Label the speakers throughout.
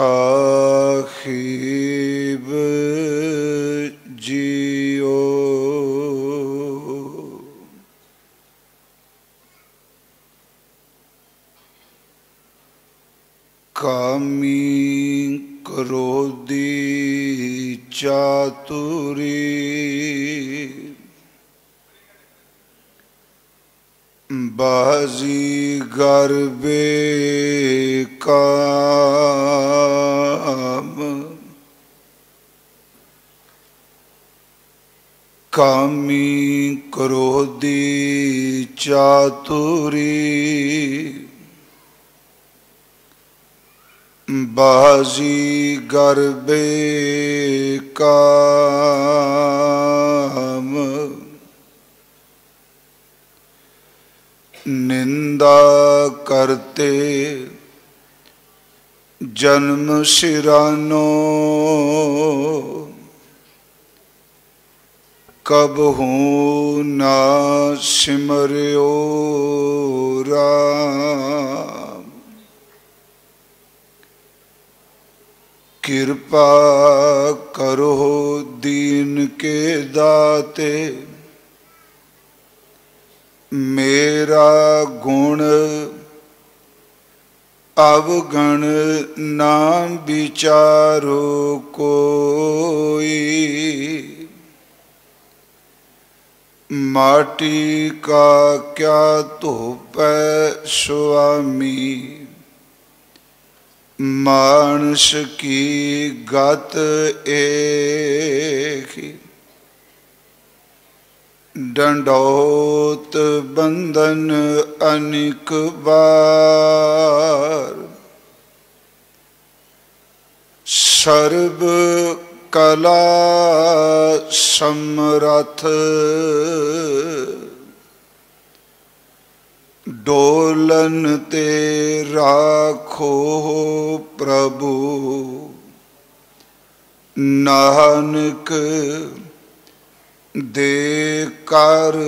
Speaker 1: ਸਾਹਿਬ JIO. ਕਾਮੀ ਕਰੋਦੀ ਚਾਤੁਰੀ। ਬਾਜ਼ੀ ਗਰਬੇ ਕਾਮ ਕਾਮੀ ਕਰੋਦੀ ਚਾਤੁਰੀ ਬਾਜ਼ੀ ਗਰਬੇ ਕਾਮ ਨਿੰਦਾ ਕਰਤੇ ਜਨਮ ਸਿਰਾਨੋ ਕਬ ਹੂੰ ਨਾ ਸਿਮਰਿਓ ਰਾਮ। ਕਿਰਪਾ ਕਰੋ ਦੀਨ ਕੇ ਦਾਤੇ। ਮੇਰਾ ਗੁਣ ਅਵਗਣ ਨਾ ਵਿਚਾਰੋ ਕੋਈ। ਮਾਟੀ ਕਾ ਕਿਆ ਧੋਪੈ ਸੁਆਮੀ? ਮਾਨਸ ਕੀ ਗਤ ਏਖੀ? ਡੰਡੋਤ ਬੰਧਨ ਅਨਿਕ ਬਾਰ ਸਰਬ ਕਲਾ ਸਮਰਥ ਡੋਲਨ ਤੇ ਰਾਖੋ ਪ੍ਰਭੂ ਨਾਨਕ ਦੇ ਕਰ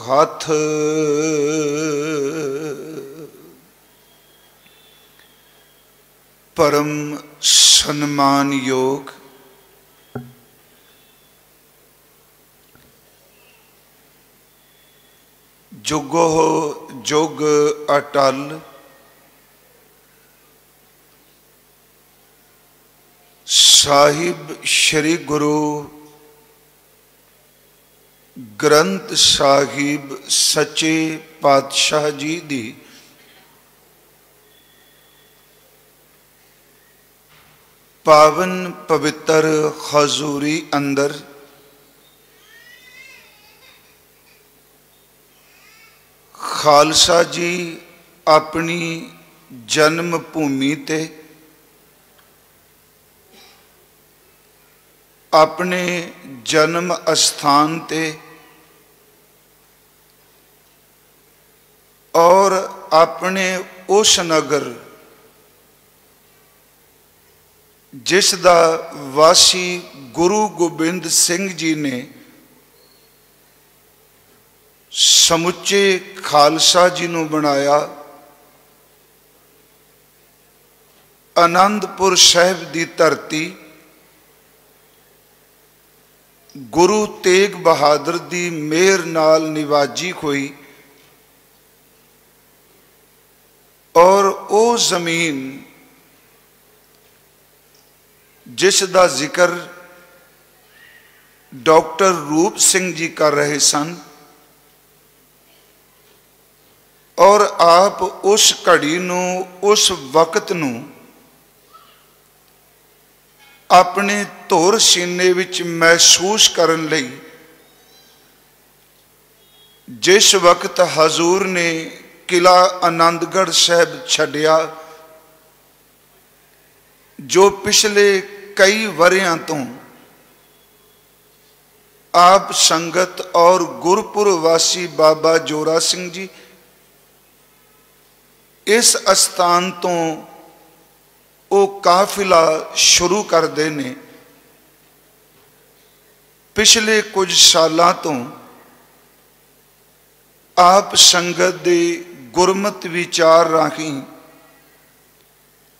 Speaker 1: ਹੱਥ ਪਰਮ ਸਨਮਾਨਯੋਗ ਜੁਗੋ ਜੁਗ ਅਟਲ। ਸਾਹਿਬ ਸ੍ਰੀ ਗੁਰੂ ਗ੍ਰੰਥ ਸਾਹਿਬ ਸੱਚੇ ਪਾਤਸ਼ਾਹ ਜੀ ਦੀ ਪਾਵਨ ਪਵਿੱਤਰ ਹਜ਼ੂਰੀ ਅੰਦਰ ਖਾਲਸਾ ਜੀ ਆਪਣੀ ਜਨਮ ਭੂਮੀ ਤੇ ਆਪਣੇ ਜਨਮ ਅਸਥਾਨ ਤੇ ਔਰ ਆਪਣੇ ਉਸ ਨਗਰ ਜਿਸ ਦਾ ਵਾਸੀ ਗੁਰੂ ਗੋਬਿੰਦ ਸਿੰਘ ਜੀ ਨੇ ਸਮੁੱਚੇ ਖਾਲਸਾ ਜੀ ਨੂੰ ਬਣਾਇਆ। ਆਨੰਦਪੁਰ ਸਾਹਿਬ ਦੀ ਧਰਤੀ, ਗੁਰੂ ਤੇਗ ਬਹਾਦਰ ਦੀ ਮਿਹਰ ਨਾਲ ਨਿਵਾਜੀ ਹੋਈ ਔਰ ਉਹ ਜ਼ਮੀਨ ਜਿਸ ਦਾ ਜ਼ਿਕਰ ਡਾਕਟਰ ਰੂਪ ਸਿੰਘ ਜੀ ਕਰ ਰਹੇ ਸਨ ਔਰ ਆਪ ਉਸ ਘੜੀ ਨੂੰ, ਉਸ ਵਕਤ ਨੂੰ ਆਪਣੇ ਧੁਰ ਸੀਨੇ ਵਿੱਚ ਮਹਿਸੂਸ ਕਰਨ ਲਈ ਜਿਸ ਵਕਤ ਹਜ਼ੂਰ ਨੇ ਕਿਲਾ ਆਨੰਦਗੜ੍ਹ ਸਾਹਿਬ ਛੱਡਿਆ, ਜੋ ਪਿਛਲੇ ਕਈ ਵਰਿਆਂ ਤੋਂ ਆਪ ਸੰਗਤ ਔਰ ਗੁਰਪੁਰ ਵਾਸੀ ਬਾਬਾ ਜੋਰਾ ਸਿੰਘ ਜੀ ਇਸ ਅਸਥਾਨ ਤੋਂ ਉਹ ਕਾਫਿਲਾ ਸ਼ੁਰੂ ਕਰਦੇ ਨੇ। ਪਿਛਲੇ ਕੁਝ ਸਾਲਾਂ ਤੋਂ ਆਪ ਸੰਗਤ ਦੇ ਗੁਰਮਤ ਵਿਚਾਰ ਰਾਹੀਂ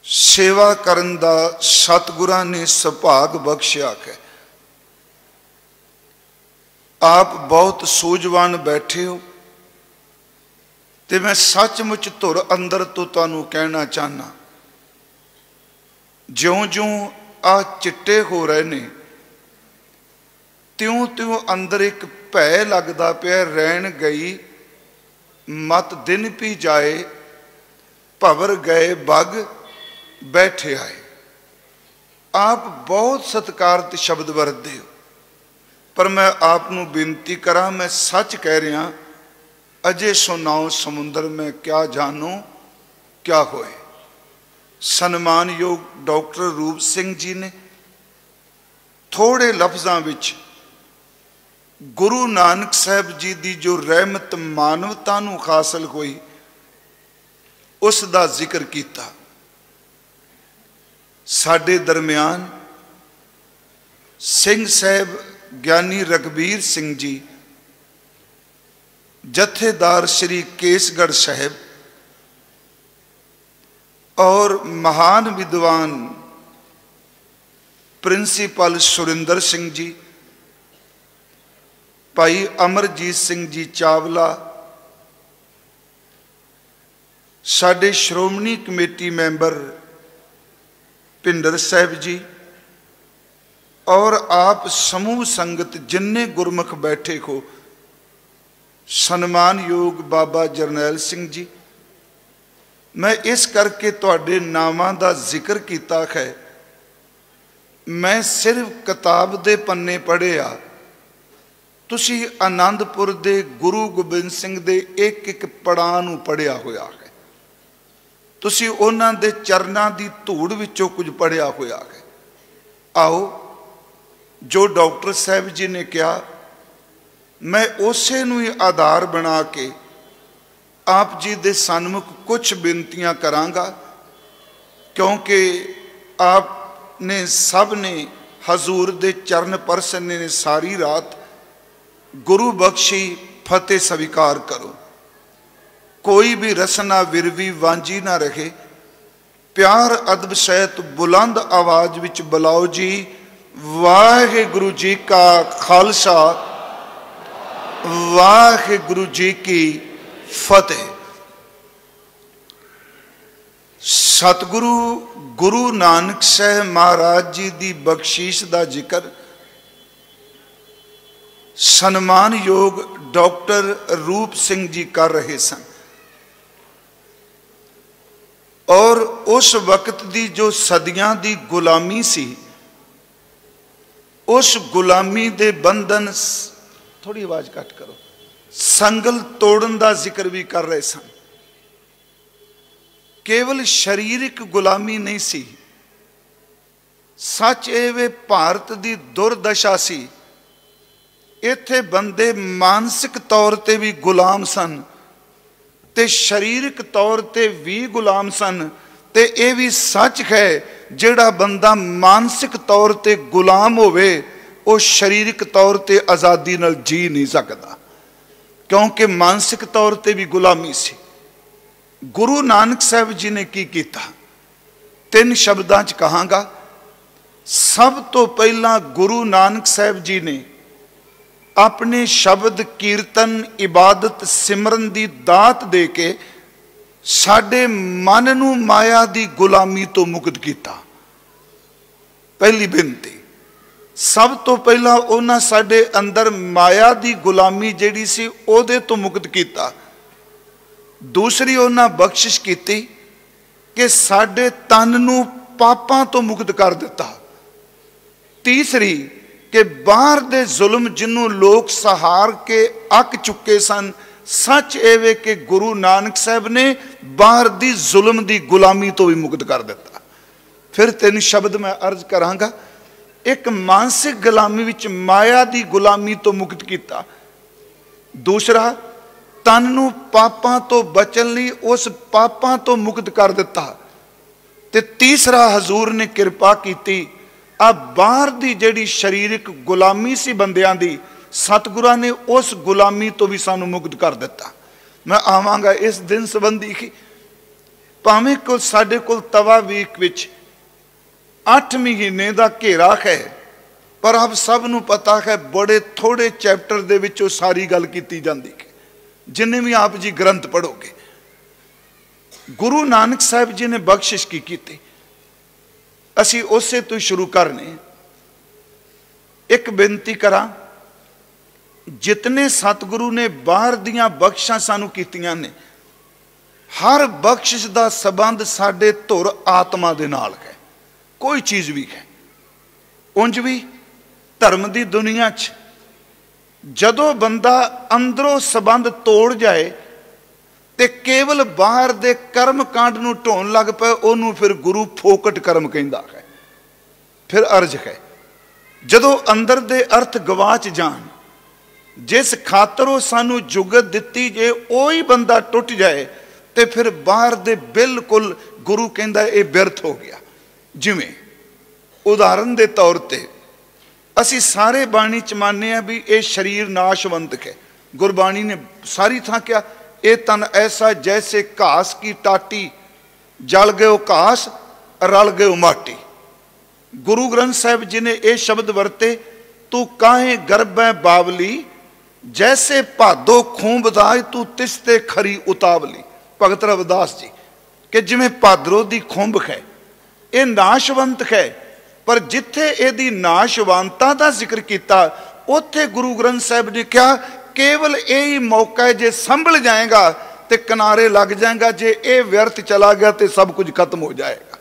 Speaker 1: ਸੇਵਾ ਕਰਨ ਦਾ ਸਤਿਗੁਰਾਂ ਨੇ ਸੁਭਾਗ ਬਖਸ਼ਿਆ ਹੈ। ਆਪ ਬਹੁਤ ਸੂਝਵਾਨ ਬੈਠੇ ਹੋ। ਤੇ ਮੈਂ ਸੱਚਮੁੱਚ ਧੁਰ ਅੰਦਰ ਤੋਂ ਤੁਹਾਨੂੰ ਕਹਿਣਾ ਚਾਹਨਾ। ਜਿਉਂ-ਜਿਉਂ ਆ ਚਿੱਟੇ ਹੋ ਰਹੇ ਨੇ, ਤਿਉਂ-ਤਿਉਂ ਅੰਦਰ ਇੱਕ ਭੈ ਲੱਗਦਾ ਪਿਆ, ਰਹਿਣ ਗਈ, ਮਤ ਦਿਨ ਪੀ ਜਾਏ, ਭਵਰ ਗਏ ਬਗ ਬੈਠੇ ਆਏ। ਆਪ ਬਹੁਤ ਸਤਿਕਾਰਤ ਸ਼ਬਦ ਵਰਤਦੇ ਹੋ, ਪਰ ਮੈਂ ਆਪ ਨੂੰ ਬੇਨਤੀ ਕਰਾਂ, ਮੈਂ ਸੱਚ ਕਹਿ ਰਿਹਾ ਅਜੇ ਸੁਨਾਓ ਸਮੁੰਦਰ ਮੈਂ ਕਿਆ ਜਾਣੂ, ਕਿਆ ਹੋਏ? ਸਨਮਾਨਯੋਗ ਡਾਕਟਰ ਰੂਪ ਸਿੰਘ ਜੀ ਨੇ ਥੋੜੇ ਲਫ਼ਜ਼ਾਂ ਵਿੱਚ ਗੁਰੂ ਨਾਨਕ ਸਾਹਿਬ ਜੀ ਦੀ ਜੋ ਰਹਿਮਤ ਮਾਨਵਤਾ ਨੂੰ ਹਾਸਲ ਹੋਈ, ਉਸ ਦਾ ਜ਼ਿਕਰ ਕੀਤਾ। ਸਾਡੇ ਦਰਮਿਆਨ ਸਿੰਘ ਸਾਹਿਬ ਗਿਆਨੀ ਰਗਬੀਰ ਸਿੰਘ ਜੀ ਜਥੇਦਾਰ ਸ੍ਰੀ ਕੇਸਗੜ ਸਾਹਿਬ ਔਰ ਮਹਾਨ ਵਿਦਵਾਨ ਪ੍ਰਿੰਸੀਪਲ ਸੁਰਿੰਦਰ ਸਿੰਘ ਜੀ ਭਾਈ ਅਮਰਜੀਤ ਸਿੰਘ ਜੀ ਚਾਵਲਾ ਸਾਡੇ ਸ਼੍ਰੋਮਣੀ ਕਮੇਟੀ ਮੈਂਬਰ ਪਿੰਦਰ ਸਾਹਿਬ ਜੀ ਔਰ ਆਪ ਸਮੂਹ ਸੰਗਤ ਜਿੰਨੇ ਗੁਰਮੁਖ ਬੈਠੇ ਹੋ ਸਨਮਾਨਯੋਗ ਬਾਬਾ ਜਰਨੈਲ ਸਿੰਘ ਜੀ, ਮੈਂ ਇਸ ਕਰਕੇ ਤੁਹਾਡੇ ਨਾਵਾਂ ਦਾ ਜ਼ਿਕਰ ਕੀਤਾ ਹੈ। ਮੈਂ ਸਿਰਫ ਕਿਤਾਬ ਦੇ ਪੰਨੇ ਪੜ੍ਹਿਆ ਤੁਸੀਂ ਆਨੰਦਪੁਰ ਦੇ ਗੁਰੂ ਗੋਬਿੰਦ ਸਿੰਘ ਦੇ ਇੱਕ ਇੱਕ ਪੜਾਅ ਨੂੰ ਪੜਿਆ ਹੋਇਆ ਹੈ। ਤੁਸੀਂ ਉਹਨਾਂ ਦੇ ਚਰਨਾਂ ਦੀ ਧੂੜ ਵਿੱਚੋਂ ਕੁਝ ਪੜਿਆ ਹੋਇਆ ਹੈ। ਆਓ, ਜੋ ਡਾਕਟਰ ਸਾਹਿਬ ਜੀ ਨੇ ਕਿਹਾ ਮੈਂ ਉਸੇ ਨੂੰ ਹੀ ਆਧਾਰ ਬਣਾ ਕੇ ਆਪ ਜੀ ਦੇ ਸਨਮੁਖ ਕੁਝ ਬੇਨਤੀਆਂ ਕਰਾਂਗਾ, ਕਿਉਂਕਿ ਆਪ ਨੇ ਸਭ ਨੇ, ਹਜ਼ੂਰ ਦੇ ਚਰਨ ਪਰਸਨੇ ਨੇ ਸਾਰੀ ਰਾਤ ਗੁਰੂ ਬਖਸ਼ੀ ਫਤਿਹ ਸਵੀਕਾਰ ਕਰੋ। ਕੋਈ ਵੀ ਰਸਨਾ ਵਿਰਵੀ ਵਾਂਝੀ ਨਾ ਰਹੇ। ਪਿਆਰ ਅਦਬ ਸਹਿਤ ਬੁਲੰਦ ਆਵਾਜ਼ ਵਿੱਚ ਬੁਲਾਓ ਜੀ, ਵਾਹਿਗੁਰੂ ਜੀ ਕਾ ਖਾਲਸਾ। ਵਾਹਿਗੁਰੂ ਜੀ ਕੀ ਫਤਿਹ। ਸਤਿਗੁਰੂ ਗੁਰੂ ਨਾਨਕ ਸਾਹਿਬ ਮਹਾਰਾਜ ਜੀ ਦੀ ਬਖਸ਼ੀਸ਼ ਦਾ ਜ਼ਿਕਰ, ਸਨਮਾਨਯੋਗ ਡਾਕਟਰ ਰੂਪ ਸਿੰਘ ਜੀ ਕਰ ਰਹੇ ਸਨ। ਔਰ ਉਸ ਵਕਤ ਦੀ ਜੋ ਸਦੀਆਂ ਦੀ ਗੁਲਾਮੀ ਸੀ, ਉਸ ਗੁਲਾਮੀ ਦੇ ਬੰਧਨ ਥੋੜੀ ਆਵਾਜ਼ ਘੱਟ ਕਰੋ। ਸੰਗਲ ਤੋੜਨ ਦਾ ਜ਼ਿਕਰ ਵੀ ਕਰ ਰਹੇ ਸਨ। ਕੇਵਲ ਸਰੀਰਕ ਗੁਲਾਮੀ ਨਹੀਂ ਸੀ। ਸੱਚ ਇਹ ਵੇ ਭਾਰਤ ਦੀ ਦੁਰਦਸ਼ਾ ਸੀ। ਇੱਥੇ ਬੰਦੇ ਮਾਨਸਿਕ ਤੌਰ ਤੇ ਵੀ ਗੁਲਾਮ ਸਨ ਤੇ ਸਰੀਰਕ ਤੌਰ ਤੇ ਵੀ ਗੁਲਾਮ ਸਨ ਤੇ ਇਹ ਵੀ ਸੱਚ ਹੈ ਜਿਹੜਾ ਬੰਦਾ ਮਾਨਸਿਕ ਤੌਰ ਤੇ ਗੁਲਾਮ ਹੋਵੇ ਉਹ ਸਰੀਰਕ ਤੌਰ ਤੇ ਆਜ਼ਾਦੀ ਨਾਲ ਜੀ ਨਹੀਂ ਸਕਦਾ। ਕਿਉਂਕਿ ਮਾਨਸਿਕ ਤੌਰ ਤੇ ਵੀ ਗੁਲਾਮੀ ਸੀ। ਗੁਰੂ ਨਾਨਕ ਸਾਹਿਬ ਜੀ ਨੇ ਕੀ ਕੀਤਾ? ਤਿੰਨ ਸ਼ਬਦਾਂ 'ਚ ਕਹਾਂਗਾ, ਸਭ ਤੋਂ ਪਹਿਲਾਂ ਗੁਰੂ ਨਾਨਕ ਸਾਹਿਬ ਜੀ ਨੇ ਆਪਣੇ ਸ਼ਬਦ ਕੀਰਤਨ, ਇਬਾਦਤ, ਸਿਮਰਨ ਦੀ ਦਾਤ ਦੇ ਕੇ ਸਾਡੇ ਮਨ ਨੂੰ ਮਾਇਆ ਦੀ ਗੁਲਾਮੀ ਤੋਂ ਮੁਕਤ ਕੀਤਾ। ਪਹਿਲੀ ਬੇਨਤੀ ਸਭ ਤੋਂ ਪਹਿਲਾਂ ਉਹਨਾਂ ਸਾਡੇ ਅੰਦਰ ਮਾਇਆ ਦੀ ਗੁਲਾਮੀ ਜਿਹੜੀ ਸੀ, ਉਹਦੇ ਤੋਂ ਮੁਕਤ ਕੀਤਾ। ਦੂਸਰੀ ਉਹਨਾਂ ਬਖਸ਼ਿਸ਼ ਕੀਤੀ ਕਿ ਸਾਡੇ ਤਨ ਨੂੰ ਪਾਪਾਂ ਤੋਂ ਮੁਕਤ ਕਰ ਦਿੱਤਾ। ਤੀਸਰੀ, ਕਿ ਬਾਹਰ ਦੇ ਜ਼ੁਲਮ ਜਿਹਨੂੰ ਲੋਕ ਸਹਾਰ ਕੇ ਅੱਕ ਚੁੱਕੇ ਸਨ, ਸੱਚ ਇਹ ਵੇ ਕਿ ਗੁਰੂ ਨਾਨਕ ਸਾਹਿਬ ਨੇ ਬਾਹਰ ਦੀ ਜ਼ੁਲਮ ਦੀ ਗੁਲਾਮੀ ਤੋਂ ਵੀ ਮੁਕਤ ਕਰ ਦਿੱਤਾ। ਫਿਰ ਤਿੰਨ ਸ਼ਬਦ ਮੈਂ ਅਰਜ਼ ਕਰਾਂਗਾ। ਇੱਕ ਮਾਨਸਿਕ ਗੁਲਾਮੀ ਵਿੱਚ ਮਾਇਆ ਦੀ ਗੁਲਾਮੀ ਤੋਂ ਮੁਕਤ ਕੀਤਾ। ਦੂਸਰਾ, ਤਨ ਨੂੰ ਪਾਪਾਂ ਤੋਂ ਬਚਣ ਲਈ ਉਸ ਪਾਪਾਂ ਤੋਂ ਮੁਕਤ ਕਰ ਦਿੱਤਾ। ਤੇ ਤੀਸਰਾ, ਹਜ਼ੂਰ ਨੇ ਕਿਰਪਾ ਕੀਤੀ। ਆ ਬਾਹਰ ਦੀ ਜਿਹੜੀ ਸਰੀਰਕ ਗੁਲਾਮੀ ਸੀ ਬੰਦਿਆਂ ਦੀ, ਸਤਿਗੁਰਾਂ ਨੇ ਉਸ ਗੁਲਾਮੀ ਤੋਂ ਵੀ ਸਾਨੂੰ ਮੁਕਤ ਕਰ ਦਿੱਤਾ। ਮੈਂ ਆਵਾਂਗਾ ਇਸ ਦਿਨ ਸੰਬੰਧੀ ਭਾਵੇਂ ਕੋਲ ਸਾਡੇ ਕੋਲ ਤਵਾ ਵੀਕ ਵਿੱਚ 8 ਮਹੀਨੇ ਦਾ ਘੇਰਾ ਹੈ। ਪਰ ਆਪ ਸਭ ਨੂੰ ਪਤਾ ਹੈ, ਬੜੇ ਥੋੜੇ ਚੈਪਟਰ ਦੇ ਵਿੱਚ ਉਹ ਸਾਰੀ ਗੱਲ ਕੀਤੀ ਜਾਂਦੀ ਹੈ। ਜਿੰਨੇ ਵੀ ਆਪ ਜੀ ਗ੍ਰੰਥ ਪੜੋਗੇ ਗੁਰੂ ਨਾਨਕ ਸਾਹਿਬ ਜੀ ਨੇ ਬਖਸ਼ਿਸ਼ ਕੀ ਕੀਤੀ? ਅਸੀਂ ਉਸੇ ਤੋਂ ਸ਼ੁਰੂ ਕਰਨੇ ਇੱਕ ਬੇਨਤੀ ਕਰਾਂ, ਜਿਤਨੇ ਸਤਿਗੁਰੂ ਨੇ ਬਾਹਰ ਦੀਆਂ ਬਖਸ਼ਾਂ ਸਾਨੂੰ ਕੀਤੀਆਂ ਨੇ, ਹਰ ਬਖਸ਼ਿਸ਼ ਦਾ ਸਬੰਧ ਸਾਡੇ ਧੁਰ ਆਤਮਾ ਦੇ ਨਾਲ ਹੈ। ਕੋਈ ਚੀਜ਼ ਵੀ ਹੈ। ਉਂਝ ਵੀ ਧਰਮ ਦੀ ਦੁਨੀਆ 'ਚ ਜਦੋਂ ਬੰਦਾ ਅੰਦਰੋਂ ਸਬੰਧ ਤੋੜ ਜਾਏ ਤੇ ਕੇਵਲ ਬਾਹਰ ਦੇ ਕਰਮ ਕਾਂਡ ਨੂੰ ਢੋਣ ਲੱਗ ਪਏ, ਉਹਨੂੰ ਫਿਰ ਗੁਰੂ ਫੋਕਟ ਕਰਮ ਕਹਿੰਦਾ ਹੈ। ਫਿਰ ਅਰਜ ਹੈ, ਜਦੋਂ ਅੰਦਰ ਦੇ ਅਰਥ ਗਵਾਚ ਜਾਣ, ਜਿਸ ਖਾਤਰ ਉਹ ਸਾਨੂੰ ਜੁਗਤ ਦਿੱਤੀ ਜੇ ਉਹੀ ਬੰਦਾ ਟੁੱਟ ਜਾਏ, ਤੇ ਫਿਰ ਬਾਹਰ ਦੇ ਬਿਲਕੁਲ ਗੁਰੂ ਕਹਿੰਦਾ ਇਹ ਬਿਰਥ ਹੋ ਗਿਆ। ਜਿਵੇਂ, ਉਦਾਹਰਨ ਦੇ ਤੌਰ ਤੇ, ਅਸੀਂ ਸਾਰੇ ਬਾਣੀ ਚ ਮੰਨਦੇ ਆ ਵੀ ਇਹ ਸਰੀਰ ਨਾਸ਼ਵੰਤਕ ਹੈ। ਗੁਰਬਾਣੀ ਨੇ ਸਾਰੀ ਥਾਂ ਕਿਹਾ, ਇਹ ਤਨ ਐਸਾ ਜੈਸੇ ਘਾਸ ਕੀ ਟਾਟੀ, ਜਲ ਗਇਓ ਘਾਸ, ਰਲ ਗਇਓ ਮਾਟੀ। ਗੁਰੂ ਗ੍ਰੰਥ ਸਾਹਿਬ ਜੀ ਨੇ ਇਹ ਸ਼ਬਦ ਵਰਤੇ, ਤੂੰ ਕਾਹੇ ਗਰਬੈ ਬਾਵਲੀ, ਜੈਸੇ ਭਾਦੋ ਖੂੰਬਦਾਇ ਤੂੰ ਤਿਸ ਤੇ ਖਰੀ ਉਤਾਵਲੀ। ਭਗਤ ਰਵਿਦਾਸ ਜੀ, ਕਿ ਜਿਵੇਂ ਭਾਦਰੋ ਦੀ ਖੁੰਬ ਹੈ ਇਹ ਨਾਸ਼ਵੰਤ ਹੈ। ਪਰ ਜਿੱਥੇ ਇਹਦੀ ਨਾਸ਼ਵੰਤਾ ਦਾ ਜ਼ਿਕਰ ਕੀਤਾ, ਉੱਥੇ ਗੁਰੂ ਗ੍ਰੰਥ ਸਾਹਿਬ ਨੇ ਕਿਹਾ, ਕੇਵਲ ਇਹ ਹੀ ਮੌਕਾ ਹੈ ਜੇ ਸੰਭਲ ਜਾਏਗਾ ਤੇ ਕਿਨਾਰੇ ਲੱਗ ਜਾਏਗਾ, ਜੇ ਇਹ ਵਿਅਰਥ ਚਲਾ ਗਿਆ ਤੇ ਸਭ ਕੁਝ ਖਤਮ ਹੋ ਜਾਏਗਾ।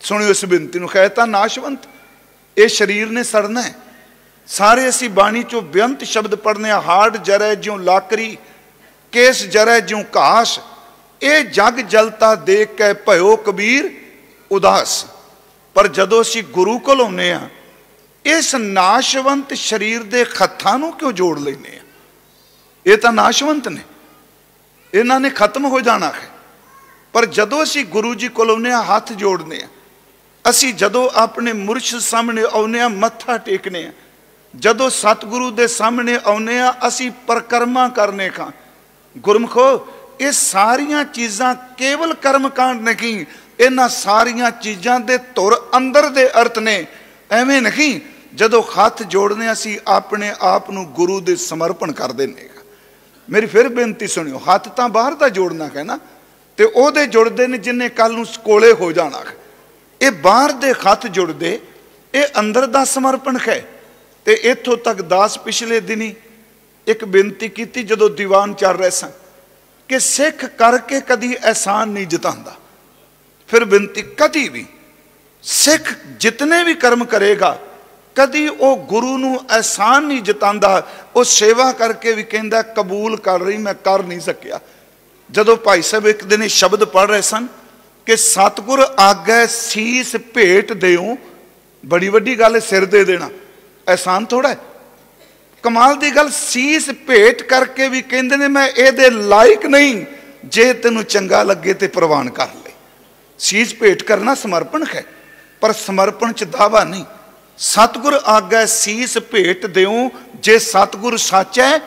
Speaker 1: ਸੁਣਿਓ ਇਸ ਬੇਨਤੀ ਨੂੰ ਕਹਿਤਾ ਨਾਸ਼ਵੰਤ, ਇਹ ਸਰੀਰ ਨੇ ਸੜਨਾ ਹੈ। ਸਾਰੇ ਅਸੀਂ ਬਾਣੀ ਚੋਂ ਬੇਅੰਤ ਸ਼ਬਦ ਪੜਨੇ ਆ ਹਾਰਡ ਜਰੈ ਜਿਉ ਲਾਕਰੀ, ਕੇਸ ਜਰੈ ਜਿਉ ਘਾਸ, ਇਹ ਜਗ ਜਲਤਾ ਦੇਖ ਕੇ ਭਇਓ ਕਬੀਰ ਉਦਾਸ। ਪਰ ਜਦੋਂ ਅਸੀਂ ਗੁਰੂ ਕੋਲ ਆਉਨੇ ਆ ਇਸ ਨਾਸ਼ਵੰਤ ਸਰੀਰ ਦੇ ਖੱਥਾਂ ਨੂੰ ਕਿਉਂ ਜੋੜ ਲੈਨੇ ਆ ਇਹ ਤਾਂ ਨਾਸ਼ਵੰਤ ਨੇ। ਇਹਨਾਂ ਨੇ ਖਤਮ ਹੋ ਜਾਣਾ ਹੈ। ਪਰ ਜਦੋਂ ਅਸੀਂ ਗੁਰੂ ਜੀ ਕੋਲ ਆਉਨੇ ਆ ਹੱਥ ਜੋੜਨੇ ਆ ਅਸੀਂ ਜਦੋਂ ਆਪਣੇ ਮੁਰਸ਼ਿਦ ਸਾਹਮਣੇ ਆਉਨੇ ਆ ਮੱਥਾ ਟੇਕਨੇ ਆ ਜਦੋਂ ਸਤਿਗੁਰੂ ਦੇ ਸਾਹਮਣੇ ਆਉਨੇ ਆ ਅਸੀਂ ਪਰਕਰਮਾ ਕਰਨੇ ਖਾਂ। ਗੁਰਮਖੋ, ਇਹ ਸਾਰੀਆਂ ਚੀਜ਼ਾਂ ਕੇਵਲ ਕਰਮ ਕਾਂਡ ਨਹੀਂ ਇਹਨਾਂ ਸਾਰੀਆਂ ਚੀਜ਼ਾਂ ਦੇ ਧੁਰ ਅੰਦਰ ਦੇ ਅਰਥ ਨੇ। ਐਵੇਂ ਨਹੀਂ, ਜਦੋਂ ਹੱਥ ਜੋੜਨੇ ਅਸੀਂ ਆਪਣੇ ਆਪ ਨੂੰ ਗੁਰੂ ਦੇ ਸਮਰਪਣ ਕਰ ਦਿੰਨੇ ਮੇਰੀ ਫਿਰ ਬੇਨਤੀ ਸੁਣਿਓ, ਹੱਥ ਤਾਂ ਬਾਹਰ ਦਾ ਜੋੜਨਾ ਹੈ ਨਾ, ਤੇ ਉਹਦੇ ਜੁੜਦੇ ਨੇ ਜਿੰਨੇ ਕੱਲ ਨੂੰ ਕੋਲੇ ਹੋ ਜਾਣਾ ਇਹ ਬਾਹਰ ਦੇ ਹੱਥ ਜੁੜਦੇ, ਇਹ ਅੰਦਰ ਦਾ ਸਮਰਪਣ ਹੈ। ਤੇ ਇੱਥੋਂ ਤੱਕ ਦਾਸ ਪਿਛਲੇ ਦਿਨੀ ਇੱਕ ਬੇਨਤੀ ਕੀਤੀ, ਜਦੋਂ ਦੀਵਾਨ ਚੱਲ ਰਹੇ ਸਨ ਕਿ ਸਿੱਖ ਕਰਕੇ ਕਦੀ ਅਹਿਸਾਨ ਨਹੀਂ ਜਤਾਉਂਦਾ। ਫਿਰ ਬੇਨਤੀ ਕਦੀ ਵੀ ਸਿੱਖ ਜਿਤਨੇ ਵੀ ਕਰਮ ਕਰੇਗਾ, ਕਦੀ ਉਹ ਗੁਰੂ ਨੂੰ ਅਹਿਸਾਨ ਨਹੀਂ ਜਤਾਉਂਦਾ, ਉਹ ਸੇਵਾ ਕਰਕੇ ਵੀ ਕਹਿੰਦਾ, ਕਬੂਲ ਕਰ ਰਹੀ, ਮੈਂ ਕਰ ਨਹੀਂ ਸਕਿਆ। ਜਦੋਂ ਭਾਈ ਸਾਹਿਬ ਇੱਕ ਦਿਨ ਇਹ ਸ਼ਬਦ ਪੜ ਰਹੇ ਸਨ ਕਿ ਸਤਗੁਰ ਆਗੇ ਸੀਸ ਭੇਟ ਦਿਓ ਬੜੀ ਵੱਡੀ ਗੱਲ ਸਿਰ ਦੇ ਦੇਣਾ। ਅਹਿਸਾਨ ਥੋੜਾ ਕਮਾਲ ਦੀ ਗੱਲ, ਸੀਸ ਭੇਟ ਕਰਕੇ ਵੀ ਕਹਿੰਦੇ ਨੇ, ਮੈਂ ਇਹਦੇ ਲਾਇਕ ਨਹੀਂ, ਜੇ ਤੈਨੂੰ ਚੰਗਾ ਲੱਗੇ ਤੇ ਪ੍ਰਵਾਨ ਕਰ ਲੈ। ਸੀਸ ਭੇਟ ਕਰਨਾ ਸਮਰਪਣ ਹੈ, ਪਰ ਸਮਰਪਣ ਚ ਦਾਵਾ ਨਹੀਂ। ਸਤਗੁਰ ਆਗੇ ਸੀਸ ਭੇਟ ਦਿਓ ਜੇ ਸਤਗੁਰ ਸੱਚ ਹੈ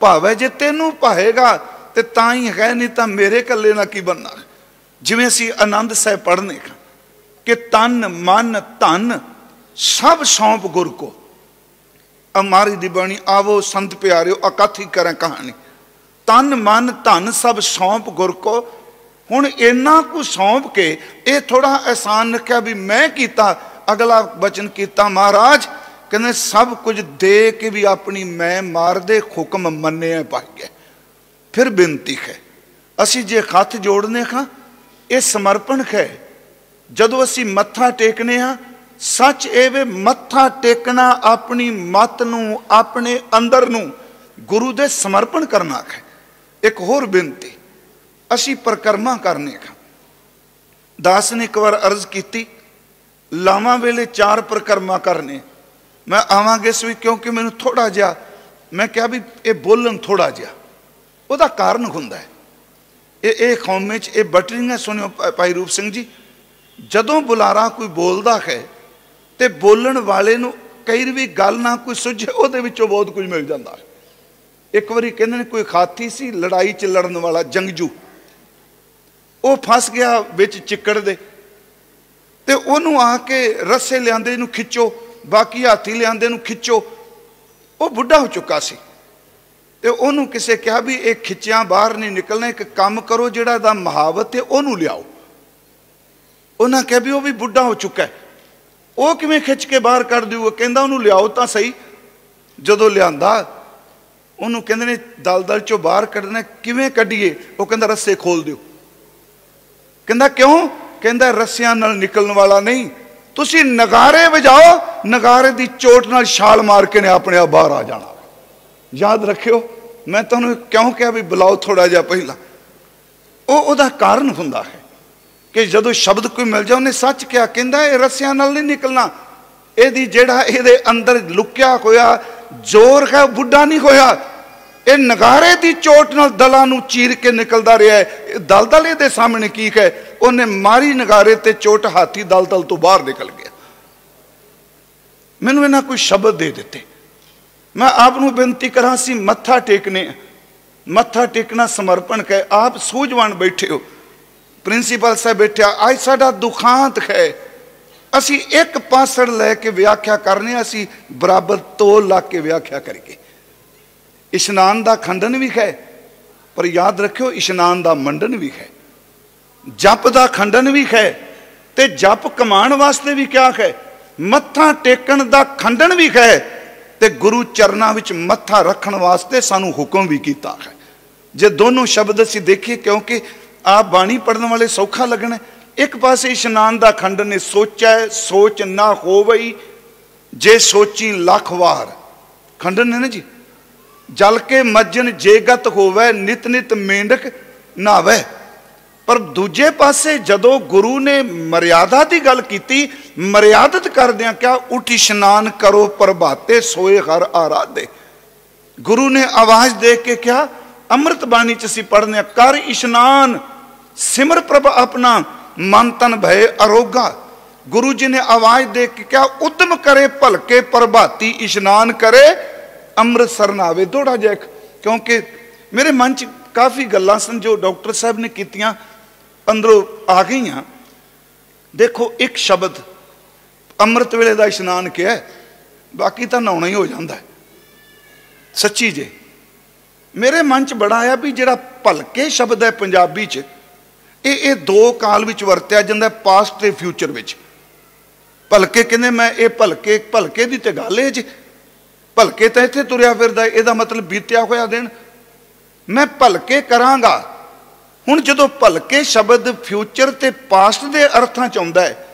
Speaker 1: ਭਾਵੇਂ ਜੇ ਤੈਨੂੰ ਭਾਏਗਾ, ਤੇ ਤਾਂ ਹੀ ਹੈ ਨਹੀਂ ਤਾਂ ਮੇਰੇ ਕੱਲੇ ਨਾਲ ਕੀ ਬੰਨਾ ਜਿਵੇਂ ਅਸੀਂ ਆਨੰਦ ਸਾਹਿਬ ਪੜ੍ਹਨੇ ਕਿ ਤਨ, ਮਨ, ਧਨ ਸਭ ਸੌਂਪ ਗੁਰ ਕੋ। ਅਮਾਰੀ ਦੀ ਬਾਣੀ, ਆਵੋ ਸੰਤ ਪਿਆਰਿਓ, ਅਕਾਥੀ ਕਰਾਂ ਕਹਾਣੀ। ਤਨ, ਮਨ, ਧਨ ਸਭ ਸੌਂਪ ਗੁਰ ਕੋ ਹੁਣ ਇੰਨਾ ਕੁ ਸੌਂਪ ਕੇ ਇਹ ਥੋੜਾ ਆਸਾਨ ਰੱਖਿਆ ਵੀ ਮੈਂ ਕੀਤਾ, ਅਗਲਾ ਬਚਨ ਕੀਤਾ, ਮਹਾਰਾਜ, ਕਹਿੰਦੇ ਸਭ ਕੁਝ ਦੇ ਕੇ ਵੀ ਆਪਣੀ ਮੈਂ ਮਾਰਦੇ ਹੁਕਮ ਮੰਨਿਆ ਪਾਈਏ ਫਿਰ ਬੇਨਤੀ ਹੈ, ਅਸੀਂ ਜੇ ਹੱਥ ਜੋੜਨੇ ਖਾਂ ਇਹ ਸਮਰਪਣ ਹੈ। ਜਦੋਂ ਅਸੀਂ ਮੱਥਾ ਟੇਕਨੇ ਆ ਸੱਚ ਇਹ ਵੇ ਮੱਥਾ ਟੇਕਣਾ ਆਪਣੀ ਮਤ ਨੂੰ, ਆਪਣੇ ਅੰਦਰ ਨੂੰ ਗੁਰੂ ਦੇ ਸਮਰਪਣ ਕਰਨਾ ਹੈ। ਇੱਕ ਹੋਰ ਬੇਨਤੀ ਅਸੀਂ ਪ੍ਰਕਰਮਾ ਕਰਨੇ ਖਾਂ ਦਾਸ ਨੇ ਇੱਕ ਵਾਰ ਅਰਜ਼ ਕੀਤੀ, ਲਾਵਾਂ ਵੇਲੇ ਚਾਰ ਪ੍ਰਕਰਮਾ ਕਰਨੇ। ਮੈਂ ਆਵਾਂਗੇ ਸੋ ਕਿਉਂਕਿ ਮੈਨੂੰ ਥੋੜਾ ਜਿਹਾ, ਮੈਂ ਕਿਹਾ ਵੀ ਇਹ ਬੋਲਣ ਥੋੜਾ ਜਿਹਾ। ਉਹਦਾ ਕਾਰਨ ਹੁੰਦਾ ਹੈ। ਇਹ ਇਹ ਕੌਮੇ 'ਚ, ਇਹ ਬਟਰਿੰਗ ਸੁਣਿਓ ਭਾਈ ਰੂਪ ਸਿੰਘ ਜੀ, ਜਦੋਂ ਬੁਲਾਰਾ ਕੋਈ ਬੋਲਦਾ ਹੈ ਤੇ ਬੋਲਣ ਵਾਲੇ ਨੂੰ ਕਈ ਵੀ ਗੱਲ ਨਾ ਕੋਈ ਸੁਝੇ, ਉਹਦੇ ਵਿੱਚੋਂ ਬਹੁਤ ਕੁਝ ਮਿਲ ਜਾਂਦਾ ਇੱਕ ਵਾਰੀ ਕਹਿੰਦੇ ਨੇ ਕੋਈ ਖਾਤੀ ਸੀ, ਲੜਾਈ 'ਚ ਲੜਨ ਵਾਲਾ ਜੰਗਜੂ। ਉਹ ਫਸ ਗਿਆ ਵਿੱਚ ਚਿੱਕੜ ਦੇ। ਤੇ ਉਹਨੂੰ ਆ ਕੇ ਰੱਸੇ ਲਿਆਂਦੇ ਨੂੰ ਖਿੱਚੋ, ਬਾਕੀ ਹਾਥੀ ਲਿਆਂਦੇ ਨੂੰ ਖਿੱਚੋ। ਉਹ ਬੁੱਢਾ ਹੋ ਚੁੱਕਾ ਸੀ। ਤੇ ਉਹਨੂੰ ਕਿਸੇ ਕਿਹਾ ਵੀ ਇਹ ਖਿੱਚਿਆਂ ਬਾਹਰ ਨਹੀਂ ਨਿਕਲਣਾ, ਇੱਕ ਕੰਮ ਕਰੋ ਜਿਹੜਾ ਦਾ ਮਹਾਵਤ ਹੈ ਉਹਨੂੰ ਲਿਆਓ। ਉਹਨਾਂ ਕਿਹਾ ਵੀ ਉਹ ਵੀ ਬੁੱਢਾ ਹੋ ਚੁੱਕਾ ਹੈ। ਉਹ ਕਿਵੇਂ ਖਿੱਚ ਕੇ ਬਾਹਰ ਕੱਢ ਦਿਊਗਾ? ਕਹਿੰਦਾ ਉਹਨੂੰ ਲਿਆਓ ਤਾਂ ਸਹੀ। ਜਦੋਂ ਲਿਆਂਦਾ, ਉਹਨੂੰ ਕਹਿੰਦੇ ਨੇ, ਦਲਦਲ ਚੋਂ ਬਾਹਰ ਕੱਢਣਾ ਕਿਵੇਂ ਕੱਢੀਏ? ਉਹ ਕਹਿੰਦਾ, ਰੱਸੇ ਖੋਲ ਦਿਓ। ਕਹਿੰਦਾ, ਕਿਉਂ? ਕਹਿੰਦਾ, ਰੱਸਿਆਂ ਨਾਲ ਨਿਕਲਣ ਵਾਲਾ ਨਹੀਂ। ਤੁਸੀਂ ਨਗਾਰੇ ਵਜਾਓ, ਨਗਾਰੇ ਦੀ ਚੋਟ ਨਾਲ ਛਾਲ ਮਾਰ ਕੇ ਨੇ ਆਪਣੇ ਆਪ ਬਾਹਰ ਆ ਜਾਣਾ। ਯਾਦ ਰੱਖਿਓ, ਮੈਂ ਤੁਹਾਨੂੰ ਕਿਉਂ ਕਿਹਾ ਵੀ ਬੁਲਾਓ ਥੋੜਾ ਜਿਹਾ ਪਹਿਲਾਂ। ਉਹ ਉਹਦਾ ਕਾਰਨ ਹੁੰਦਾ ਹੈ ਕਿ ਜਦੋਂ ਸ਼ਬਦ ਕੋਈ ਮਿਲ ਜਾ ਉਹਨੇ ਸੱਚ ਕਿਹਾ, ਕਹਿੰਦਾ, ਇਹ ਰੱਸਿਆਂ ਨਾਲ ਨਹੀਂ ਨਿਕਲਣਾ। ਇਹਦੀ ਜਿਹੜਾ ਇਹਦੇ ਅੰਦਰ ਲੁਕਿਆ ਹੋਇਆ ਜ਼ੋਰ ਹੈ ਬੁੱਢਾ ਨਹੀਂ ਹੋਇਆ। ਇਹ ਨਗਾਰੇ ਦੀ ਚੋਟ ਨਾਲ ਦਲਾਂ ਨੂੰ ਚੀਰ ਕੇ ਨਿਕਲਦਾ ਰਿਹਾ ਹੈ। ਦਲਦਲ ਇਹਦੇ ਸਾਹਮਣੇ ਕੀ ਹੈ? ਉਹਨੇ ਮਾਰੀ ਨਗਾਰੇ ਤੇ ਚੋਟ ਹਾਥੀ ਦਲਦਲ ਤੋਂ ਬਾਹਰ ਨਿਕਲ ਗਿਆ। ਮੈਨੂੰ ਇਹਨਾਂ ਕੋਈ ਸ਼ਬਦ ਦੇ ਦਿੱਤੇ। ਮੈਂ ਆਪ ਨੂੰ ਬੇਨਤੀ ਕਰਾਂ ਸੀ, ਮੱਥਾ ਟੇਕਨੇ, ਮੱਥਾ ਟੇਕਣਾ ਸਮਰਪਣ ਹੈ ਆਪ ਸੂਝਵਾਨ ਬੈਠੇ ਹੋ। ਪ੍ਰਿੰਸੀਪਲ ਸਾਹਿਬ ਬੈਠਿਆ ਅੱਜ ਸਾਡਾ ਦੁਖਾਂਤ ਹੈ। ਅਸੀਂ ਇੱਕ ਪਾਸੜ ਲੈ ਕੇ ਵਿਆਖਿਆ ਕਰਨੇ ਅਸੀਂ ਬਰਾਬਰ ਤੋਲ ਲਾ ਕੇ ਵਿਆਖਿਆ ਕਰੀਏ। ਇਸ਼ਨਾਨ ਦਾ ਖੰਡਨ ਵੀ ਹੈ। ਪਰ ਯਾਦ ਰੱਖਿਓ, ਇਸ਼ਨਾਨ ਦਾ ਮੰਡਨ ਵੀ ਹੈ। ਜਪ ਦਾ ਖੰਡਨ ਵੀ ਹੈ ਤੇ ਜਪ ਕਮਾਉਣ ਵਾਸਤੇ ਵੀ ਕਿਹਾ ਹੈ। ਮੱਥਾ ਟੇਕਣ ਦਾ ਖੰਡਨ ਵੀ ਹੈ ਤੇ ਗੁਰੂ ਚਰਨਾਂ ਵਿੱਚ ਮੱਥਾ ਰੱਖਣ ਵਾਸਤੇ ਸਾਨੂੰ ਹੁਕਮ ਵੀ ਕੀਤਾ ਹੈ। ਜੇ ਦੋਨੋਂ ਸ਼ਬਦ ਅਸੀਂ ਦੇਖੀਏ, ਕਿਉਂਕਿ ਆਪ ਬਾਣੀ ਪੜਨ ਵਾਲੇ ਸੌਖਾ ਲੱਗਣਾ ਇੱਕ ਪਾਸੇ ਇਸ਼ਨਾਨ ਦਾ ਖੰਡਨ ਨੇ ਸੋਚਿਆ ਸੋਚ ਨਾ ਹੋਵਈ, ਜੇ ਸੋਚੀ ਲੱਖ ਵਾਰ। ਖੰਡਨ ਨੇ ਨਾ ਜੀ? ਜਲ ਕੇ ਮੱਜਨ ਜੇਗਤ ਹੋਵੇ, ਨਿਤ ਨਿਤ ਮੇਂਢਕ ਨਾਵੇ। ਪਰ ਦੂਜੇ ਪਾਸੇ ਜਦੋਂ ਗੁਰੂ ਨੇ ਮਰਿਆਦਾ ਦੀ ਗੱਲ ਕੀਤੀ, ਮਰਿਆਦਤ ਕਰਦਿਆਂ ਕਿਹਾ, ਉਠ ਇਸ਼ਨਾਨ ਕਰੋ ਪ੍ਰਭਾਤੇ, ਸੋਏ ਹਰ ਆਰਾਧੇ। ਗੁਰੂ ਨੇ ਆਵਾਜ਼ ਦੇ ਕੇ ਕਿਹਾ, ਅੰਮ੍ਰਿਤ ਬਾਣੀ ਚ ਅਸੀਂ ਪੜ੍ਹਨੇ ਕਰ ਇਸ਼ਨਾਨ, ਸਿਮਰ ਪ੍ਰਭ ਆਪਣਾ, ਮਨ ਤਨ ਭਏ ਅਰੋਗਾ। ਗੁਰੂ ਜੀ ਨੇ ਆਵਾਜ਼ ਦੇ ਕੇ ਕਿਹਾ, ਉਦਮ ਕਰੇ ਭਲਕੇ ਪ੍ਰਭਾਤੀ, ਇਸ਼ਨਾਨ ਕਰੇ ਅੰਮ੍ਰਿਤਸਰ ਨਾ ਆਵੇ ਥੋੜਾ ਜਿਹਾ ਕਿਉਂਕਿ ਮੇਰੇ ਮਨ 'ਚ ਕਾਫੀ ਗੱਲਾਂ ਸਨ ਜੋ ਡਾਕਟਰ ਸਾਹਿਬ ਨੇ ਕੀਤੀਆਂ, ਅੰਦਰੋਂ ਆ ਗਈਆਂ। ਦੇਖੋ, ਇੱਕ ਸ਼ਬਦ ਅੰਮ੍ਰਿਤ ਵੇਲੇ ਦਾ ਇਸ਼ਨਾਨ ਕਿਹਾ, ਬਾਕੀ ਤਾਂ ਨਹਾਉਣਾ ਹੀ ਹੋ ਜਾਂਦਾ ਹੈ। ਸੱਚੀ ਜੇ, ਮੇਰੇ ਮਨ 'ਚ ਬੜਾ ਆਇਆ ਵੀ ਜਿਹੜਾ ਭਲਕੇ ਸ਼ਬਦ ਹੈ ਪੰਜਾਬੀ 'ਚ, ਇਹ ਇਹ ਦੋ ਕਾਲ ਵਿੱਚ ਵਰਤਿਆ ਜਾਂਦਾ ਪਾਸਟ ਤੇ ਫਿਊਚਰ ਵਿੱਚ। ਭਲਕੇ ਕਹਿੰਦੇ ਮੈਂ ਇਹ ਭਲਕੇ ਭਲਕੇ ਦੀ ਤੇ ਗੱਲ ਹੈ ਜੀ ਭਲਕੇ ਤਾਂ ਇੱਥੇ ਤੁਰਿਆ ਫਿਰਦਾ ਇਹਦਾ ਮਤਲਬ ਬੀਤਿਆ ਹੋਇਆ ਦਿਨ। ਮੈਂ ਭਲਕੇ ਕਰਾਂਗਾ। ਹੁਣ ਜਦੋਂ ਭਲਕੇ ਸ਼ਬਦ ਫਿਊਚਰ ਤੇ ਪਾਸਟ ਦੇ ਅਰਥਾਂ ਚ ਆਉਂਦਾ ਹੈ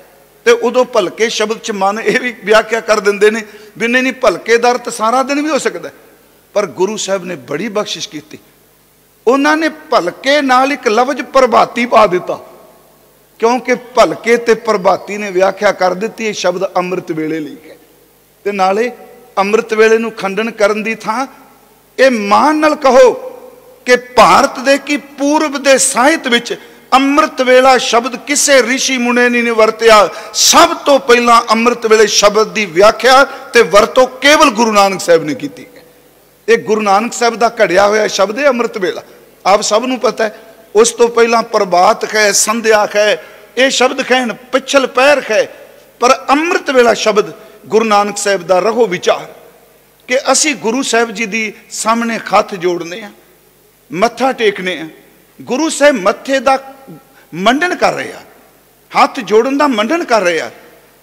Speaker 1: ਤੇ ਉਦੋਂ ਭਲਕੇ ਸ਼ਬਦ ਚ ਮਨ ਇਹ ਵੀ ਵਿਆਖਿਆ ਕਰ ਦਿੰਦੇ ਨੇ ਵੀ ਨਹੀਂ ਨਹੀਂ, ਭਲਕੇ ਦਾ ਅਰਥ ਸਾਰਾ ਦਿਨ ਵੀ ਹੋ ਸਕਦਾ ਪਰ ਗੁਰੂ ਸਾਹਿਬ ਨੇ ਬੜੀ ਬਖਸ਼ਿਸ਼ ਕੀਤੀ। ਉਹਨਾਂ ਨੇ ਭਲਕੇ ਨਾਲ ਇੱਕ ਲਫ਼ਜ਼ ਪ੍ਰਭਾਤੀ ਪਾ ਦਿੱਤਾ। ਕਿਉਂਕਿ ਭਲਕੇ ਤੇ ਪ੍ਰਭਾਤੀ ਨੇ ਵਿਆਖਿਆ ਕਰ ਦਿੱਤੀ ਇਹ ਸ਼ਬਦ ਅੰਮ੍ਰਿਤ ਵੇਲੇ ਲਈ। ਹੈ ਤੇ ਨਾਲੇ ਅੰਮ੍ਰਿਤ ਵੇਲੇ ਨੂੰ ਖੰਡਨ ਕਰਨ ਦੀ ਥਾਂ, ਇਹ ਮਾਨ ਨਾਲ ਕਹੋ ਕਿ ਭਾਰਤ ਦੇ ਕੀ ਪੂਰਬ ਦੇ ਸਾਹਿਤ ਵਿੱਚ ਅੰਮ੍ਰਿਤ ਵੇਲਾ ਸ਼ਬਦ ਕਿਸੇ ઋષਿ ਮੁਨੇ ਨੇ ਵਰਤਿਆ। ਸਭ ਤੋਂ ਪਹਿਲਾਂ ਅੰਮ੍ਰਿਤ ਵੇਲੇ ਸ਼ਬਦ ਦੀ ਵਿਆਖਿਆ ਤੇ ਵਰਤੋਂ ਕੇਵਲ ਗੁਰੂ ਨਾਨਕ ਸਾਹਿਬ ਨੇ ਕੀਤੀ। ਇਹ ਗੁਰੂ ਨਾਨਕ ਸਾਹਿਬ ਦਾ ਘੜਿਆ ਹੋਇਆ ਸ਼ਬਦ ਹੈ ਅੰਮ੍ਰਿਤ ਵੇਲਾ। ਆਪ ਸਭ ਨੂੰ ਪਤਾ ਹੈ, ਉਸ ਤੋਂ ਪਹਿਲਾਂ ਪ੍ਰਭਾਤ ਹੈ ਸੰਧਿਆ ਹੈ ਇਹ ਸ਼ਬਦ ਕਹਿਣ ਪਿਛਲ ਪੈਰ ਹੈ ਪਰ ਅੰਮ੍ਰਿਤ ਵੇਲਾ ਸ਼ਬਦ ਗੁਰੂ ਨਾਨਕ ਸਾਹਿਬ ਦਾ ਰਹੋ ਵਿਚਾਰ ਕਿ ਅਸੀਂ ਗੁਰੂ ਸਾਹਿਬ ਜੀ ਦੀ ਸਾਹਮਣੇ ਹੱਥ ਜੋੜਨੇ ਆ, ਮੱਥਾ ਟੇਕਨੇ ਆ। ਗੁਰੂ ਸਾਹਿਬ ਮੱਥੇ ਦਾ ਮੰਡਨ ਕਰ ਰਹੇ ਆ, ਹੱਥ ਜੋੜਨ ਦਾ ਮੰਡਨ ਕਰ ਰਹੇ ਆ।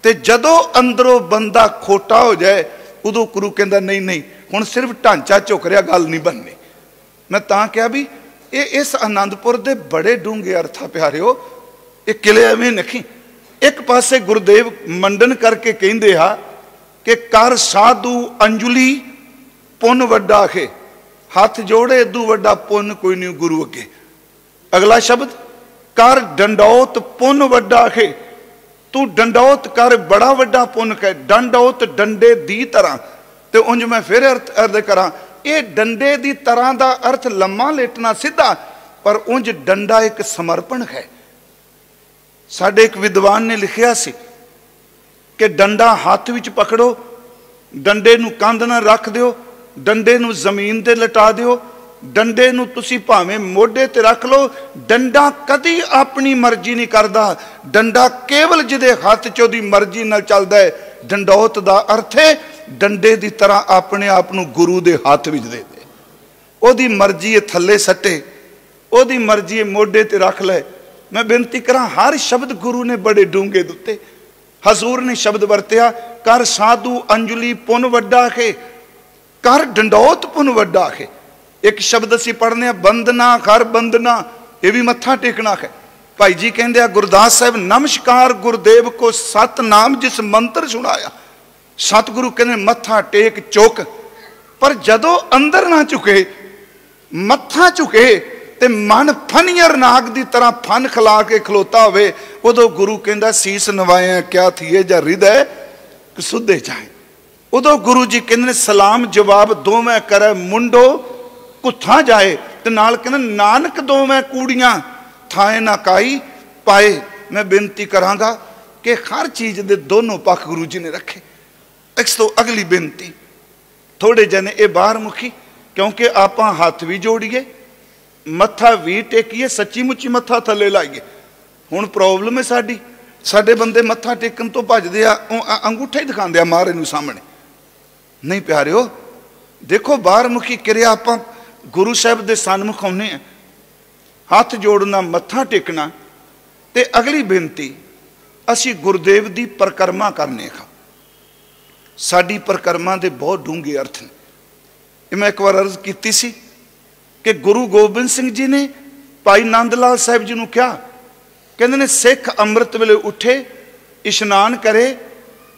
Speaker 1: ਤੇ ਜਦੋਂ ਅੰਦਰੋਂ ਬੰਦਾ ਖੋਟਾ ਹੋ ਜਾਏ, ਉਦੋਂ ਗੁਰੂ ਕਹਿੰਦਾ, ਨਹੀਂ ਨਹੀਂ, ਹੁਣ ਸਿਰਫ ਢਾਂਚਾ ਝੁਕ ਰਿਹਾ, ਗੱਲ ਨਹੀਂ ਬਣਨੀ। ਮੈਂ ਤਾਂ ਕਿਹਾ ਵੀ ਇਹ ਇਸ ਆਨੰਦਪੁਰ ਦੇ ਬੜੇ ਡੂੰਘੇ ਅਰਥਾ ਪਿਆਰਿਓ, ਇਹ ਕਿਲੇ ਐਵੇਂ ਨਖੀ ਇੱਕ ਪਾਸੇ ਗੁਰਦੇਵ ਮੰਡਨ ਕਰਕੇ ਕਹਿੰਦੇ ਆ ਕਿ ਕਰ ਸਾਧੂ ਅੰਜੁਲੀ ਪੁੰਨ ਵੱਡਾ ਹੈ ਹੱਥ ਜੋੜੇ ਇਦੂ ਵੱਡਾ ਪੁੰਨ ਕੋਈ ਨਹੀਂ ਗੁਰੂ ਅੱਗੇ। ਅਗਲਾ ਸ਼ਬਦ, ਕਰ ਡੰਡੌਤ ਪੁੰਨ ਵੱਡਾ ਹੈ ਤੂੰ ਡੰਡੌਤ ਕਰ ਬੜਾ ਵੱਡਾ ਪੁੰਨ ਹੈ ਡੰਡੌਤ ਡੰਡੇ ਦੀ ਤਰ੍ਹਾਂ। ਤੇ ਉਂਝ ਮੈਂ ਫਿਰ ਅਰਥ ਅਰਧ ਕਰਾਂ, ਇਹ ਡੰਡੇ ਦੀ ਤਰ੍ਹਾਂ ਦਾ ਅਰਥ ਲੰਮਾ ਲੇਟਣਾ ਸਿੱਧਾ, ਪਰ ਉਂਝ ਡੰਡਾ ਇੱਕ ਸਮਰਪਣ ਹੈ। ਸਾਡੇ ਇੱਕ ਵਿਦਵਾਨ ਨੇ ਲਿਖਿਆ ਸੀ ਕਿ ਡੰਡਾ ਹੱਥ ਵਿੱਚ ਪਕੜੋ, ਡੰਡੇ ਨੂੰ ਕੰਧ ਨਾਲ ਰੱਖ ਦਿਓ, ਡੰਡੇ ਨੂੰ ਜ਼ਮੀਨ ਤੇ ਲਟਾ ਦਿਓ, ਡੰਡੇ ਨੂੰ ਤੁਸੀਂ ਭਾਵੇਂ ਮੋਢੇ ਤੇ ਰੱਖ ਲਓ, ਡੰਡਾ ਕਦੀ ਆਪਣੀ ਮਰਜ਼ੀ ਨਹੀਂ ਕਰਦਾ। ਡੰਡਾ ਕੇਵਲ ਜਿਹਦੇ ਹੱਥ 'ਚ ਉਹਦੀ ਮਰਜ਼ੀ ਨਾਲ ਚੱਲਦਾ ਹੈ, ਡੰਡੌਤ ਦਾ ਅਰਥ ਹੈ, ਡੰਡੇ ਦੀ ਤਰ੍ਹਾਂ ਆਪਣੇ ਆਪ ਨੂੰ ਗੁਰੂ ਦੇ ਹੱਥ ਵਿੱਚ ਦੇ ਦੇ। ਉਹਦੀ ਮਰਜ਼ੀ ਇਹ ਥੱਲੇ ਸੱਟੇ, ਉਹਦੀ ਮਰਜ਼ੀ ਇਹ ਮੋਢੇ ਤੇ ਰੱਖ ਲੈ। ਮੈਂ ਬੇਨਤੀ ਕਰਾਂ, ਹਰ ਸ਼ਬਦ ਗੁਰੂ ਨੇ ਬੜੇ ਡੂੰਘੇ ਦਿੱਤੇ। ਹਜ਼ੂਰ ਨੇ ਸ਼ਬਦ ਵਰਤਿਆ, ਕਰ ਸਾਧੂ ਅੰਜਲੀ ਪੁਨ ਵੱਡਾ ਹੈ, ਕਰ ਡੰਡੌਤ ਪੁਨ ਵੱਡਾ ਹੈ। ਇੱਕ ਸ਼ਬਦ ਅਸੀਂ ਪੜ੍ਹਨੇ ਆ ਬੰਦਨਾ ਕਰ ਬੰਦਨਾ ਇਹ ਵੀ ਮੱਥਾ ਟੇਕਣਾ ਹੈ। ਭਾਈ ਜੀ ਕਹਿੰਦੇ ਆ, ਗੁਰਦਾਸ ਸਾਹਿਬ, ਨਮਸਕਾਰ ਗੁਰਦੇਵ ਕੋ ਸਤ ਨਾਮ ਜਿਸ ਮੰਤਰ ਸੁਣਾਇਆ। ਸਤਿਗੁਰੂ ਕਹਿੰਦੇ, ਮੱਥਾ ਟੇਕ, ਚੁੱਕ। ਪਰ ਜਦੋਂ ਅੰਦਰ ਨਾ ਝੁਕੇ, ਮੱਥਾ ਝੁਕੇ ਤੇ ਮਨ ਫਨੀਅਰ ਨਾਗ ਦੀ ਤਰ੍ਹਾਂ ਫਨ ਖਲਾ ਕੇ ਖਲੋਤਾ ਹੋਵੇ, ਉਦੋਂ ਗੁਰੂ ਕਹਿੰਦਾ, ਸੀਸ ਨਵਾਇਆ, ਕਿਆ ਥੀਏ ਜਾਂ ਹਿਰਦੈ ਕਿ ਸੁਧੇ ਜਾਏ। ਉਦੋਂ ਗੁਰੂ ਜੀ ਕਹਿੰਦੇ ਨੇ, ਸਲਾਮ ਜਵਾਬ ਦੋਵੇਂ ਕਰੈ, ਮੁੰਡੋ, ਕੁੱਥਾ ਜਾਏ? ਤੇ ਨਾਲ ਕਹਿੰਦੇ, ਨਾਨਕ ਦੋਵੇਂ ਕੂੜੀਆਂ, ਥਾਏ ਨਾ ਕਾਈ, ਪਾਏ, ਮੈਂ ਬੇਨਤੀ ਕਰਾਂਗਾ ਕਿ ਹਰ ਚੀਜ਼ ਦੇ ਦੋਨੋਂ ਪੱਖ ਗੁਰੂ ਜੀ ਨੇ ਰੱਖੇ। ਇਸ ਤੋਂ ਅਗਲੀ ਬੇਨਤੀ ਥੋੜੇ ਜਨੇ ਇਹ ਬਾਹਰ ਮੁਖੀ ਕਿਉਂਕਿ ਆਪਾਂ ਹੱਥ ਵੀ ਜੋੜੀਏ ਮੱਥਾ ਵੀ ਟੇਕੀਏ ਸੱਚੀ ਮੁੱਚੀ ਮੱਥਾ ਥੱਲੇ ਲਾਈਏ। ਹੁਣ ਪ੍ਰੋਬਲਮ ਹੈ ਸਾਡੀ। ਸਾਡੇ ਬੰਦੇ ਮੱਥਾ ਟੇਕਣ ਤੋਂ ਭੱਜਦੇ ਆ, ਉਹ ਅੰਗੂਠਾ ਹੀ ਦਿਖਾਉਂਦੇ ਆ ਮਾਰੇ ਨੂੰ ਸਾਹਮਣੇ। ਨਹੀਂ ਪਿਆਰਿਓ, ਦੇਖੋ ਬਾਹਰ ਮੁਖੀ ਕਿਰਿਆ ਆਪਾਂ ਗੁਰੂ ਸਾਹਿਬ ਦੇ ਸਨਮੁਖ ਆਉਨੇ ਆ। ਹੱਥ ਜੋੜਨਾ, ਮੱਥਾ ਟੇਕਣਾ, ਤੇ ਅਗਲੀ ਬੇਨਤੀ, ਅਸੀਂ ਗੁਰਦੇਵ ਦੀ ਪ੍ਰਕਰਮਾ ਕਰਨੇ ਖਾ ਸਾਡੀ ਪ੍ਰਕਰਮਾ ਦੇ ਬਹੁਤ ਡੂੰਘੇ ਅਰਥ ਨੇ। ਇਹ ਮੈਂ ਇੱਕ ਵਾਰ ਅਰਜ਼ ਕੀਤੀ ਸੀ ਕਿ ਗੁਰੂ ਗੋਬਿੰਦ ਸਿੰਘ ਜੀ ਨੇ ਭਾਈ ਨੰਦ ਲਾਲ ਸਾਹਿਬ ਜੀ ਨੂੰ ਕਿਹਾ, ਕਹਿੰਦੇ ਨੇ, ਸਿੱਖ ਅੰਮ੍ਰਿਤ ਵੇਲੇ ਉੱਠੇ, ਇਸ਼ਨਾਨ ਕਰੇ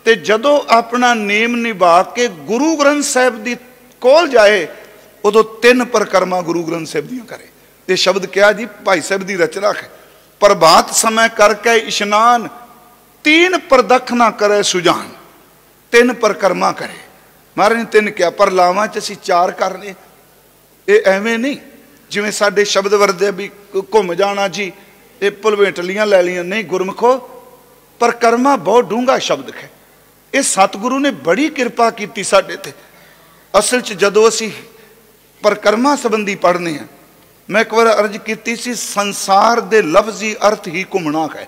Speaker 1: ਤੇ ਜਦੋਂ ਆਪਣਾ ਨੇਮ ਨਿਭਾ ਕੇ ਗੁਰੂ ਗ੍ਰੰਥ ਸਾਹਿਬ ਦੀ ਕੋਲ ਜਾਏ, ਉਦੋਂ ਤਿੰਨ ਪ੍ਰਕਰਮਾ ਗੁਰੂ ਗ੍ਰੰਥ ਸਾਹਿਬ ਦੀਆਂ ਕਰੇ। ਇਹ ਸ਼ਬਦ ਕਿਹਾ ਜੀ, ਭਾਈ ਸਾਹਿਬ ਦੀ ਰਚਨਾ ਹੈ। ਪ੍ਰਭਾਤ ਸਮੇਂ ਕਰਕੇ ਇਸ਼ਨਾਨ, ਤੀਨ ਪ੍ਰਦਖਨਾ ਕਰੇ ਸੁਜਾਨ, ਤਿੰਨ ਪ੍ਰਕਰਮਾ ਕਰੇ। ਮਹਾਰਾਜ ਨੇ ਤਿੰਨ ਕਿਹਾ, ਪਰ ਲਾਵਾਂ ਚ ਅਸੀਂ ਚਾਰ ਕਰਨੇ। ਇਹ ਐਵੇਂ ਨਹੀਂ, ਜਿਵੇਂ ਸਾਡੇ ਸ਼ਬਦ ਵਰਦੇ ਵੀ ਘੁੰਮ ਜਾਣਾ ਜੀ, ਇਹ ਭੁਲਵੇਟਲੀਆਂ ਲੈ ਲੀਆਂ ਨਹੀਂ ਗੁਰਮਖੋ, ਪਰ ਕਰਮਾ ਬਹੁਤ ਡੂੰਘਾ ਸ਼ਬਦ ਹੈ ਇਹ ਸਤਿਗੁਰੂ ਨੇ ਬੜੀ ਕਿਰਪਾ ਕੀਤੀ ਸਾਡੇ ਤੇ। ਅਸਲ 'ਚ ਜਦੋਂ ਅਸੀਂ ਪਰਕਰਮਾ ਸੰਬੰਧੀ ਪੜ੍ਹਨੇ ਆ, ਮੈਂ ਇੱਕ ਵਾਰ ਅਰਜ਼ ਕੀਤੀ ਸੀ, ਸੰਸਾਰ ਦੇ ਲਫ਼ਜ਼ੀ ਅਰਥ ਹੀ ਘੁੰਮਣਾ ਹੈ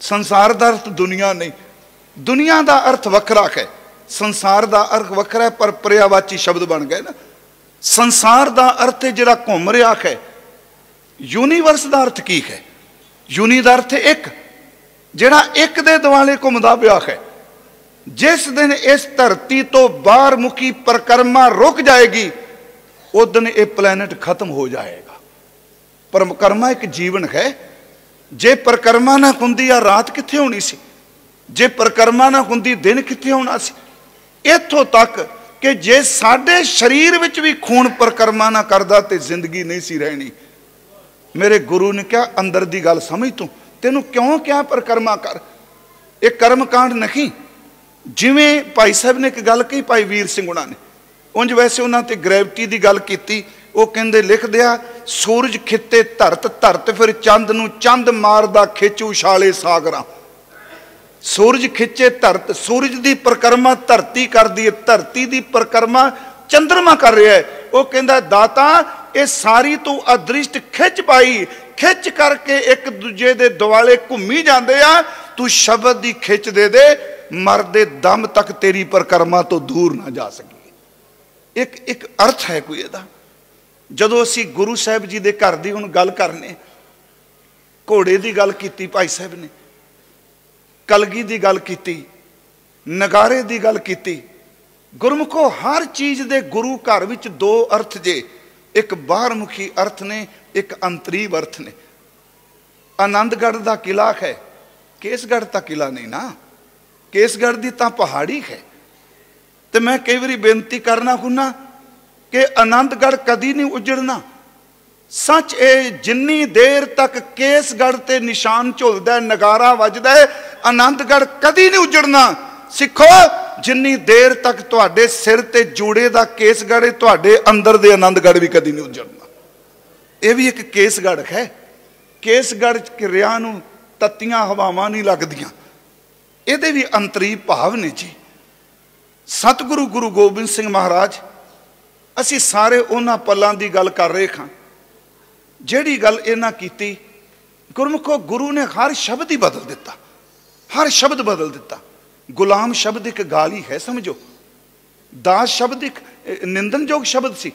Speaker 1: ਸੰਸਾਰ ਦਾ ਅਰਥ ਦੁਨੀਆ ਨਹੀਂ, ਦੁਨੀਆ ਦਾ ਅਰਥ ਵੱਖਰਾ ਹੈ ਸੰਸਾਰ ਦਾ ਅਰਥ ਵੱਖਰਾ ਹੈ, ਪਰ ਪਰਿਆਵਾਚੀ ਸ਼ਬਦ ਬਣ ਗਏ ਨਾ। ਸੰਸਾਰ ਦਾ ਅਰਥ ਜਿਹੜਾ ਘੁੰਮ ਰਿਹਾ ਹੈ। ਯੂਨੀਵਰਸ ਦਾ ਅਰਥ ਕੀ ਹੈ? ਯੂਨੀ ਦਾ ਅਰਥ ਇੱਕ, ਜਿਹੜਾ ਇੱਕ ਦੇ ਦੁਆਲੇ ਘੁੰਮਦਾ ਪਿਆ ਹੈ। ਜਿਸ ਦਿਨ ਇਸ ਧਰਤੀ ਤੋਂ ਬਾਹਰ ਮੁਖੀ ਪ੍ਰਕਰਮਾ ਰੁਕ ਜਾਏਗੀ, ਉਸ ਦਿਨ ਇਹ ਪਲੈਨਟ ਖਤਮ ਹੋ ਜਾਏਗਾ। ਪਰਮਕਰਮਾ ਇੱਕ ਜੀਵਨ ਹੈ। ਜੇ ਪ੍ਰਕਰਮਾ ਨਾ ਹੁੰਦੀ ਆ ਰਾਤ ਕਿੱਥੇ ਹੋਣੀ ਸੀ? ਜੇ ਪ੍ਰਕਰਮਾ ਨਾ ਹੁੰਦੀ, ਦਿਨ ਕਿੱਥੇ ਹੋਣਾ ਸੀ? ਇੱਥੋਂ ਤੱਕ ਕਿ ਜੇ ਸਾਡੇ ਸਰੀਰ ਵਿੱਚ ਵੀ ਖੂਨ ਪ੍ਰਕਰਮਾ ਨਾ ਕਰਦਾ ਤੇ ਜ਼ਿੰਦਗੀ ਨਹੀਂ ਸੀ ਰਹਿਣੀ। ਮੇਰੇ ਗੁਰੂ ਨੇ ਕਿਹਾ, ਅੰਦਰ ਦੀ ਗੱਲ ਸਮਝ ਤੂੰ। ਤੈਨੂੰ ਕਿਉਂ ਕਿਹਾ ਪ੍ਰਕਰਮਾ ਕਰ? ਇਹ ਕਰਮ ਕਾਂਡ ਨਹੀਂ। ਜਿਵੇਂ ਭਾਈ ਸਾਹਿਬ ਨੇ ਇੱਕ ਗੱਲ ਕਹੀ, ਭਾਈ ਵੀਰ ਸਿੰਘ ਉਹਨਾਂ ਨੇ। ਉਂਝ ਵੈਸੇ ਉਹਨਾਂ ਤੇ ਗ੍ਰੈਵਿਟੀ ਦੀ ਗੱਲ ਕੀਤੀ। ਉਹ ਕਹਿੰਦੇ, ਲਿਖਦੇ ਆ, ਸੂਰਜ ਖਿੱਤੇ ਧਰਤ ਧਰਤ ਫਿਰ ਚੰਦ ਨੂੰ ਚੰਦ ਮਾਰਦਾ ਖਿੱਚ ਉਛਾਲੇ ਸਾਗਰਾਂ। ਸੂਰਜ ਖਿੱਚੇ ਧਰਤ, ਸੂਰਜ ਦੀ ਪ੍ਰਕਰਮਾ ਧਰਤੀ ਕਰਦੀ ਹੈ, ਧਰਤੀ ਦੀ ਪ੍ਰਕਰਮਾ ਚੰ드ਰਮਾ ਕਰ ਰਿਹਾ ਹੈ। ਉਹ ਕਹਿੰਦਾ, ਦਾਤਾ, ਇਹ ਸਾਰੀ ਤੂੰ ਅਦ੍ਰਿਸ਼ਟ ਖਿੱਚ ਪਾਈ। ਖਿੱਚ ਕਰਕੇ ਇੱਕ ਦੂਜੇ ਦੇ ਦੁਆਲੇ ਘੁੰਮੀ ਜਾਂਦੇ ਆ। ਤੂੰ ਸ਼ਬਦ ਦੀ ਖਿੱਚ ਦੇ ਦੇ। ਮਰਦੇ ਦਮ ਤੱਕ ਤੇਰੀ ਪ੍ਰਕਰਮਾ ਤੋਂ ਦੂਰ ਨਾ ਜਾ ਸਕੀ ਇੱਕ ਇੱਕ ਅਰਥ ਹੈ ਕੋਈ ਇਹਦਾ। ਜਦੋਂ ਅਸੀਂ ਗੁਰੂ ਸਾਹਿਬ ਜੀ ਦੇ ਘਰ ਦੀ ਹੁਣ ਗੱਲ ਕਰਨੇ, ਘੋੜੇ ਦੀ ਗੱਲ ਕੀਤੀ ਭਾਈ ਸਾਹਿਬ ਨੇ ਕਲਗੀ ਦੀ ਗੱਲ ਕੀਤੀ, ਨਗਾਰੇ ਦੀ ਗੱਲ ਕੀਤੀ, ਗੁਰਮੁਖੋ ਹਰ ਚੀਜ਼ ਦੇ ਗੁਰੂ ਘਰ ਵਿੱਚ ਦੋ ਅਰਥ ਜੇ, ਇੱਕ ਬਾਹਰਮੁਖੀ ਅਰਥ ਨੇ, ਇੱਕ ਅੰਤਰੀਵ ਅਰਥ ਨੇ। ਆਨੰਦਗੜ੍ਹ ਦਾ ਕਿਲਾ ਹੈ, ਕੇਸਗੜ੍ਹ ਤਾਂ ਕਿਲਾ ਨਹੀਂ ਨਾ, ਕੇਸਗੜ੍ਹ ਦੀ ਤਾਂ ਪਹਾੜੀ ਹੈ। ਤੇ ਮੈਂ ਕਈ ਵਾਰੀ ਬੇਨਤੀ ਕਰਨਾ ਹੁੰਨਾ ਕਿ ਆਨੰਦਗੜ੍ਹ ਕਦੀ ਨਹੀਂ ਉਜੜਨਾ। ਸੱਚ ਇਹ ਜਿੰਨੀ ਦੇਰ ਤੱਕ ਕੇਸਗੜ੍ਹ ਤੇ ਨਿਸ਼ਾਨ ਝੁਲਦਾ ਨਗਾਰਾ ਵੱਜਦਾ ਹੈ, ਆਨੰਦਗੜ੍ਹ ਕਦੀ ਨਹੀਂ ਉਜੜਨਾ। ਸਿੱਖੋ, ਜਿੰਨੀ ਦੇਰ ਤੱਕ ਤੁਹਾਡੇ ਸਿਰ ਤੇ ਜੂੜੇ ਦਾ ਕੇਸਗੜ੍ਹ ਹੈ, ਤੁਹਾਡੇ ਅੰਦਰ ਦੇ ਆਨੰਦਗੜ੍ਹ ਵੀ ਕਦੀ ਨਹੀਂ ਉਜੜਨਾ। ਇਹ ਵੀ ਇੱਕ ਕੇਸਗੜ੍ਹ ਹੈ। ਕੇਸਗੜ੍ਹ ਕਿਰਿਆ ਨੂੰ ਤੱਤੀਆਂ ਹਵਾਵਾਂ ਨਹੀਂ ਲੱਗਦੀਆਂ। ਇਹਦੇ ਵੀ ਅੰਤਰੀ ਭਾਵ ਨੇ ਜੀ। ਸਤਿਗੁਰੂ ਗੁਰੂ ਗੋਬਿੰਦ ਸਿੰਘ ਮਹਾਰਾਜ, ਅਸੀਂ ਸਾਰੇ ਉਹਨਾਂ ਪਲਾਂ ਦੀ ਗੱਲ ਕਰ ਰਹੇ ਹਾਂ ਜਿਹੜੀ ਗੱਲ ਇਹਨਾਂ ਕੀਤੀ ਗੁਰਮੁਖੋ ਗੁਰੂ ਨੇ ਹਰ ਸ਼ਬਦ ਹੀ ਬਦਲ ਦਿੱਤਾ। ਹਰ ਸ਼ਬਦ ਬਦਲ ਦਿੱਤਾ। ਗੁਲਾਮ ਸ਼ਬਦ ਇੱਕ ਗਾਲੀ ਹੈ ਸਮਝੋ। ਦਾਸ ਸ਼ਬਦ ਇੱਕ ਅਹ, ਨਿੰਦਨਯੋਗ ਸ਼ਬਦ ਸੀ।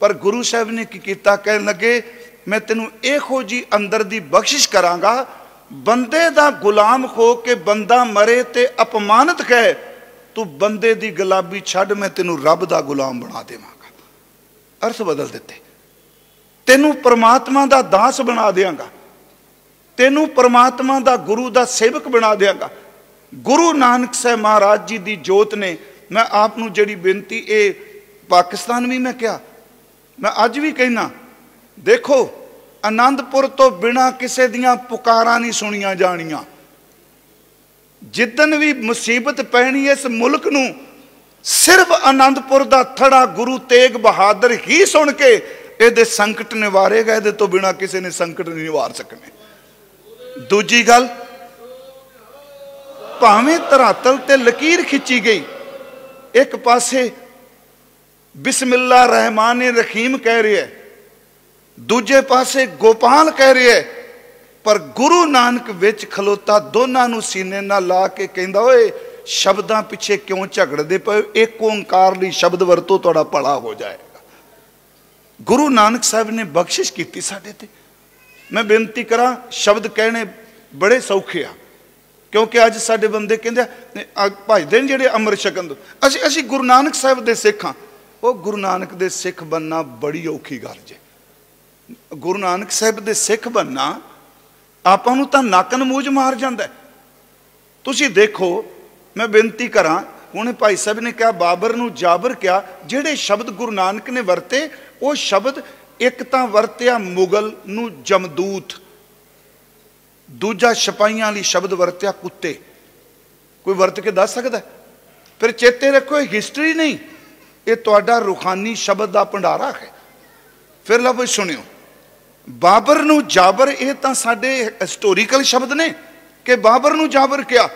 Speaker 1: ਪਰ ਗੁਰੂ ਸਾਹਿਬ ਨੇ ਕੀ ਕੀਤਾ? ਕਹਿਣ ਲੱਗੇ ਮੈਂ ਤੈਨੂੰ ਇਹੋ ਜੀ ਅੰਦਰ ਦੀ ਬਖਸ਼ਿਸ਼ ਕਰਾਂਗਾ ਬੰਦੇ ਦਾ ਗੁਲਾਮ ਹੋ ਕੇ ਬੰਦਾ ਮਰੇ ਤੇ ਅਪਮਾਨਿਤ ਕਹੇ ਤੂੰ ਬੰਦੇ ਦੀ ਗੁਲਾਬੀ ਛੱਡ ਮੈਂ ਤੈਨੂੰ ਰੱਬ ਦਾ ਗੁਲਾਮ ਬਣਾ ਦੇਵਾਂਗਾ। ਅਰਥ ਬਦਲ ਦਿੱਤੇ। ਤੈਨੂੰ ਪਰਮਾਤਮਾ ਦਾ ਦਾਸ ਬਣਾ ਦੇਵਾਂਗਾ ਤੈਨੂੰ ਪਰਮਾਤਮਾ ਦਾ ਗੁਰੂ ਦਾ ਸੇਵਕ ਬਣਾ ਦੇਵਾਂਗਾ ਗੁਰੂ ਨਾਨਕ ਸਾਹਿਬ ਮਹਾਰਾਜ ਜੀ ਦੀ ਜੋਤ ਨੇ ਮੈਂ ਆਪ ਨੂੰ ਜਿਹੜੀ ਬੇਨਤੀ, ਇਹ ਪਾਕਿਸਤਾਨ ਵੀ ਮੈਂ ਕਿਹਾ, ਮੈਂ ਅੱਜ ਵੀ ਕਹਿਣਾ ਦੇਖੋ ਆਨੰਦਪੁਰ ਤੋਂ ਬਿਨਾ ਕਿਸੇ ਦੀਆਂ ਪੁਕਾਰਾਂ ਨਹੀਂ ਸੁਣੀਆਂ ਜਾਣੀਆਂ। ਜਿੱਦਨ ਵੀ ਮੁਸੀਬਤ ਪੈਣੀ ਇਸ ਮੁਲਕ ਨੂੰ, ਸਿਰਫ ਆਨੰਦਪੁਰ ਦਾ ਥੜਾ ਗੁਰੂ ਤੇਗ ਬਹਾਦਰ ਹੀ ਸੁਣ ਕੇ ਇਹਦੇ ਸੰਕਟ ਨਿਵਾਰੇਗਾ, ਇਹਦੇ ਤੋਂ ਬਿਨਾ ਕਿਸੇ ਨੇ ਸੰਕਟ ਨਹੀਂ ਨਿਵਾਰ ਸਕਣੇ ਦੂਜੀ ਗੱਲ, ਭਾਵੇਂ ਧਰਾਤਲ ਤੇ ਲਕੀਰ ਖਿੱਚੀ ਗਈ, ਇੱਕ ਪਾਸੇ ਬਿਸਮਿਲ੍ਲਾ ਰਹਿਮਾਨ ਰਹੀਮ ਕਹਿ ਰਿਹਾ ਦੂਜੇ ਪਾਸੇ ਗੋਪਾਲ ਕਹਿ ਰਿਹਾ ਪਰ ਗੁਰੂ ਨਾਨਕ ਵਿੱਚ ਖਲੋਤਾ ਦੋਨਾਂ ਨੂੰ ਸੀਨੇ ਨਾਲ ਲਾ ਕੇ ਕਹਿੰਦਾ, ਓਏ, ਸ਼ਬਦਾਂ ਪਿੱਛੇ ਕਿਉਂ ਝਗੜਦੇ ਪਏ ਹੋ? ਇੱਕ ਓੰਕਾਰ ਲਈ ਸ਼ਬਦ ਵਰਤੋ ਤੁਹਾਡਾ ਭਲਾ ਹੋ ਜਾਏ ਗੁਰੂ ਨਾਨਕ ਸਾਹਿਬ ਨੇ ਬਖਸ਼ਿਸ਼ ਕੀਤੀ ਸਾਡੇ ਤੇ। ਮੈਂ ਬੇਨਤੀ ਕਰਾਂ ਸ਼ਬਦ ਕਹਿਣੇ ਬੜੇ ਸੌਖੇ ਆ। ਕਿਉਂਕਿ ਅੱਜ ਸਾਡੇ ਬੰਦੇ ਕਹਿੰਦੇ ਆ, ਆ ਭਜਦੇ ਨੇ ਜਿਹੜੇ ਅੰਮ੍ਰਿਤ ਛਕਣ ਤੋਂ ਅਸੀਂ ਅਸੀਂ ਗੁਰੂ ਨਾਨਕ ਸਾਹਿਬ ਦੇ ਸਿੱਖ ਹਾਂ ਉਹ ਗੁਰੂ ਨਾਨਕ ਦੇ ਸਿੱਖ ਬੰਨਾ ਬੜੀ ਔਖੀ ਗੱਲ ਜੇ। ਗੁਰੂ ਨਾਨਕ ਸਾਹਿਬ ਦੇ ਸਿੱਖ ਬੰਨਾ ਆਪਾਂ ਨੂੰ ਤਾਂ ਨੱਕ ਨਮੂਜ ਮਾਰ ਜਾਂਦਾ। ਤੁਸੀਂ ਦੇਖੋ ਮੈਂ ਬੇਨਤੀ ਕਰਾਂ ਹੁਣ ਭਾਈ ਸਾਹਿਬ ਨੇ ਕਿਹਾ, ਬਾਬਰ ਨੂੰ ਜਾਬਰ ਕਿਹਾ, ਜਿਹੜੇ ਸ਼ਬਦ ਗੁਰੂ ਨਾਨਕ ਨੇ ਵਰਤੇ, ਉਹ ਸ਼ਬਦ ਇੱਕ ਤਾਂ ਵਰਤਿਆ ਮੁਗਲ ਨੂੰ ਜਮਦੂਤ, ਦੂਜਾ ਸਿਪਾਹੀਆਂ ਲਈ ਸ਼ਬਦ ਵਰਤਿਆ ਕੁੱਤੇ। ਕੋਈ ਵਰਤ ਕੇ ਦੱਸ ਸਕਦਾ ਫਿਰ ਚੇਤੇ ਰੱਖੋ, ਇਹ ਹਿਸਟਰੀ ਨਹੀਂ। ਇਹ ਤੁਹਾਡਾ ਰੂਹਾਨੀ ਸ਼ਬਦ ਦਾ ਭੰਡਾਰਾ ਹੈ। ਫਿਰ ਲਓ ਸੁਣਿਓ। ਬਾਬਰ ਨੂੰ ਜਾਬਰ, ਇਹ ਤਾਂ ਸਾਡੇ ਹਿਸਟੋਰੀਕਲ ਸ਼ਬਦ ਨੇ। ਕਿ ਬਾਬਰ ਨੂੰ ਜਾਬਰ ਕਿਹਾ?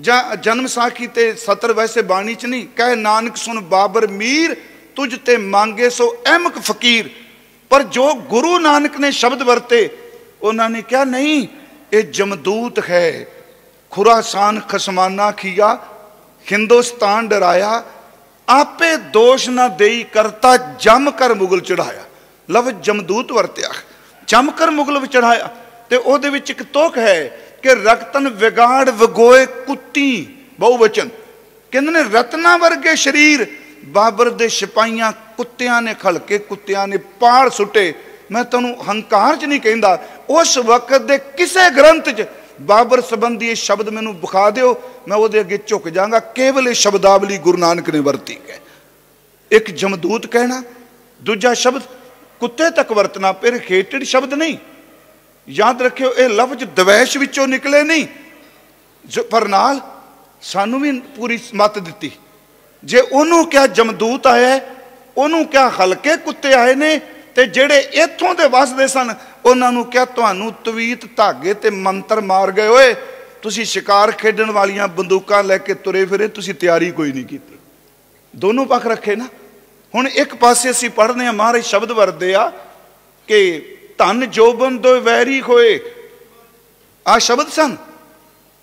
Speaker 1: ਜਾਂ ਜਨਮ ਸਾਖੀ ਤੇ ਸਤਰ ਵੈਸੇ ਬਾਣੀ ਚ ਨਹੀਂ, ਕਹਿ ਨਾਨਕ ਸੁਣ ਬਾਬਰ ਮੀਰ, ਤੁਝ ਤੇ ਮੰਗੇ ਸੋ ਅਹਿਮਕ ਫਕੀਰ। ਪਰ ਜੋ ਗੁਰੂ ਨਾਨਕ ਨੇ ਸ਼ਬਦ ਵਰਤੇ, ਉਹਨਾਂ ਨੇ ਕਿਹਾ, ਨਹੀਂ, ਇਹ ਜਮਦੂਤ ਹੈ। ਖੁਰਾਸਾਨ ਖਸਮਾਨਾ ਖੀਆ, ਹਿੰਦੁਸਤਾਨ ਡਰਾਇਆ। ਆਪੇ ਦੋਸ਼ ਨਾ ਦੇਈ ਕਰਤਾ ਜਮ ਕਰ ਮੁਗਲ ਚੜਾਇਆ। ਲਫ਼ਜ਼ ਜਮਦੂਤ ਵਰਤਿਆ। ਜਮ ਕਰ ਮੁਗਲ ਚੜਾਇਆ। ਤੇ ਉਹਦੇ ਵਿੱਚ ਇੱਕ ਤੋਕ ਹੈ ਕਿ ਰਕਤਨ ਵਿਗਾੜ ਵਗੋਏ ਕੁੱਤੀ, ਬਹੁਵਚਨ। ਕਹਿੰਦੇ ਨੇ ਰਤਨਾ ਵਰਗੇ ਸਰੀਰ, ਬਾਬਰ ਦੇ ਸਿਪਾਹੀਆਂ ਕੁੱਤਿਆਂ ਨੇ ਖਲਕੇ, ਕੁੱਤਿਆਂ ਨੇ ਪਾੜ ਸੁੱਟੇ। ਮੈਂ ਤੁਹਾਨੂੰ ਹੰਕਾਰ 'ਚ ਨਹੀਂ ਕਹਿੰਦਾ, ਉਸ ਵਕਤ ਦੇ ਕਿਸੇ ਗ੍ਰੰਥ 'ਚ ਬਾਬਰ ਸੰਬੰਧੀ ਇਹ ਸ਼ਬਦ ਮੈਨੂੰ ਵਿਖਾ ਦਿਓ, ਮੈਂ ਉਹਦੇ ਅੱਗੇ ਝੁਕ ਜਾਵਾਂਗਾ। ਕੇਵਲ ਇਹ ਸ਼ਬਦਾਵਲੀ ਗੁਰੂ ਨਾਨਕ ਨੇ ਵਰਤੀ ਹੈ। ਇੱਕ ਜਮਦੂਤ ਕਹਿਣਾ, ਦੂਜਾ ਸ਼ਬਦ, ਕੁੱਤੇ ਤੱਕ ਵਰਤਣਾ, ਫਿਰ ਹੇਟਡ ਸ਼ਬਦ ਨਹੀਂ। ਯਾਦ ਰੱਖਿਓ, ਇਹ ਲਫ਼ਜ਼ ਦਵੈਸ਼ ਵਿੱਚੋਂ ਨਿਕਲੇ ਨਹੀਂ। ਜੋ- ਪਰ ਨਾਲ ਸਾਨੂੰ ਵੀ ਪੂਰੀ ਮਤ ਦਿੱਤੀ। ਜੇ ਉਹਨੂੰ ਕਿਹਾ ਜਮਦੂਤ ਆਇਆ, ਉਹਨੂੰ ਕਿਹਾ ਹਲਕੇ ਕੁੱਤੇ ਆਏ ਨੇ, ਤੇ ਜਿਹੜੇ ਇੱਥੋਂ ਦੇ ਵਸਦੇ ਸਨ, ਉਹਨਾਂ ਨੂੰ ਕਿਹਾ, ਤੁਹਾਨੂੰ ਤਵੀਤ ਧਾਗੇ ਤੇ ਮੰਤਰ ਮਾਰ ਗਏ ਓਏ। ਤੁਸੀਂ ਸ਼ਿਕਾਰ ਖੇਡਣ ਵਾਲੀਆਂ ਬੰਦੂਕਾਂ ਲੈ ਕੇ ਤੁਰੇ ਫਿਰੇ, ਤੁਸੀਂ ਤਿਆਰੀ ਕੋਈ ਨਹੀਂ ਕੀਤੀ। ਦੋਨੋਂ ਪੱਖ ਰੱਖੇ ਨਾ। ਹੁਣ ਇੱਕ ਪਾਸੇ ਅਸੀਂ ਪੜ੍ਹਦੇ ਆ ਮਹਾਰਾਜ ਸ਼ਬਦ ਵਰਦੇ ਆ ਕਿ ਧਨ ਜੋਬਨ ਤੋਂ ਵੈਰੀ ਹੋਏ ਆ ਸ਼ਬਦ ਸਨ।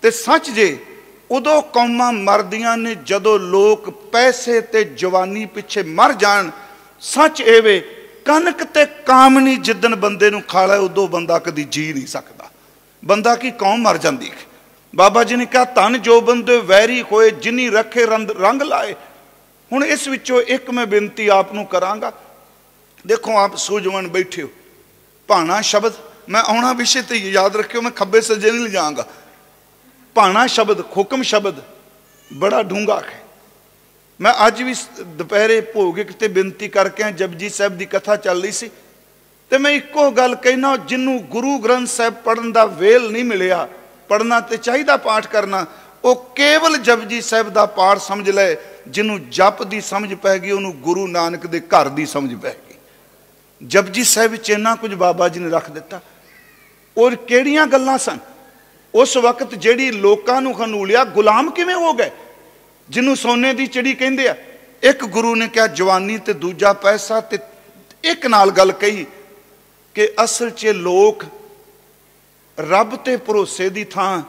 Speaker 1: ਤੇ ਸੱਚ ਜੇ, ਉਦੋਂ ਕੌਮਾਂ ਮਰਦੀਆਂ ਨੇ, ਜਦੋਂ ਲੋਕ ਪੈਸੇ ਤੇ ਜਵਾਨੀ ਪਿੱਛੇ ਮਰ ਜਾਣ, ਸੱਚ ਐਵੇਂ ਕਨਕ ਤੇ ਕਾਮਨੀ ਜਿੱਦਨ ਬੰਦੇ ਨੂੰ ਖਾ ਲੈ, ਉਦੋਂ ਬੰਦਾ ਕਦੀ ਜੀ ਨਹੀਂ ਸਕਦਾ। ਬੰਦਾ ਕੀ ਕੌਮ ਮਰ ਜਾਂਦੀ ਹੈ? ਬਾਬਾ ਜੀ ਨੇ ਕਿਹਾ, ਧਨ ਜੋ ਬੰਦੇ ਵੈਰੀ ਹੋਏ ਜਿਨੀ ਰੱਖੇ ਰੰਗ ਰੰਗ ਲਾਏ। ਹੁਣ ਇਸ ਵਿੱਚੋਂ ਇੱਕ ਮੈਂ ਬੇਨਤੀ ਆਪ ਨੂੰ ਕਰਾਂਗਾ। ਦੇਖੋ, ਆਪ ਸੂਝਵਾਨ ਬੈਠੇ ਹੋ। ਭਾਣਾ ਸ਼ਬਦ, ਮੈਂ ਆਉਣਾ ਵਿਸ਼ੇ ਤੇ ਯਾਦ ਰੱਖਿਓ, ਮੈਂ ਖੱਬੇ ਸੱਜੇ ਨਹੀਂ ਲਿਜਾਂਗਾ ਭਾਣਾ ਸ਼ਬਦ ਹੁਕਮ ਸ਼ਬਦ, ਬੜਾ ਡੂੰਘਾ ਹੈ ਮੈਂ ਅੱਜ ਵੀ ਦੁਪਹਿਰੇ ਭੋਗਿਕ 'ਤੇ ਬੇਨਤੀ ਕਰਕੇ ਜਪਜੀ ਸਾਹਿਬ ਦੀ ਕਥਾ ਚੱਲ ਰਹੀ ਸੀ। ਤੇ ਮੈਂ ਇੱਕੋ ਗੱਲ ਕਹਿਣਾ ਜਿਹਨੂੰ ਗੁਰੂ ਗ੍ਰੰਥ ਸਾਹਿਬ ਪੜਨ ਦਾ ਵੇਲ ਨਹੀਂ ਮਿਲਿਆ ਪੜਨਾ ਤੇ ਚਾਹੀਦਾ ਪਾਠ ਕਰਨਾ, ਉਹ ਕੇਵਲ ਜਪਜੀ ਸਾਹਿਬ ਦਾ ਪਾਠ ਸਮਝ ਲੈ ਜਿਹਨੂੰ ਜਪ ਦੀ ਸਮਝ ਪੈ ਗਈ, ਉਹਨੂੰ ਗੁਰੂ ਨਾਨਕ ਦੇ ਘਰ ਦੀ ਸਮਝ ਪੈ ਗਈ। ਜਪਜੀ ਸਾਹਿਬ ਵਿੱਚ ਇੰਨਾ ਕੁਝ ਬਾਬਾ ਜੀ ਨੇ ਰੱਖ ਦਿੱਤਾ। ਔਰ ਕਿਹੜੀਆਂ ਗੱਲਾਂ ਸਨ? ਉਸ ਵਕਤ ਜਿਹੜੀ ਲੋਕਾਂ ਨੂੰ ਖਨੂਲਿਆ ਗੁਲਾਮ ਕਿਵੇਂ ਹੋ ਗਏ? ਜਿਹਨੂੰ ਸੋਨੇ ਦੀ ਚਿੜੀ ਕਹਿੰਦੇ ਆ, ਇੱਕ ਗੁਰੂ ਨੇ ਕਿਹਾ, ਜਵਾਨੀ ਤੇ ਦੂਜਾ ਪੈਸਾ ਤੇ ਇੱਕ ਨਾਲ ਗੱਲ ਕਹੀ ਕਿ ਅਸਲ 'ਚ ਲੋਕ ਰੱਬ ਤੇ ਭਰੋਸੇ ਦੀ ਥਾਂ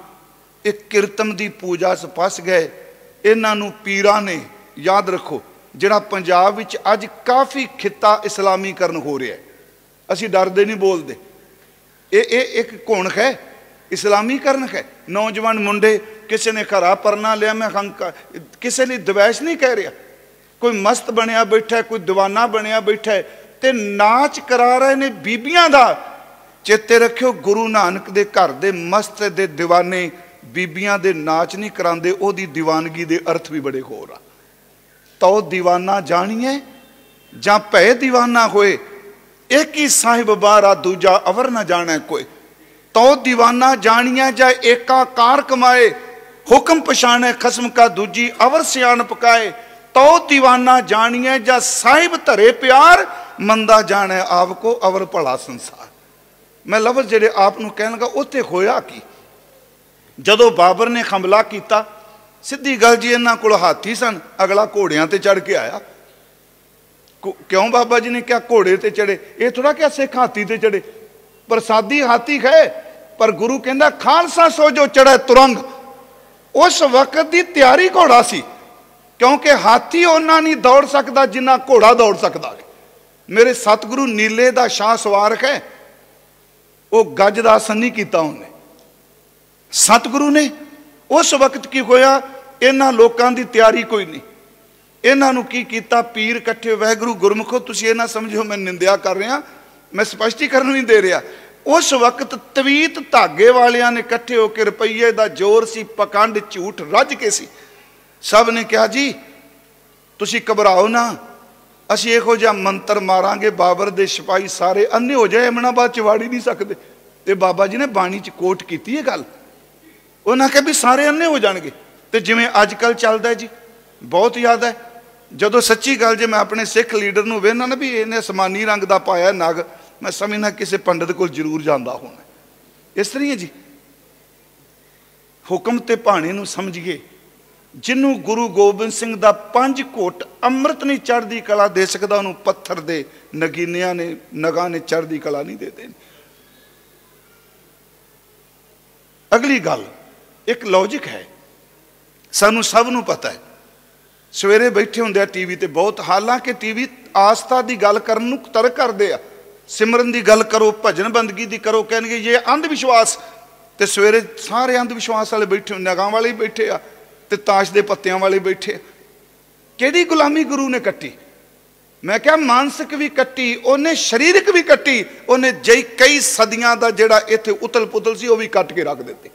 Speaker 1: ਇੱਕ ਕਿਰਤਮ ਦੀ ਪੂਜਾ 'ਚ ਫਸ ਗਏ। ਇਹਨਾਂ ਨੂੰ ਪੀਰਾਂ ਨੇ, ਯਾਦ ਰੱਖੋ ਜਿਹੜਾ ਪੰਜਾਬ ਵਿੱਚ ਅੱਜ ਕਾਫੀ ਖਿੱਤਾ ਇਸਲਾਮੀਕਰਨ ਹੋ ਰਿਹਾ ਅਸੀਂ ਡਰਦੇ ਨਹੀਂ ਬੋਲਦੇ। ਇਹ ਇਹ ਇੱਕ ਘੁਣਖ ਹੈ, ਇਸਲਾਮੀਕਰਨ ਹੈ। ਨੌਜਵਾਨ ਮੁੰਡੇ ਕਿਸੇ ਨੇ ਖਰਾ ਪਰਨਾ ਲਿਆ, ਮੈਂ ਕਿਸੇ ਲਈ ਦਵੈਸ਼ ਨਹੀਂ ਕਹਿ ਰਿਹਾ। ਕੋਈ ਮਸਤ ਬਣਿਆ ਬੈਠਾ, ਕੋਈ دیਵਾਨਾ ਬਣਿਆ ਬੈਠਾ ਤੇ ਨਾਚ ਕਰਾ ਰਹੇ ਨੇ ਬੀਬੀਆਂ ਦਾ। ਚੇਤੇ ਰੱਖਿਓ, ਗੁਰੂ ਨਾਨਕ ਦੇ ਘਰ ਦੇ ਮਸਤ ਦੇ دیਵਾਨੇ ਬੀਬੀਆਂ ਦੇ ਨਾਚ ਨਹੀਂ ਕਰਾਉਂਦੇ, ਉਹਦੀ دیਵਾਨਗੀ ਦੇ ਅਰਥ ਵੀ ਬੜੇ ਹੋਰ ਆ। ਤਉ دیਵਾਨਾ ਜਾਣੀਏ ਜਾਂ ਭੈ دیਵਾਨਾ ਹੋਏ। ਇੱਕ ਹੀ ਸਾਹਿਬ ਬਾਰਾ ਦੂਜਾ ਅਵਰ ਨਾ ਜਾਣੈ ਕੋਈ ਤਉ دیਵਾਨਾ ਜਾਣੀਐ ਜਾਂ ਏਕਾਕਾਰ ਕਮਾਏ, ਹੁਕਮ ਪਛਾਣੈ ਖਸਮ ਕਾ ਦੂਜੀ ਅਵਰ ਸਿਆਣ ਪਕਾਏ। ਤਉ دیਵਾਨਾ ਜਾਣੀਏ ਜਾਂ ਸਾਹਿਬ ਧਰੇ ਪਿਆਰ, ਮੰਦਾ ਜਾਣੈ ਆਪ ਕੋ ਅਵਰ ਭਲਾ ਸੰਸਾਰ। ਮੈਂ ਲਫ਼ਜ਼ ਜਿਹੜੇ ਆਪ ਨੂੰ ਕਹਿਣਗਾ ਲੱਗਾ ਉੱਥੇ ਹੋਇਆ ਕੀ? ਜਦੋਂ ਬਾਬਰ ਨੇ ਹਮਲਾ ਕੀਤਾ ਸਿੱਧੀ ਗੱਲ ਜੀ, ਇਹਨਾਂ ਕੋਲ ਹਾਥੀ ਸਨ। ਅਗਲਾ ਘੋੜਿਆਂ ਤੇ ਚੜ ਕੇ ਆਇਆ। ਕਿਉਂ ਬਾਬਾ ਜੀ ਨੇ ਕਿਹਾ ਘੋੜੇ ਤੇ ਚੜੇ ਇਹ ਥੋੜਾ ਕਿਹਾ ਸਿੱਖ ਹਾਥੀ ਤੇ ਚੜੇ ਪ੍ਰਸਾਦੀ ਹਾਥੀ ਖੇ। ਪਰ ਗੁਰੂ ਕਹਿੰਦਾ, ਖਾਲਸਾ ਸੋ ਜੋ ਚੜਾ ਤੁਰੰਗ। ਉਸ ਵਕਤ ਦੀ ਤਿਆਰੀ ਘੋੜਾ ਸੀ। ਕਿਉਂਕਿ ਹਾਥੀ ਉਹਨਾਂ ਨਹੀਂ ਦੌੜ ਸਕਦਾ ਜਿੰਨਾ ਘੋੜਾ ਦੌੜ ਸਕਦਾ ਮੇਰੇ ਸਤਿਗੁਰੂ ਨੀਲੇ ਦਾ ਸ਼ਾਹ ਸਵਾਰਕ ਹੈ ਉਹ ਗੱਜ ਦਾ ਆਸਨ ਨਹੀਂ ਕੀਤਾ ਉਹਨੇ। ਸਤਿਗੁਰੂ ਨੇ ਉਸ ਵਕਤ ਕੀ ਹੋਇਆ? ਇਹਨਾਂ ਲੋਕਾਂ ਦੀ ਤਿਆਰੀ ਕੋਈ ਨਹੀਂ। ਇਹਨਾਂ ਨੂੰ ਕੀ ਕੀਤਾ? ਪੀਰ ਇਕੱਠੇ ਵਹਿਗੁਰੂ ਗੁਰਮੁਖੋ, ਤੁਸੀਂ ਇਹ ਨਾ ਸਮਝੋ, ਮੈਂ ਨਿੰਦਿਆ ਕਰ ਰਿਹਾ, ਮੈਂ ਸਪਸ਼ਟੀਕਰਨ ਨਹੀਂ ਦੇ ਰਿਹਾ। ਉਸ ਵਕਤ ਤਵੀਤ ਧਾਗੇ ਵਾਲਿਆਂ ਨੇ ਇਕੱਠੇ ਹੋ ਕੇ ਰੁਪਈਏ ਦਾ ਜ਼ੋਰ ਸੀ ਪਕੰਡ ਝੂਠ ਰੱਜ ਕੇ ਸੀ। ਸਭ ਨੇ ਕਿਹਾ, ਜੀ, ਤੁਸੀਂ ਘਬਰਾਓ ਨਾ, ਅਸੀਂ ਇਹੋ ਜਿਹਾ ਮੰਤਰ ਮਾਰਾਂਗੇ, ਬਾਬਰ ਦੇ ਸਿਪਾਹੀ ਸਾਰੇ ਅੰਨੇ ਹੋ ਜਾਏ ਅਮਨਾਬਾਦ ਚ ਵਾੜੀ ਨਹੀਂ ਸਕਦੇ। ਤੇ ਬਾਬਾ ਜੀ ਨੇ ਬਾਣੀ ਚ ਕੋਟ ਕੀਤੀ ਇਹ ਗੱਲ। ਉਹਨਾਂ ਕਹੇ ਵੀ ਸਾਰੇ ਅੰਨੇ ਹੋ ਜਾਣਗੇ। ਤੇ ਜਿਵੇਂ ਅੱਜ ਕੱਲ ਚੱਲਦਾ ਜੀ, ਬਹੁਤ ਯਾਦ ਹੈ, ਜਦੋਂ ਸੱਚੀ ਗੱਲ ਜੇ ਮੈਂ ਆਪਣੇ ਸਿੱਖ ਲੀਡਰ ਨੂੰ ਵੇਖਣਾ ਨਾ ਵੀ ਇਹਨੇ ਅਸਮਾਨੀ ਰੰਗ ਦਾ ਪਾਇਆ ਨਗ, ਮੈਂ ਸਮਝਣਾ ਕਿਸੇ ਪੰਡਤ ਕੋਲ ਜ਼ਰੂਰ ਜਾਂਦਾ ਹੋਣਾ। ਇਸ ਤਰ੍ਹਾਂ ਹੀ ਜੀ। ਹੁਕਮ ਤੇ ਭਾਣੇ ਨੂੰ ਸਮਝੀਏ, ਜਿਹਨੂੰ ਗੁਰੂ ਗੋਬਿੰਦ ਸਿੰਘ ਦਾ ਪੰਜ ਘੋਟ ਅੰਮ੍ਰਿਤ ਨਹੀਂ ਚੜ੍ਹਦੀ ਕਲਾ ਦੇ ਸਕਦਾ, ਉਹਨੂੰ ਪੱਥਰ ਦੇ ਨਗੀਨਿਆਂ ਨੇ, ਨਗਾ ਨੇ ਚੜ੍ਹਦੀ ਕਲਾ ਨਹੀਂ ਦੇ ਦੇਣੀ। ਅਗਲੀ ਗੱਲ, ਇੱਕ ਲੌਜੀਕ ਹੈ। ਸਾਨੂੰ ਸਭ ਨੂੰ ਪਤਾ ਹੈ। ਸਵੇਰੇ ਬੈਠੇ ਹੁੰਦੇ ਆ ਟੀਵੀ ਤੇ ਬਹੁਤ, ਹਾਲਾਂਕਿ ਟੀਵੀ ਆਸਥਾ ਦੀ ਗੱਲ ਕਰਨ ਨੂੰ ਤਰਕ ਕਰਦੇ ਆ। ਸਿਮਰਨ ਦੀ ਗੱਲ ਕਰੋ, ਭਜਨ ਬੰਦਗੀ ਦੀ ਕਰੋ, ਕਹਿਣਗੇ ਇਹ ਅੰਧ ਵਿਸ਼ਵਾਸ, ਤੇ ਸਵੇਰੇ ਸਾਰੇ ਅੰਧ ਵਿਸ਼ਵਾਸ ਵਾਲੇ ਬੈਠੇ ਨਗਾਂ ਵਾਲੇ ਬੈਠੇ ਆ, ਤੇ ਤਾਸ਼ ਦੇ ਪੱਤਿਆਂ ਵਾਲੇ ਬੈਠੇ ਕਿਹੜੀ ਗੁਲਾਮੀ ਗੁਰੂ ਨੇ ਕੱਟੀ? ਮੈਂ ਕਿਹਾ ਮਾਨਸਿਕ ਵੀ ਕੱਟੀ, ਉਹਨੇ ਸਰੀਰਕ ਵੀ ਕੱਟੀ, ਉਹਨੇ ਜਈ ਕਈ ਸਦੀਆਂ ਦਾ ਜਿਹੜਾ ਇੱਥੇ ਉਤਲ ਪੁਤਲ ਸੀ, ਉਹ ਵੀ ਕੱਟ ਕੇ ਰੱਖ ਦਿੱਤੀ।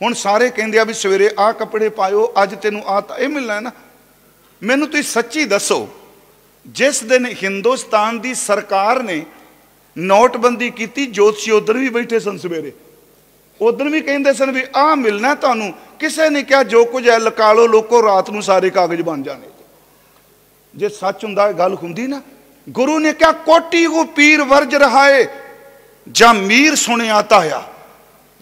Speaker 1: ਹੁਣ ਸਾਰੇ ਕਹਿੰਦੇ ਆ ਵੀ ਸਵੇਰੇ ਆ ਕੱਪੜੇ ਪਾਇਓ, ਅੱਜ ਤੈਨੂੰ ਆ ਤਾਂ ਇਹ ਮਿਲਣਾ ਨਾ। ਮੈਨੂੰ ਤੁਸੀਂ ਸੱਚੀ ਦੱਸੋ, ਜਿਸ ਦਿਨ ਹਿੰਦੁਸਤਾਨ ਦੀ ਸਰਕਾਰ ਨੇ ਨੋਟਬੰਦੀ ਕੀਤੀ, ਜੋਤਸ਼ੀ ਉਧਰ ਵੀ ਬੈਠੇ ਸਨ ਸਵੇਰੇ। ਉਧਰ ਵੀ ਕਹਿੰਦੇ ਸਨ ਵੀ ਆਹ ਮਿਲਣਾ ਤੁਹਾਨੂੰ। ਕਿਸੇ ਨੇ ਕਿਹਾ, ਜੋ ਕੁਝ ਹੈ ਲਕਾ ਲੋ ਲੋਕੋ ਰਾਤ ਨੂੰ ਸਾਰੇ ਕਾਗਜ਼ ਬਣ ਜਾਣੇ। ਜੇ ਸੱਚ ਹੁੰਦਾ ਗੱਲ ਹੁੰਦੀ ਨਾ, ਗੁਰੂ ਨੇ ਕਿਹਾ, ਕੋਟੀ ਕੋ ਪੀਰ ਵਰਜ ਰਹਾਏ, ਜਾਂ ਮੀਰ ਸੁਣਿਆ ਤਾਇਆ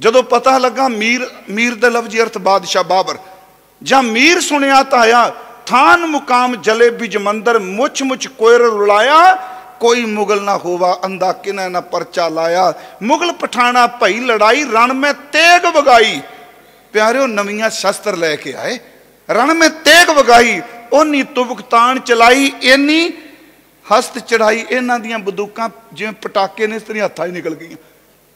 Speaker 1: ਜਦੋਂ ਪਤਾ ਲੱਗਾ ਮੀਰ ਮੀਰ ਦੇ ਲਫ਼ਜ਼ੀ ਅਰਥ ਬਾਦਸ਼ਾਹ ਬਾਬਰ। ਜਾਂ ਮੀਰ ਸੁਣਿਆ ਤਾਇਆ ਥਾਨ ਮੁਕਾਮ ਜਲੇ ਬਿਜ ਮੰਦਰ, ਮੁੱਛ ਮੁੱਛ ਕੋਇਰ ਰੁਲਾਇਆ, ਕੋਈ ਮੁਗਲ ਨਾ ਹੋਵਾ ਅੰਦਾ ਕਿਨਾ ਨਾ ਪਰਚਾ ਲਾਇਆ। ਮੁਗਲ ਪਠਾਣਾ ਭਈ ਲੜਾਈ, ਰਣ ਮੈਂ ਤੇਗ ਵਗਾਈ। ਪਿਆਰਿਓ, ਨਵੀਆਂ ਸ਼ਸਤਰ ਲੈ ਕੇ ਆਏ। ਰਣ ਮੈਂ ਤੇਗ ਵਗਾਈ ਉਹਨੀ ਤੁਬਕਤਾਨ ਚਲਾਈ ਇੰਨੀ ਹਸਤ ਚੜਾਈ। ਇਹਨਾਂ ਦੀਆਂ ਬੰਦੂਕਾਂ ਜਿਵੇਂ ਪਟਾਕੇ ਨੇ, ਇਸ ਤਰ੍ਹਾਂ ਹੱਥਾਂ ਹੀ ਨਿਕਲ ਗਈਆਂ।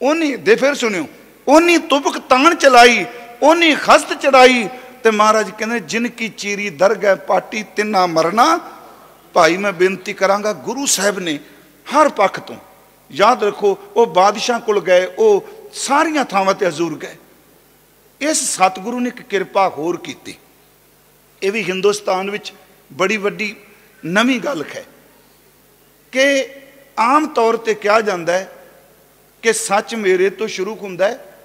Speaker 1: ਉਹਨੀ ਦੇ ਫਿਰ ਸੁਣਿਓ ਉਹਨੀ ਤੁਬਕਤਾਨ ਚਲਾਈ ਉਹਨੀ ਖਸਤ ਚੜਾਈ। ਤੇ ਮਹਾਰਾਜ ਕਹਿੰਦੇ, ਜਿਨ ਕੀ ਚੀਰੀ ਦਰਗਹਿ ਪਾਟੀ ਤਿੰਨਾ ਮਰਨਾ। ਭਾਈ, ਮੈਂ ਬੇਨਤੀ ਕਰਾਂਗਾ, ਗੁਰੂ ਸਾਹਿਬ ਨੇ ਹਰ ਪੱਖ ਤੋਂ, ਯਾਦ ਰੱਖੋ, ਉਹ ਬਾਦਸ਼ਾਹ ਕੋਲ ਗਏ, ਉਹ ਸਾਰੀਆਂ ਥਾਵਾਂ ਤੇ ਹਜ਼ੂਰ ਗਏ। ਇਸ ਸਤਿਗੁਰੂ ਨੇ ਇੱਕ ਕਿਰਪਾ ਹੋਰ ਕੀਤੀ। ਇਹ ਵੀ ਹਿੰਦੁਸਤਾਨ ਵਿੱਚ ਬੜੀ ਵੱਡੀ ਨਵੀਂ ਗੱਲ ਹੈ ਕਿ ਆਮ ਤੌਰ ਤੇ ਕਿਹਾ ਜਾਂਦਾ ਹੈ ਕਿ ਸੱਚ ਮੇਰੇ ਤੋਂ ਸ਼ੁਰੂ ਹੁੰਦਾ ਹੈ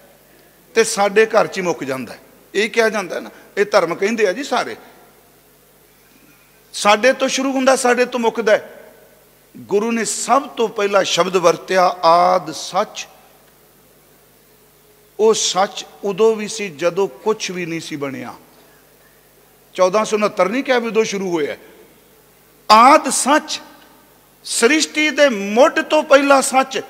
Speaker 1: ਤੇ ਸਾਡੇ ਘਰ 'ਚ ਹੀ ਮੁੱਕ ਜਾਂਦਾ ਇਹ ਕਿਹਾ ਜਾਂਦਾ ਨਾ, ਇਹ ਧਰਮ ਕਹਿੰਦੇ ਆ ਜੀ ਸਾਰੇ। ਸਾਡੇ ਤੋਂ ਸ਼ੁਰੂ ਹੁੰਦਾ, ਸਾਡੇ ਤੋਂ ਮੁੱਕਦਾ ਗੁਰੂ ਨੇ ਸਭ ਤੋਂ ਪਹਿਲਾ ਸ਼ਬਦ ਵਰਤਿਆ, ਆਦ ਸੱਚ। ਉਹ ਸੱਚ ਉਦੋਂ ਵੀ ਸੀ, ਜਦੋਂ ਕੁਝ ਵੀ ਨਹੀਂ ਸੀ ਬਣਿਆ। 1469 ਨਹੀਂ ਕਿਹਾ ਵੀ ਉਦੋਂ ਸ਼ੁਰੂ ਹੋਇਆ। ਆਦ ਸੱਚ, ਸ੍ਰਿਸ਼ਟੀ ਦੇ ਮੁੱਢ ਤੋਂ ਪਹਿਲਾਂ ਸੱਚ,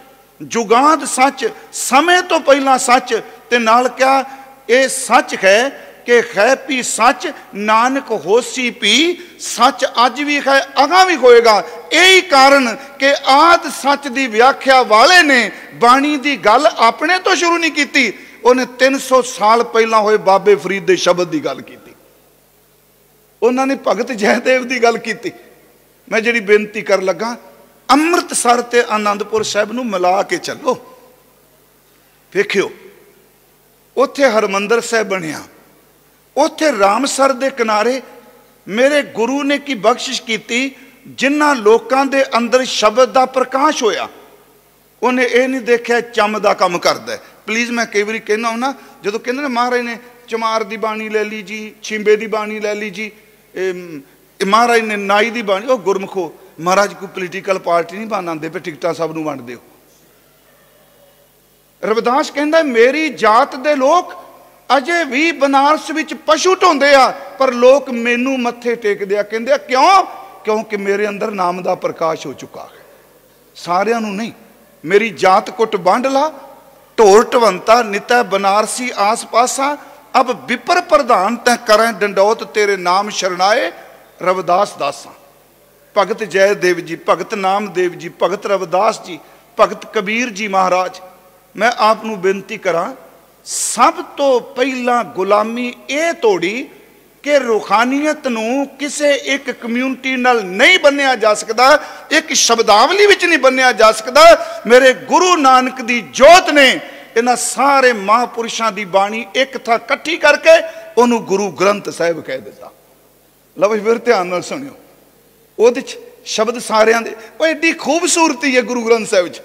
Speaker 1: ਜੁਗਾਂਦ ਸੱਚ, ਸਮੇਂ ਤੋਂ ਪਹਿਲਾਂ ਸੱਚ ਤੇ ਨਾਲ ਕਿਹਾ ਇਹ ਸੱਚ ਹੈ ਕਿ ਹੈ ਪੀ ਸੱਚ, ਨਾਨਕ ਹੋਸੀ ਪੀ ਸੱਚ ਅੱਜ ਵੀ ਹੈ ਅਗਾ ਵੀ ਹੋਏਗਾ। ਇਹੀ ਕਾਰਨ ਕਿ ਆਦ ਸੱਚ ਦੀ ਵਿਆਖਿਆ ਵਾਲੇ ਨੇ ਬਾਣੀ ਦੀ ਗੱਲ ਆਪਣੇ ਤੋਂ ਸ਼ੁਰੂ ਨਹੀਂ ਕੀਤੀ। ਉਹਨੇ 300 ਸਾਲ ਪਹਿਲਾਂ ਹੋਏ ਬਾਬੇ ਫਰੀਦ ਦੇ ਸ਼ਬਦ ਦੀ ਗੱਲ ਕੀਤੀ। ਉਹਨਾਂ ਨੇ ਭਗਤ ਜੈਦੇਵ ਦੀ ਗੱਲ ਕੀਤੀ। ਮੈਂ ਜਿਹੜੀ ਬੇਨਤੀ ਕਰਨ ਲੱਗਾ, ਅੰਮ੍ਰਿਤਸਰ ਤੇ ਆਨੰਦਪੁਰ ਸਾਹਿਬ ਨੂੰ ਮਿਲਾ ਕੇ ਚੱਲੋ। ਵੇਖਿਓ ਉੱਥੇ ਹਰਮੰਦਰ ਸਾਹਿਬ ਬਣਿਆ। ਉੱਥੇ ਰਾਮਸਰ ਦੇ ਕਿਨਾਰੇ ਮੇਰੇ ਗੁਰੂ ਨੇ ਕੀ ਬਖਸ਼ਿਸ਼ ਕੀਤੀ, ਜਿਨ੍ਹਾਂ ਲੋਕਾਂ ਦੇ ਅੰਦਰ ਸ਼ਬਦ ਦਾ ਪ੍ਰਕਾਸ਼ ਹੋਇਆ। ਉਹਨੇ ਇਹ ਨਹੀਂ ਦੇਖਿਆ, ਚੰਮ ਦਾ ਕੰਮ ਕਰਦਾ ਪਲੀਜ਼ ਮੈਂ ਕਈ ਵਾਰੀ ਕਹਿੰਦਾ ਹਾਂ ਜਦੋਂ ਕਹਿੰਦੇ ਨੇ ਮਹਾਰਾਜ ਨੇ ਚਮਾਰ ਦੀ ਬਾਣੀ ਲੈ ਲਈ ਜੀ, ਛਿੰਬੇ ਦੀ ਬਾਣੀ ਲੈ ਲਈ ਜੀ ਮਹਾਰਾਜ ਨੇ ਨਾਈ ਦੀ ਬਾਣੀ, ਉਹ ਗੁਰਮਖੋ, ਮਹਾਰਾਜ ਕੋਈ ਪੋਲੀਟੀਕਲ ਪਾਰਟੀ ਨਹੀਂ ਬਣਾਉਂਦੇ ਪਏ ਟਿਕਟਾਂ ਸਭ ਨੂੰ ਵੰਡ ਦਿਓ ਰਵਿਦਾਸ ਕਹਿੰਦਾ, ਮੇਰੀ ਜਾਤ ਦੇ ਲੋਕ ਅਜੇ ਵੀ ਬਨਾਰਸ ਵਿੱਚ ਪਸ਼ੂ ਢੋਂਦੇ ਆ, ਪਰ ਲੋਕ ਮੈਨੂੰ ਮੱਥੇ ਟੇਕਦੇ ਆ। ਕਹਿੰਦੇ ਆ, ਕਿਉਂ? ਕਿਉਂਕਿ ਮੇਰੇ ਅੰਦਰ ਨਾਮ ਦਾ ਪ੍ਰਕਾਸ਼ ਹੋ ਚੁੱਕਾ ਹੈ। ਸਾਰਿਆਂ ਨੂੰ ਨਹੀਂ, ਮੇਰੀ ਜਾਤ ਕੁੱਟ ਵੰਡ ਲਾ ਢੋਰ ਢਵੰਤਾ, ਨਿਤੈ ਬਨਾਰਸੀ ਆਸ ਪਾਸਾ ਅਬ ਵਿਪਰ ਪ੍ਰਧਾਨ ਤੈ ਕਰੈ ਡੰਡੋਤ, ਤੇਰੇ ਨਾਮ ਸ਼ਰਨਾਏ ਰਵਿਦਾਸ ਦਾਸਾਂ। ਭਗਤ ਜੈ ਦੇਵ ਜੀ, ਭਗਤ ਨਾਮਦੇਵ ਜੀ, ਭਗਤ ਰਵਿਦਾਸ ਜੀ, ਭਗਤ ਕਬੀਰ ਜੀ ਮਹਾਰਾਜ ਮੈਂ ਆਪ ਨੂੰ ਬੇਨਤੀ ਕਰਾਂ, ਸਭ ਤੋਂ ਪਹਿਲਾਂ ਗੁਲਾਮੀ ਇਹ ਤੋੜੀ ਕਿ ਰੂਹਾਨੀਅਤ ਨੂੰ ਕਿਸੇ ਇੱਕ ਕਮਿਊਨਿਟੀ ਨਾਲ ਨਹੀਂ ਬੰਨਿਆ ਜਾ ਸਕਦਾ, ਇੱਕ ਸ਼ਬਦਾਵਲੀ ਵਿੱਚ ਨਹੀਂ ਬੰਨਿਆ ਜਾ ਸਕਦਾ। ਮੇਰੇ ਗੁਰੂ ਨਾਨਕ ਦੀ ਜੋਤ ਨੇ ਇਹਨਾਂ ਸਾਰੇ ਮਹਾਪੁਰਸ਼ਾਂ ਦੀ ਬਾਣੀ ਇੱਕ ਥਾਂ ਇਕੱਠੀ ਕਰਕੇ ਉਹਨੂੰ ਗੁਰੂ ਗ੍ਰੰਥ ਸਾਹਿਬ ਕਹਿ ਦਿੱਤਾ। ਲਓ ਫਿਰ ਧਿਆਨ ਨਾਲ ਸੁਣਿਓ। ਉਹਦੇ ਚ ਸ਼ਬਦ ਸਾਰਿਆਂ ਦੇ, ਉਹ ਐਡੀ ਖੂਬਸੂਰਤੀ ਹੈ ਗੁਰੂ ਗ੍ਰੰਥ ਸਾਹਿਬ ਚ।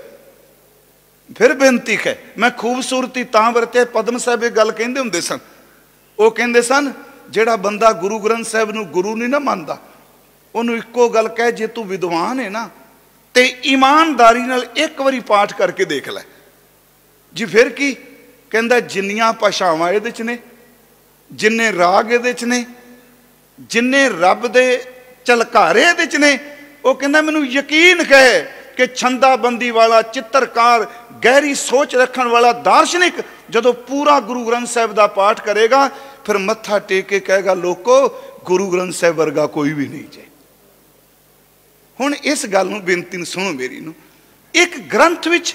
Speaker 1: ਫਿਰ ਬੇਨਤੀ ਹੈ, ਮੈਂ ਖੂਬਸੂਰਤੀ ਤਾਂ ਵਰਤੇ, ਪਦਮ ਸਾਹਿਬ ਇਹ ਗੱਲ ਕਹਿੰਦੇ ਹੁੰਦੇ ਸਨ। ਉਹ ਕਹਿੰਦੇ ਸਨ, ਜਿਹੜਾ ਬੰਦਾ ਗੁਰੂ ਗ੍ਰੰਥ ਸਾਹਿਬ ਨੂੰ ਗੁਰੂ ਨਹੀਂ ਨਾ ਮੰਨਦਾ, ਉਹਨੂੰ ਇੱਕੋ ਗੱਲ ਕਹਿ, ਜੇ ਤੂੰ ਵਿਦਵਾਨ ਹੈ ਨਾ, ਤੇ ਇਮਾਨਦਾਰੀ ਨਾਲ ਇੱਕ ਵਾਰੀ ਪਾਠ ਕਰਕੇ ਦੇਖ ਲੈ। ਜੀ ਫਿਰ ਕੀ? ਕਹਿੰਦਾ, ਜਿੰਨੀਆਂ ਭਾਸ਼ਾਵਾਂ ਇਹਦੇ ਚ ਨੇ, ਜਿੰਨੇ ਰਾਗ ਇਹਦੇ ਚ ਨੇ, ਜਿੰਨੇ ਰੱਬ ਦੇ ਚਲਕਾਰੇ ਇਹਦੇ ਚ ਨੇ, ਉਹ ਕਹਿੰਦਾ, ਮੈਨੂੰ ਯਕੀਨ ਹੈ ਕਿ ਛੰਦਾਬੰਦੀ ਵਾਲਾ ਚਿੱਤਰਕਾਰ ਗਹਿਰੀ ਸੋਚ ਰੱਖਣ ਵਾਲਾ ਦਾਰਸ਼ਨਿਕ ਜਦੋਂ ਪੂਰਾ ਗੁਰੂ ਗ੍ਰੰਥ ਸਾਹਿਬ ਦਾ ਪਾਠ ਕਰੇਗਾ, ਫਿਰ ਮੱਥਾ ਟੇਕ ਕੇ ਕਹੇਗਾ, ਲੋਕੋ, ਗੁਰੂ ਗ੍ਰੰਥ ਸਾਹਿਬ ਵਰਗਾ ਕੋਈ ਵੀ ਨਹੀਂ ਜੇ। ਹੁਣ ਇਸ ਗੱਲ ਨੂੰ ਬੇਨਤੀ ਨੂੰ ਸੁਣੋ ਮੇਰੀ ਨੂੰ। ਇੱਕ ਗ੍ਰੰਥ ਵਿੱਚ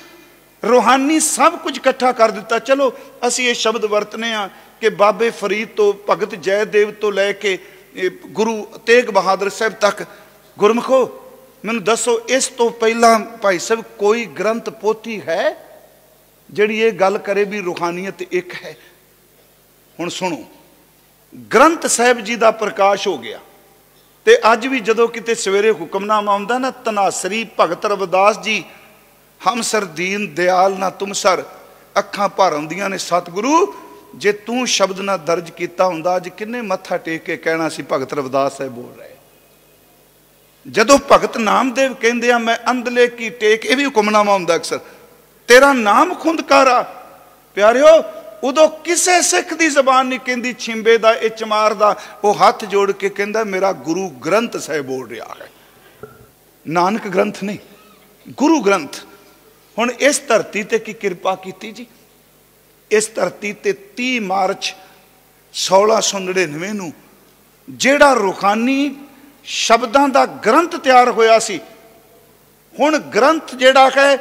Speaker 1: ਰੋਹਾਨੀ ਸਭ ਕੁਝ ਇਕੱਠਾ ਕਰ ਦਿੱਤਾ। ਚਲੋ, ਅਸੀਂ ਇਹ ਸ਼ਬਦ ਵਰਤਨੇ ਆ ਕਿ ਬਾਬੇ ਫਰੀਦ ਤੋਂ, ਭਗਤ ਜੈਦੇਵ ਤੋਂ ਲੈ ਕੇ ਗੁਰੂ ਤੇਗ ਬਹਾਦਰ ਸਾਹਿਬ ਤੱਕ, ਗੁਰਮਖੋ ਮੈਨੂੰ ਦੱਸੋ, ਇਸ ਤੋਂ ਪਹਿਲਾਂ ਭਾਈ ਸਾਹਿਬ ਕੋਈ ਗ੍ਰੰਥ ਪੋਥੀ ਹੈ ਜਿਹੜੀ ਇਹ ਗੱਲ ਕਰੇ ਵੀ ਰੂਹਾਨੀਅਤ ਇੱਕ ਹੈ? ਹੁਣ ਸੁਣੋ, ਗ੍ਰੰਥ ਸਾਹਿਬ ਜੀ ਦਾ ਪ੍ਰਕਾਸ਼ ਹੋ ਗਿਆ ਤੇ ਅੱਜ ਵੀ ਜਦੋਂ ਕਿਤੇ ਸਵੇਰੇ ਹੁਕਮਨਾਮਾ ਆਉਂਦਾ ਨਾ, ਤਨਾਸਰੀ ਭਗਤ ਰਵਿਦਾਸ ਜੀ ਹਮਸਰ ਦੀਨ ਦਿਆਲ ਨਾ ਤੁਮਸਰ ਅੱਖਾਂ ਭਰ ਆਉਂਦੀਆਂ ਨੇ ਸਤਿਗੁਰੂ, ਜੇ ਤੂੰ ਸ਼ਬਦ ਨਾ ਦਰਜ ਕੀਤਾ ਹੁੰਦਾ, ਅੱਜ ਕਿੰਨੇ ਮੱਥਾ ਟੇਕ ਕੇ ਕਹਿਣਾ ਸੀ ਭਗਤ ਰਵਿਦਾਸ ਸਾਹਿਬ ਬੋਲ ਰਹੇ? ਜਦੋਂ ਭਗਤ ਨਾਮਦੇਵ ਕਹਿੰਦੇ ਆ, ਮੈਂ ਅੰਦਲੇ ਕੀ ਟੇਕ, ਇਹ ਵੀ ਹੁਕਮਨਾਮਾ ਹੁੰਦਾ ਅਕਸਰ। ਤੇਰਾ ਨਾਮ ਖੁੰਦਕਾਰਾ। ਪਿਆਰਿਓ, ਉਦੋਂ ਕਿਸੇ ਸਿੱਖ ਦੀ ਜ਼ਬਾਨ ਨਹੀਂ ਕਹਿੰਦੀ, ਛਿੰਬੇ ਦਾ, ਇਹ ਚਮਾਰ ਦਾ। ਉਹ ਹੱਥ ਜੋੜ ਕੇ ਕਹਿੰਦਾ, ਮੇਰਾ ਗੁਰੂ ਗ੍ਰੰਥ ਸਾਹਿਬ ਬੋਲ ਰਿਹਾ ਹੈ। ਨਾਨਕ ਗ੍ਰੰਥ ਨਹੀਂ, ਗੁਰੂ ਗ੍ਰੰਥ। ਹੁਣ ਇਸ ਧਰਤੀ ਤੇ ਕੀ ਕਿਰਪਾ ਕੀਤੀ ਜੀ? ਇਸ ਧਰਤੀ ਤੇ 30 ਮਾਰਚ 1699 ਨੂੰ ਜਿਹੜਾ ਰੁਖਾਨੀ ਸ਼ਬਦਾਂ ਦਾ ਗ੍ਰੰਥ ਤਿਆਰ ਹੋਇਆ ਸੀ। ਹੁਣ ਗ੍ਰੰਥ ਜਿਹੜਾ ਹੈ,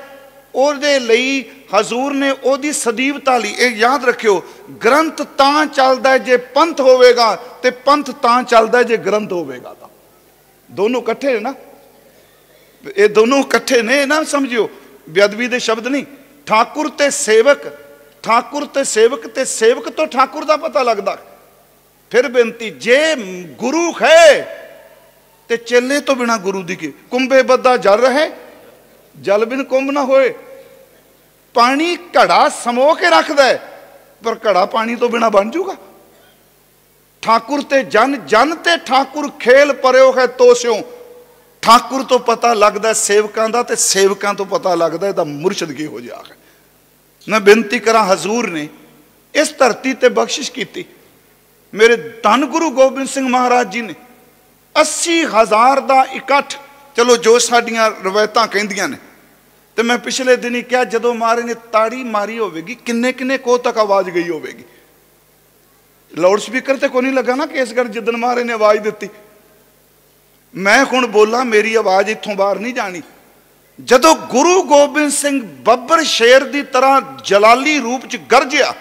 Speaker 1: ਉਹਦੇ ਲਈ ਹਜ਼ੂਰ ਨੇ ਉਹਦੀ ਸਦੀਵਤਾ ਲਈ, ਇਹ ਯਾਦ ਰੱਖਿਓ, ਗ੍ਰੰਥ ਤਾਂ ਚੱਲਦਾ ਜੇ ਪੰਥ ਹੋਵੇਗਾ ਤੇ ਪੰਥ ਤਾਂ ਚੱਲਦਾ ਜੇ ਗ੍ਰੰਥ ਹੋਵੇਗਾ ਤਾਂ। ਦੋਨੋਂ ਇਕੱਠੇ ਨੇ ਨਾ? ਇਹ ਦੋਨੋਂ ਇਕੱਠੇ ਨੇ ਨਾ ਸਮਝਿਓ, ਬੇਅਦਬੀ ਦੇ ਸ਼ਬਦ ਨਹੀਂ। ਠਾਕੁਰ ਤੇ ਸੇਵਕ, ਠਾਕੁਰ ਤੇ ਸੇਵਕ ਤੇ ਸੇਵਕ ਤੋਂ ਠਾਕੁਰ ਦਾ ਪਤਾ ਲੱਗਦਾ। ਫਿਰ ਬੇਨਤੀ, ਜੇ ਗੁਰੂ ਹੈ ਤੇ ਚੇਲੇ ਤੋਂ ਬਿਨਾ ਗੁਰੂ ਦੀ ਕੀ? ਕੁੰਬੇ ਬੱਦਾ ਜਲ ਰਹੇ, ਜਲ ਬਿਨ ਕੁੰਭ ਨਾ ਹੋਏ। ਪਾਣੀ ਘੜਾ ਸਮੋ ਕੇ ਰੱਖਦਾ ਹੈ, ਪਰ ਘੜਾ ਪਾਣੀ ਤੋਂ ਬਿਨਾ ਬਣ ਜੂਗਾ। ਠਾਕੁਰ ਤੇ ਜਨ ਜਨ ਤੇ ਠਾਕੁਰ ਖੇਲ ਪਰਿਓ ਹੈ ਤੋਸਿਓ। ਠਾਕੁਰ ਤੋਂ ਪਤਾ ਲੱਗਦਾ ਸੇਵਕਾਂ ਦਾ ਤੇ ਸੇਵਕਾਂ ਤੋਂ ਪਤਾ ਲੱਗਦਾ ਇਹਦਾ ਮੁਰਸ਼ਿਦ ਕੀ ਹੋ ਜਾ ਮੈਂ ਬੇਨਤੀ ਕਰਾਂ ਹਜ਼ੂਰ ਨੇ ਇਸ ਧਰਤੀ ਤੇ ਬਖਸ਼ਿਸ਼ ਕੀਤੀ। ਮੇਰੇ ਧੰਨ ਗੁਰੂ ਗੋਬਿੰਦ ਸਿੰਘ ਮਹਾਰਾਜ ਜੀ ਨੇ 80000 ਦਾ ਇਕੱਠ। ਚਲੋ ਜੋ ਸਾਡੀਆਂ ਰਵਾਇਤਾਂ ਕਹਿੰਦੀਆਂ ਨੇ। ਤੇ ਮੈਂ ਪਿਛਲੇ ਦਿਨੀ ਕਿਹਾ, ਜਦੋਂ ਮਾਰੇ ਨੇ ਤਾੜੀ ਮਾਰੀ ਹੋਵੇਗੀ, ਕਿੰਨੇ ਕਿੰਨੇ ਕੋ ਤੱਕ ਆਵਾਜ਼ ਗਈ ਹੋਵੇਗੀ। ਲਾਊਡ ਸਪੀਕਰ ਤੇ ਕੋਈ ਨਹੀਂ ਲੱਗਾ ਨਾ ਕੇਸਗੜ ਜਿੱਦਨ ਮਾਰੇ ਨੇ ਆਵਾਜ਼ ਦਿੱਤੀ। ਮੈਂ ਹੁਣ ਬੋਲਾਂ, ਮੇਰੀ ਆਵਾਜ਼ ਇੱਥੋਂ ਬਾਹਰ ਨਹੀਂ ਜਾਣੀ। ਜਦੋਂ ਗੁਰੂ ਗੋਬਿੰਦ ਸਿੰਘ ਬੱਬਰ ਸ਼ੇਰ ਦੀ ਤਰ੍ਹਾਂ ਜਲਾਲੀ ਰੂਪ ਚ ਗਰਜਿਆ,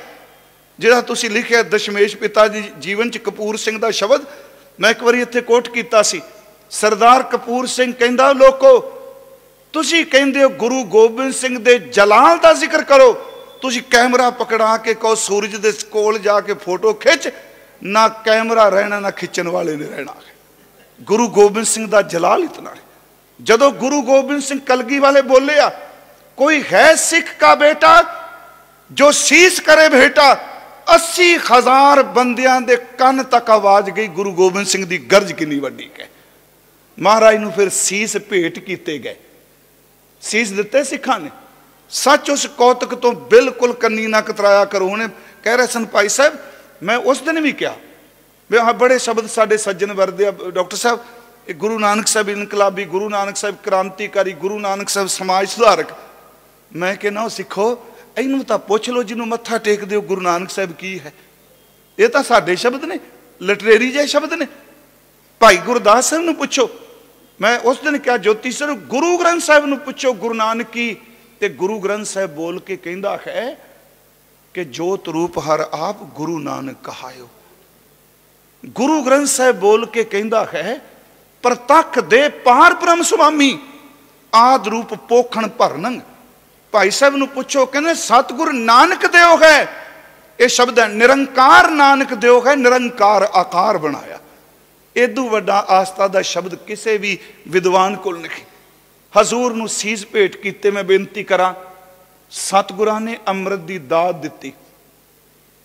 Speaker 1: ਜਿਹੜਾ ਤੁਸੀਂ ਲਿਖਿਆ ਦਸ਼ਮੇਸ਼ ਪਿਤਾ ਜੀ ਜੀਵਨ ਚ ਕਪੂਰ ਸਿੰਘ ਦਾ ਸ਼ਬਦ ਮੈਂ ਇੱਕ ਵਾਰੀ ਇੱਥੇ ਕੋਟ ਕੀਤਾ ਸੀ। ਸਰਦਾਰ ਕਪੂਰ ਸਿੰਘ ਕਹਿੰਦਾ, ਲੋਕੋ, ਤੁਸੀਂ ਕਹਿੰਦੇ ਹੋ ਗੁਰੂ ਗੋਬਿੰਦ ਸਿੰਘ ਦੇ ਜਲਾਲ ਦਾ ਜ਼ਿਕਰ ਕਰੋ। ਤੁਸੀਂ ਕੈਮਰਾ ਪਕੜਾ ਕੇ ਕਹੋ, ਸੂਰਜ ਦੇ ਕੋਲ ਜਾ ਕੇ ਫੋਟੋ ਖਿੱਚ। ਨਾ ਕੈਮਰਾ ਰਹਿਣਾ, ਨਾ ਖਿੱਚਣ ਵਾਲੇ ਨੇ ਰਹਿਣਾ ਗੁਰੂ ਗੋਬਿੰਦ ਸਿੰਘ ਦਾ ਜਲਾਲ ਇਤਨਾ ਹੈ। ਜਦੋਂ ਗੁਰੂ ਗੋਬਿੰਦ ਸਿੰਘ ਕਲਗੀ ਵਾਲੇ ਬੋਲੇ ਆ ਕੋਈ ਹੈ ਸਿੱਖ ਦਾ ਬੇਟਾ ਜੋ ਸੀਸ ਕਰੇ ਬੇਟਾ 80000 ਬੰਦਿਆਂ ਦੇ ਕੰਨ ਤੱਕ ਆਵਾਜ਼ ਗਈ, ਗੁਰੂ ਗੋਬਿੰਦ ਸਿੰਘ ਦੀ ਗਰਜ ਕਿੰਨੀ ਵੱਡੀ ਹੈ। ਮਹਾਰਾਜ ਨੂੰ ਫਿਰ ਸੀਸ ਭੇਟ ਕੀਤੇ ਗਏ। ਸੀਸ ਦਿੱਤੇ ਸਿੱਖਾਂ ਨੇ। ਸੱਚ ਉਸ ਕੌਤਕ ਤੋਂ ਬਿਲਕੁਲ ਕੰਨੀ ਨਾ ਕਤਰਾਇਆ ਕਰੋ। ਉਹਨੇ ਕਹਿ ਰਹੇ ਸਨ, ਭਾਈ ਸਾਹਿਬ, ਮੈਂ ਉਸ ਦਿਨ ਵੀ ਕਿਹਾ, ਵੀ ਆ ਬੜੇ ਸ਼ਬਦ ਸਾਡੇ ਸੱਜਣ ਵਰਦੇ ਆ, ਡਾਕਟਰ ਸਾਹਿਬ, ਇਹ ਗੁਰੂ ਨਾਨਕ ਸਾਹਿਬ ਇਨਕਲਾਬੀ, ਗੁਰੂ ਨਾਨਕ ਸਾਹਿਬ ਕ੍ਰਾਂਤੀਕਾਰੀ, ਗੁਰੂ ਨਾਨਕ ਸਾਹਿਬ ਸਮਾਜ ਸੁਧਾਰਕ। ਮੈਂ ਕਹਿੰਦਾ ਸਿੱਖੋ ਇਹਨੂੰ ਤਾਂ ਪੁੱਛ ਲਓ, ਜਿਹਨੂੰ ਮੱਥਾ ਟੇਕਦੇ ਹੋ, ਗੁਰੂ ਨਾਨਕ ਸਾਹਿਬ ਕੀ ਹੈ? ਇਹ ਤਾਂ ਸਾਡੇ ਸ਼ਬਦ ਨੇ, ਲਿਟਰੇਰੀ ਜਿਹੇ ਸ਼ਬਦ ਨੇ। ਭਾਈ ਗੁਰਦਾਸ ਸਾਹਿਬ ਨੂੰ ਪੁੱਛੋ। ਮੈਂ ਉਸ ਦਿਨ ਕਿਹਾ, ਜੋਤੀ ਸਰ, ਗੁਰੂ ਗ੍ਰੰਥ ਸਾਹਿਬ ਨੂੰ ਪੁੱਛੋ, ਗੁਰੂ ਨਾਨਕ ਕੀ? ਤੇ ਗੁਰੂ ਗ੍ਰੰਥ ਸਾਹਿਬ ਬੋਲ ਕੇ ਕਹਿੰਦਾ ਹੈ ਕਿ ਜੋਤ ਰੂਪ ਹਰ ਆਪ ਗੁਰੂ ਨਾਨਕ ਕਹਾਇਓ। ਗੁਰੂ ਗ੍ਰੰਥ ਸਾਹਿਬ ਬੋਲ ਕੇ ਕਹਿੰਦਾ ਹੈ, ਪ੍ਰਤੱਖ ਦੇ ਪਾਰ ਬ੍ਰਹਮ ਸੁਆਮੀ, ਆਦ ਰੂਪ ਪੋਖਣ ਭਰਨੰ ਭਾਈ ਸਾਹਿਬ ਨੂੰ ਪੁੱਛੋ, ਕਹਿੰਦੇ ਸਤਿਗੁਰ ਨਾਨਕ ਦਿਓ ਹੈ। ਇਹ ਸ਼ਬਦ ਹੈ, ਨਿਰੰਕਾਰ ਨਾਨਕ ਦਿਓ ਹੈ, ਨਿਰੰਕਾਰ ਆਕਾਰ ਬਣਾਇਆ। ਇਦੋਂ ਵੱਡਾ ਆਸਤਾ ਦਾ ਸ਼ਬਦ ਕਿਸੇ ਵੀ ਵਿਦਵਾਨ ਕੋਲ ਨਹੀਂ। ਹਜ਼ੂਰ ਨੂੰ ਸੀਸ ਭੇਟ ਕੀਤੇ ਮੈਂ ਬੇਨਤੀ ਕਰਾਂ, ਸਤਿਗੁਰਾਂ ਨੇ ਅੰਮ੍ਰਿਤ ਦੀ ਦਾਤ ਦਿੱਤੀ।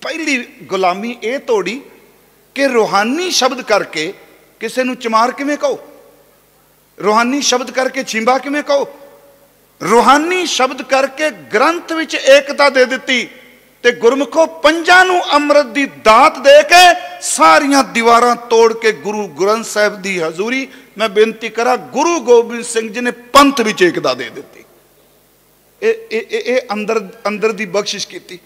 Speaker 1: ਪਹਿਲੀ ਗੁਲਾਮੀ, ਇਹ ਤੋੜੀ ਕਿ ਰੋਹਾਨੀ ਸ਼ਬਦ ਕਰਕੇ ਕਿਸੇ ਨੂੰ ਚਮਾਰ ਕਿਵੇਂ ਕਹੋ? ਰੋਹਾਨੀ ਸ਼ਬਦ ਕਰਕੇ ਛਿੰਬਾ ਕਿਵੇਂ ਕਹੋ? ਰੂਹਾਨੀ ਸ਼ਬਦ ਕਰਕੇ ਗ੍ਰੰਥ ਵਿੱਚ ਏਕਤਾ ਦੇ ਦਿੱਤੀ ਤੇ ਗੁਰਮੁਖੋ ਪੰਜਾਂ ਨੂੰ ਅੰਮ੍ਰਿਤ ਦੀ ਦਾਤ ਦੇ ਕੇ ਸਾਰੀਆਂ ਦੀਵਾਰਾਂ ਤੋੜ ਕੇ ਗੁਰੂ ਗ੍ਰੰਥ ਸਾਹਿਬ ਦੀ ਹਜ਼ੂਰੀ। ਮੈਂ ਬੇਨਤੀ ਕਰਾਂ, ਗੁਰੂ ਗੋਬਿੰਦ ਸਿੰਘ ਜੀ ਨੇ ਪੰਥ ਵਿੱਚ ਏਕਤਾ ਦੇ ਦਿੱਤੀ। ਇਹ ਇਹ ਇਹ ਅੰਦਰ ਅੰਦਰ ਦੀ ਬਖਸ਼ਿਸ਼ ਕੀਤੀ।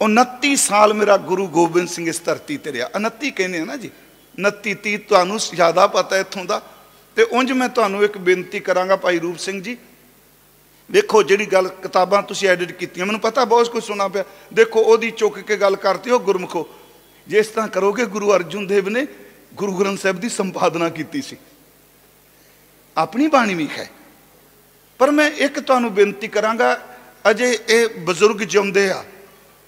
Speaker 1: 29 ਸਾਲ ਮੇਰਾ ਗੁਰੂ ਗੋਬਿੰਦ ਸਿੰਘ ਇਸ ਧਰਤੀ ਤੇ ਰਿਹਾ। 29 ਕਹਿੰਦੇ ਆ ਨਾ ਜੀ 29 30 ਤੁਹਾਨੂੰ ਜ਼ਿਆਦਾ ਪਤਾ ਇੱਥੋਂ ਦਾ। ਤੇ ਉਂਝ ਮੈਂ ਤੁਹਾਨੂੰ ਇੱਕ ਬੇਨਤੀ ਕਰਾਂਗਾ ਭਾਈ ਰੂਪ ਸਿੰਘ ਜੀ ਵੇਖੋ ਜਿਹੜੀ ਗੱਲ ਕਿਤਾਬਾਂ ਤੁਸੀਂ ਐਡਿਟ ਕੀਤੀਆਂ, ਮੈਨੂੰ ਪਤਾ ਬਹੁਤ ਕੁਝ ਸੁਣਾ ਪਿਆ। ਦੇਖੋ, ਉਹਦੀ ਚੁੱਕ ਕੇ ਗੱਲ ਕਰਤੇ ਹੋ ਗੁਰਮਖੋ। ਜੇ ਇਸ ਤਰ੍ਹਾਂ ਕਰੋਗੇ, ਗੁਰੂ ਅਰਜਨ ਦੇਵ ਨੇ ਗੁਰੂ ਗ੍ਰੰਥ ਸਾਹਿਬ ਦੀ ਸੰਪਾਦਨਾ ਕੀਤੀ ਸੀ। ਆਪਣੀ ਬਾਣੀ ਵੀ ਹੈ। ਪਰ ਮੈਂ ਇੱਕ ਤੁਹਾਨੂੰ ਬੇਨਤੀ ਕਰਾਂਗਾ, ਅਜੇ ਇਹ ਬਜ਼ੁਰਗ ਜਿਉਂਦੇ ਆ,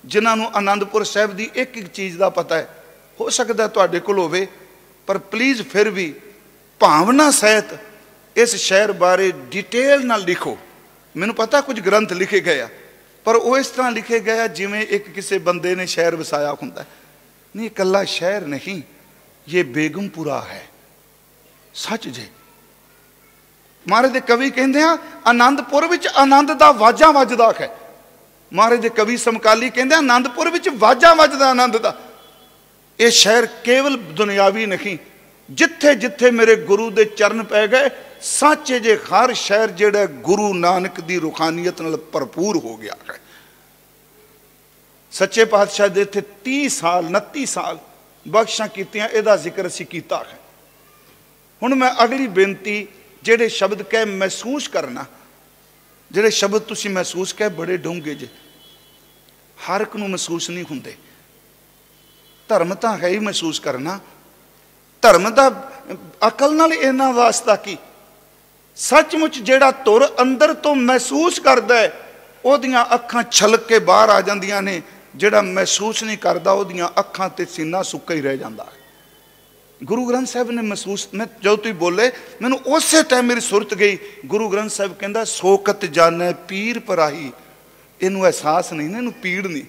Speaker 1: ਜਿਨ੍ਹਾਂ ਨੂੰ ਆਨੰਦਪੁਰ ਸਾਹਿਬ ਦੀ ਇੱਕ ਇੱਕ ਚੀਜ਼ ਦਾ ਪਤਾ ਹੈ, ਹੋ ਸਕਦਾ ਤੁਹਾਡੇ ਕੋਲ ਹੋਵੇ, ਪਰ ਪਲੀਜ਼ ਫਿਰ ਵੀ ਭਾਵਨਾ ਸਹਿਤ ਇਸ ਸ਼ਹਿਰ ਬਾਰੇ ਡਿਟੇਲ ਨਾਲ ਲਿਖੋ। ਮੈਨੂੰ ਪਤਾ ਕੁਝ ਗ੍ਰੰਥ ਲਿਖੇ ਗਏ ਆ, ਪਰ ਉਹ ਇਸ ਤਰ੍ਹਾਂ ਲਿਖੇ ਗਏ ਆ ਜਿਵੇਂ ਇੱਕ ਕਿਸੇ ਬੰਦੇ ਨੇ ਸ਼ਹਿਰ ਵਸਾਇਆ ਹੁੰਦਾ ਨਹੀਂ ਇਕੱਲਾ ਸ਼ਹਿਰ ਨਹੀਂ, ਇਹ ਬੇਗਮਪੁਰਾ ਹੈ। ਸੱਚ ਜੇ। ਮਹਾਰਾਜ ਦੇ ਕਵੀ ਕਹਿੰਦੇ ਆ, ਆਨੰਦਪੁਰ ਵਿੱਚ ਆਨੰਦ ਦਾ ਵਾਜਾ ਵੱਜਦਾ ਹੈ। ਮਹਾਰਾਜ ਦੇ ਕਵੀ ਸਮਕਾਲੀ ਕਹਿੰਦੇ ਆ, ਆਨੰਦਪੁਰ ਵਿੱਚ ਵਾਜਾ ਵੱਜਦਾ ਆਨੰਦ ਦਾ। ਇਹ ਸ਼ਹਿਰ ਕੇਵਲ ਦੁਨਿਆਵੀ ਨਹੀਂ ਜਿੱਥੇ ਜਿੱਥੇ ਮੇਰੇ ਗੁਰੂ ਦੇ ਚਰਨ ਪੈ ਗਏ, ਸੱਚੇ ਜੇ ਹਰ ਸ਼ਹਿਰ ਜਿਹੜਾ ਗੁਰੂ ਨਾਨਕ ਦੀ ਰੁਖਾਨੀਅਤ ਨਾਲ ਭਰਪੂਰ ਹੋ ਗਿਆ ਹੈ। ਸੱਚੇ ਪਾਤਸ਼ਾਹ ਦੇ ਇੱਥੇ 30 ਸਾਲ 29 ਸਾਲ ਬਖਸ਼ਾਂ ਕੀਤੀਆਂ, ਇਹਦਾ ਜ਼ਿਕਰ ਅਸੀਂ ਕੀਤਾ ਹੈ। ਹੁਣ ਮੈਂ ਅਗਲੀ ਬੇਨਤੀ, ਜਿਹੜੇ ਸ਼ਬਦ ਕਹਿ ਮਹਿਸੂਸ ਕਰਨਾ, ਜਿਹੜੇ ਸ਼ਬਦ ਤੁਸੀਂ ਮਹਿਸੂਸ ਕਹਿ ਬੜੇ ਡੂੰਘੇ ਜੇ, ਹਰ ਇੱਕ ਨੂੰ ਮਹਿਸੂਸ ਨਹੀਂ ਹੁੰਦੇ। ਧਰਮ ਤਾਂ ਹੈ ਹੀ ਮਹਿਸੂਸ ਕਰਨਾ ਧਰਮ ਦਾ, ਅਕਲ ਨਾਲ ਇਹਨਾਂ ਵਾਸਤਾ ਕੀ? ਸੱਚਮੁੱਚ ਜਿਹੜਾ ਤੁਰ ਅੰਦਰ ਤੋਂ ਮਹਿਸੂਸ ਕਰਦਾ ਹੈ, ਉਹਦੀਆਂ ਅੱਖਾਂ ਛਲਕ ਕੇ ਬਾਹਰ ਆ ਜਾਂਦੀਆਂ ਨੇ, ਜਿਹੜਾ ਮਹਿਸੂਸ ਨਹੀਂ ਕਰਦਾ, ਉਹਦੀਆਂ ਅੱਖਾਂ ਤੇ ਸੀਨਾ ਸੁੱਕਾ ਹੀ ਰਹਿ ਜਾਂਦਾ ਹੈ। ਗੁਰੂ ਗ੍ਰੰਥ ਸਾਹਿਬ ਨੇ ਮਹਿਸੂਸ, ਮੈਂ ਜਦੋਂ ਤੁਸੀਂ ਬੋਲੇ, ਮੈਨੂੰ ਉਸੇ ਟਾਈਮ ਮੇਰੀ ਸੁਰਤ ਗਈ। ਗੁਰੂ ਗ੍ਰੰਥ ਸਾਹਿਬ ਕਹਿੰਦਾ, ਸੋਕਤ ਜਾਣੈ ਪੀਰ ਪਰਾਹੀ। ਇਹਨੂੰ ਅਹਿਸਾਸ ਨਹੀਂ, ਨਾ ਇਹਨੂੰ ਪੀੜ ਨਹੀਂ।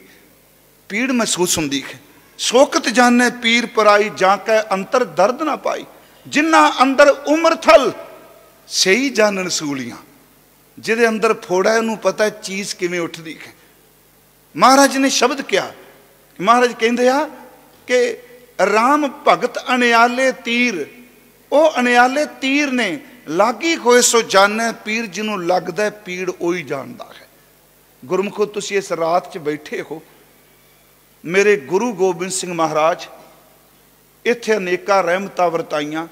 Speaker 1: ਪੀੜ ਮਹਿਸੂਸ ਹੁੰਦੀ ਹੈ। ਸੋਕਤ ਜਾਣੈ ਪੀਰ ਪਰਾਈ ਜਾਂ ਕੈ ਅੰਤਰ ਦਰਦ ਨਾ ਪਾਈ। ਜਿਨ੍ਹਾਂ ਅੰਦਰ ਉਮਰ ਥਲ, ਸਹੀ ਜਾਣਨ ਸੂਲੀਆਂ। ਜਿਹਦੇ ਅੰਦਰ ਫੋੜਾ ਉਹਨੂੰ ਪਤਾ ਚੀਜ਼ ਕਿਵੇਂ ਉੱਠਦੀ ਹੈ। ਮਹਾਰਾਜ ਨੇ ਸ਼ਬਦ ਕਿਹਾ। ਮਹਾਰਾਜ ਕਹਿੰਦੇ ਆ ਕਿ ਰਾਮ ਭਗਤ ਅਣਿਆਲੇ ਤੀਰ, ਉਹ ਅਣਿਆਲੇ ਤੀਰ ਨੇ ਲਾਗੀ ਹੋਏ ਸੋ ਜਾਣੈ ਪੀਰ, ਜਿਹਨੂੰ ਲੱਗਦਾ ਪੀੜ ਉਹੀ ਜਾਣਦਾ ਹੈ। ਗੁਰਮਖੋ, ਤੁਸੀਂ ਇਸ ਰਾਤ 'ਚ ਬੈਠੇ ਹੋ। ਮੇਰੇ ਗੁਰੂ ਗੋਬਿੰਦ ਸਿੰਘ ਮਹਾਰਾਜ, ਇੱਥੇ ਅਨੇਕਾਂ ਰਹਿਮਤਾਂ ਵਰਤਾਈਆਂ।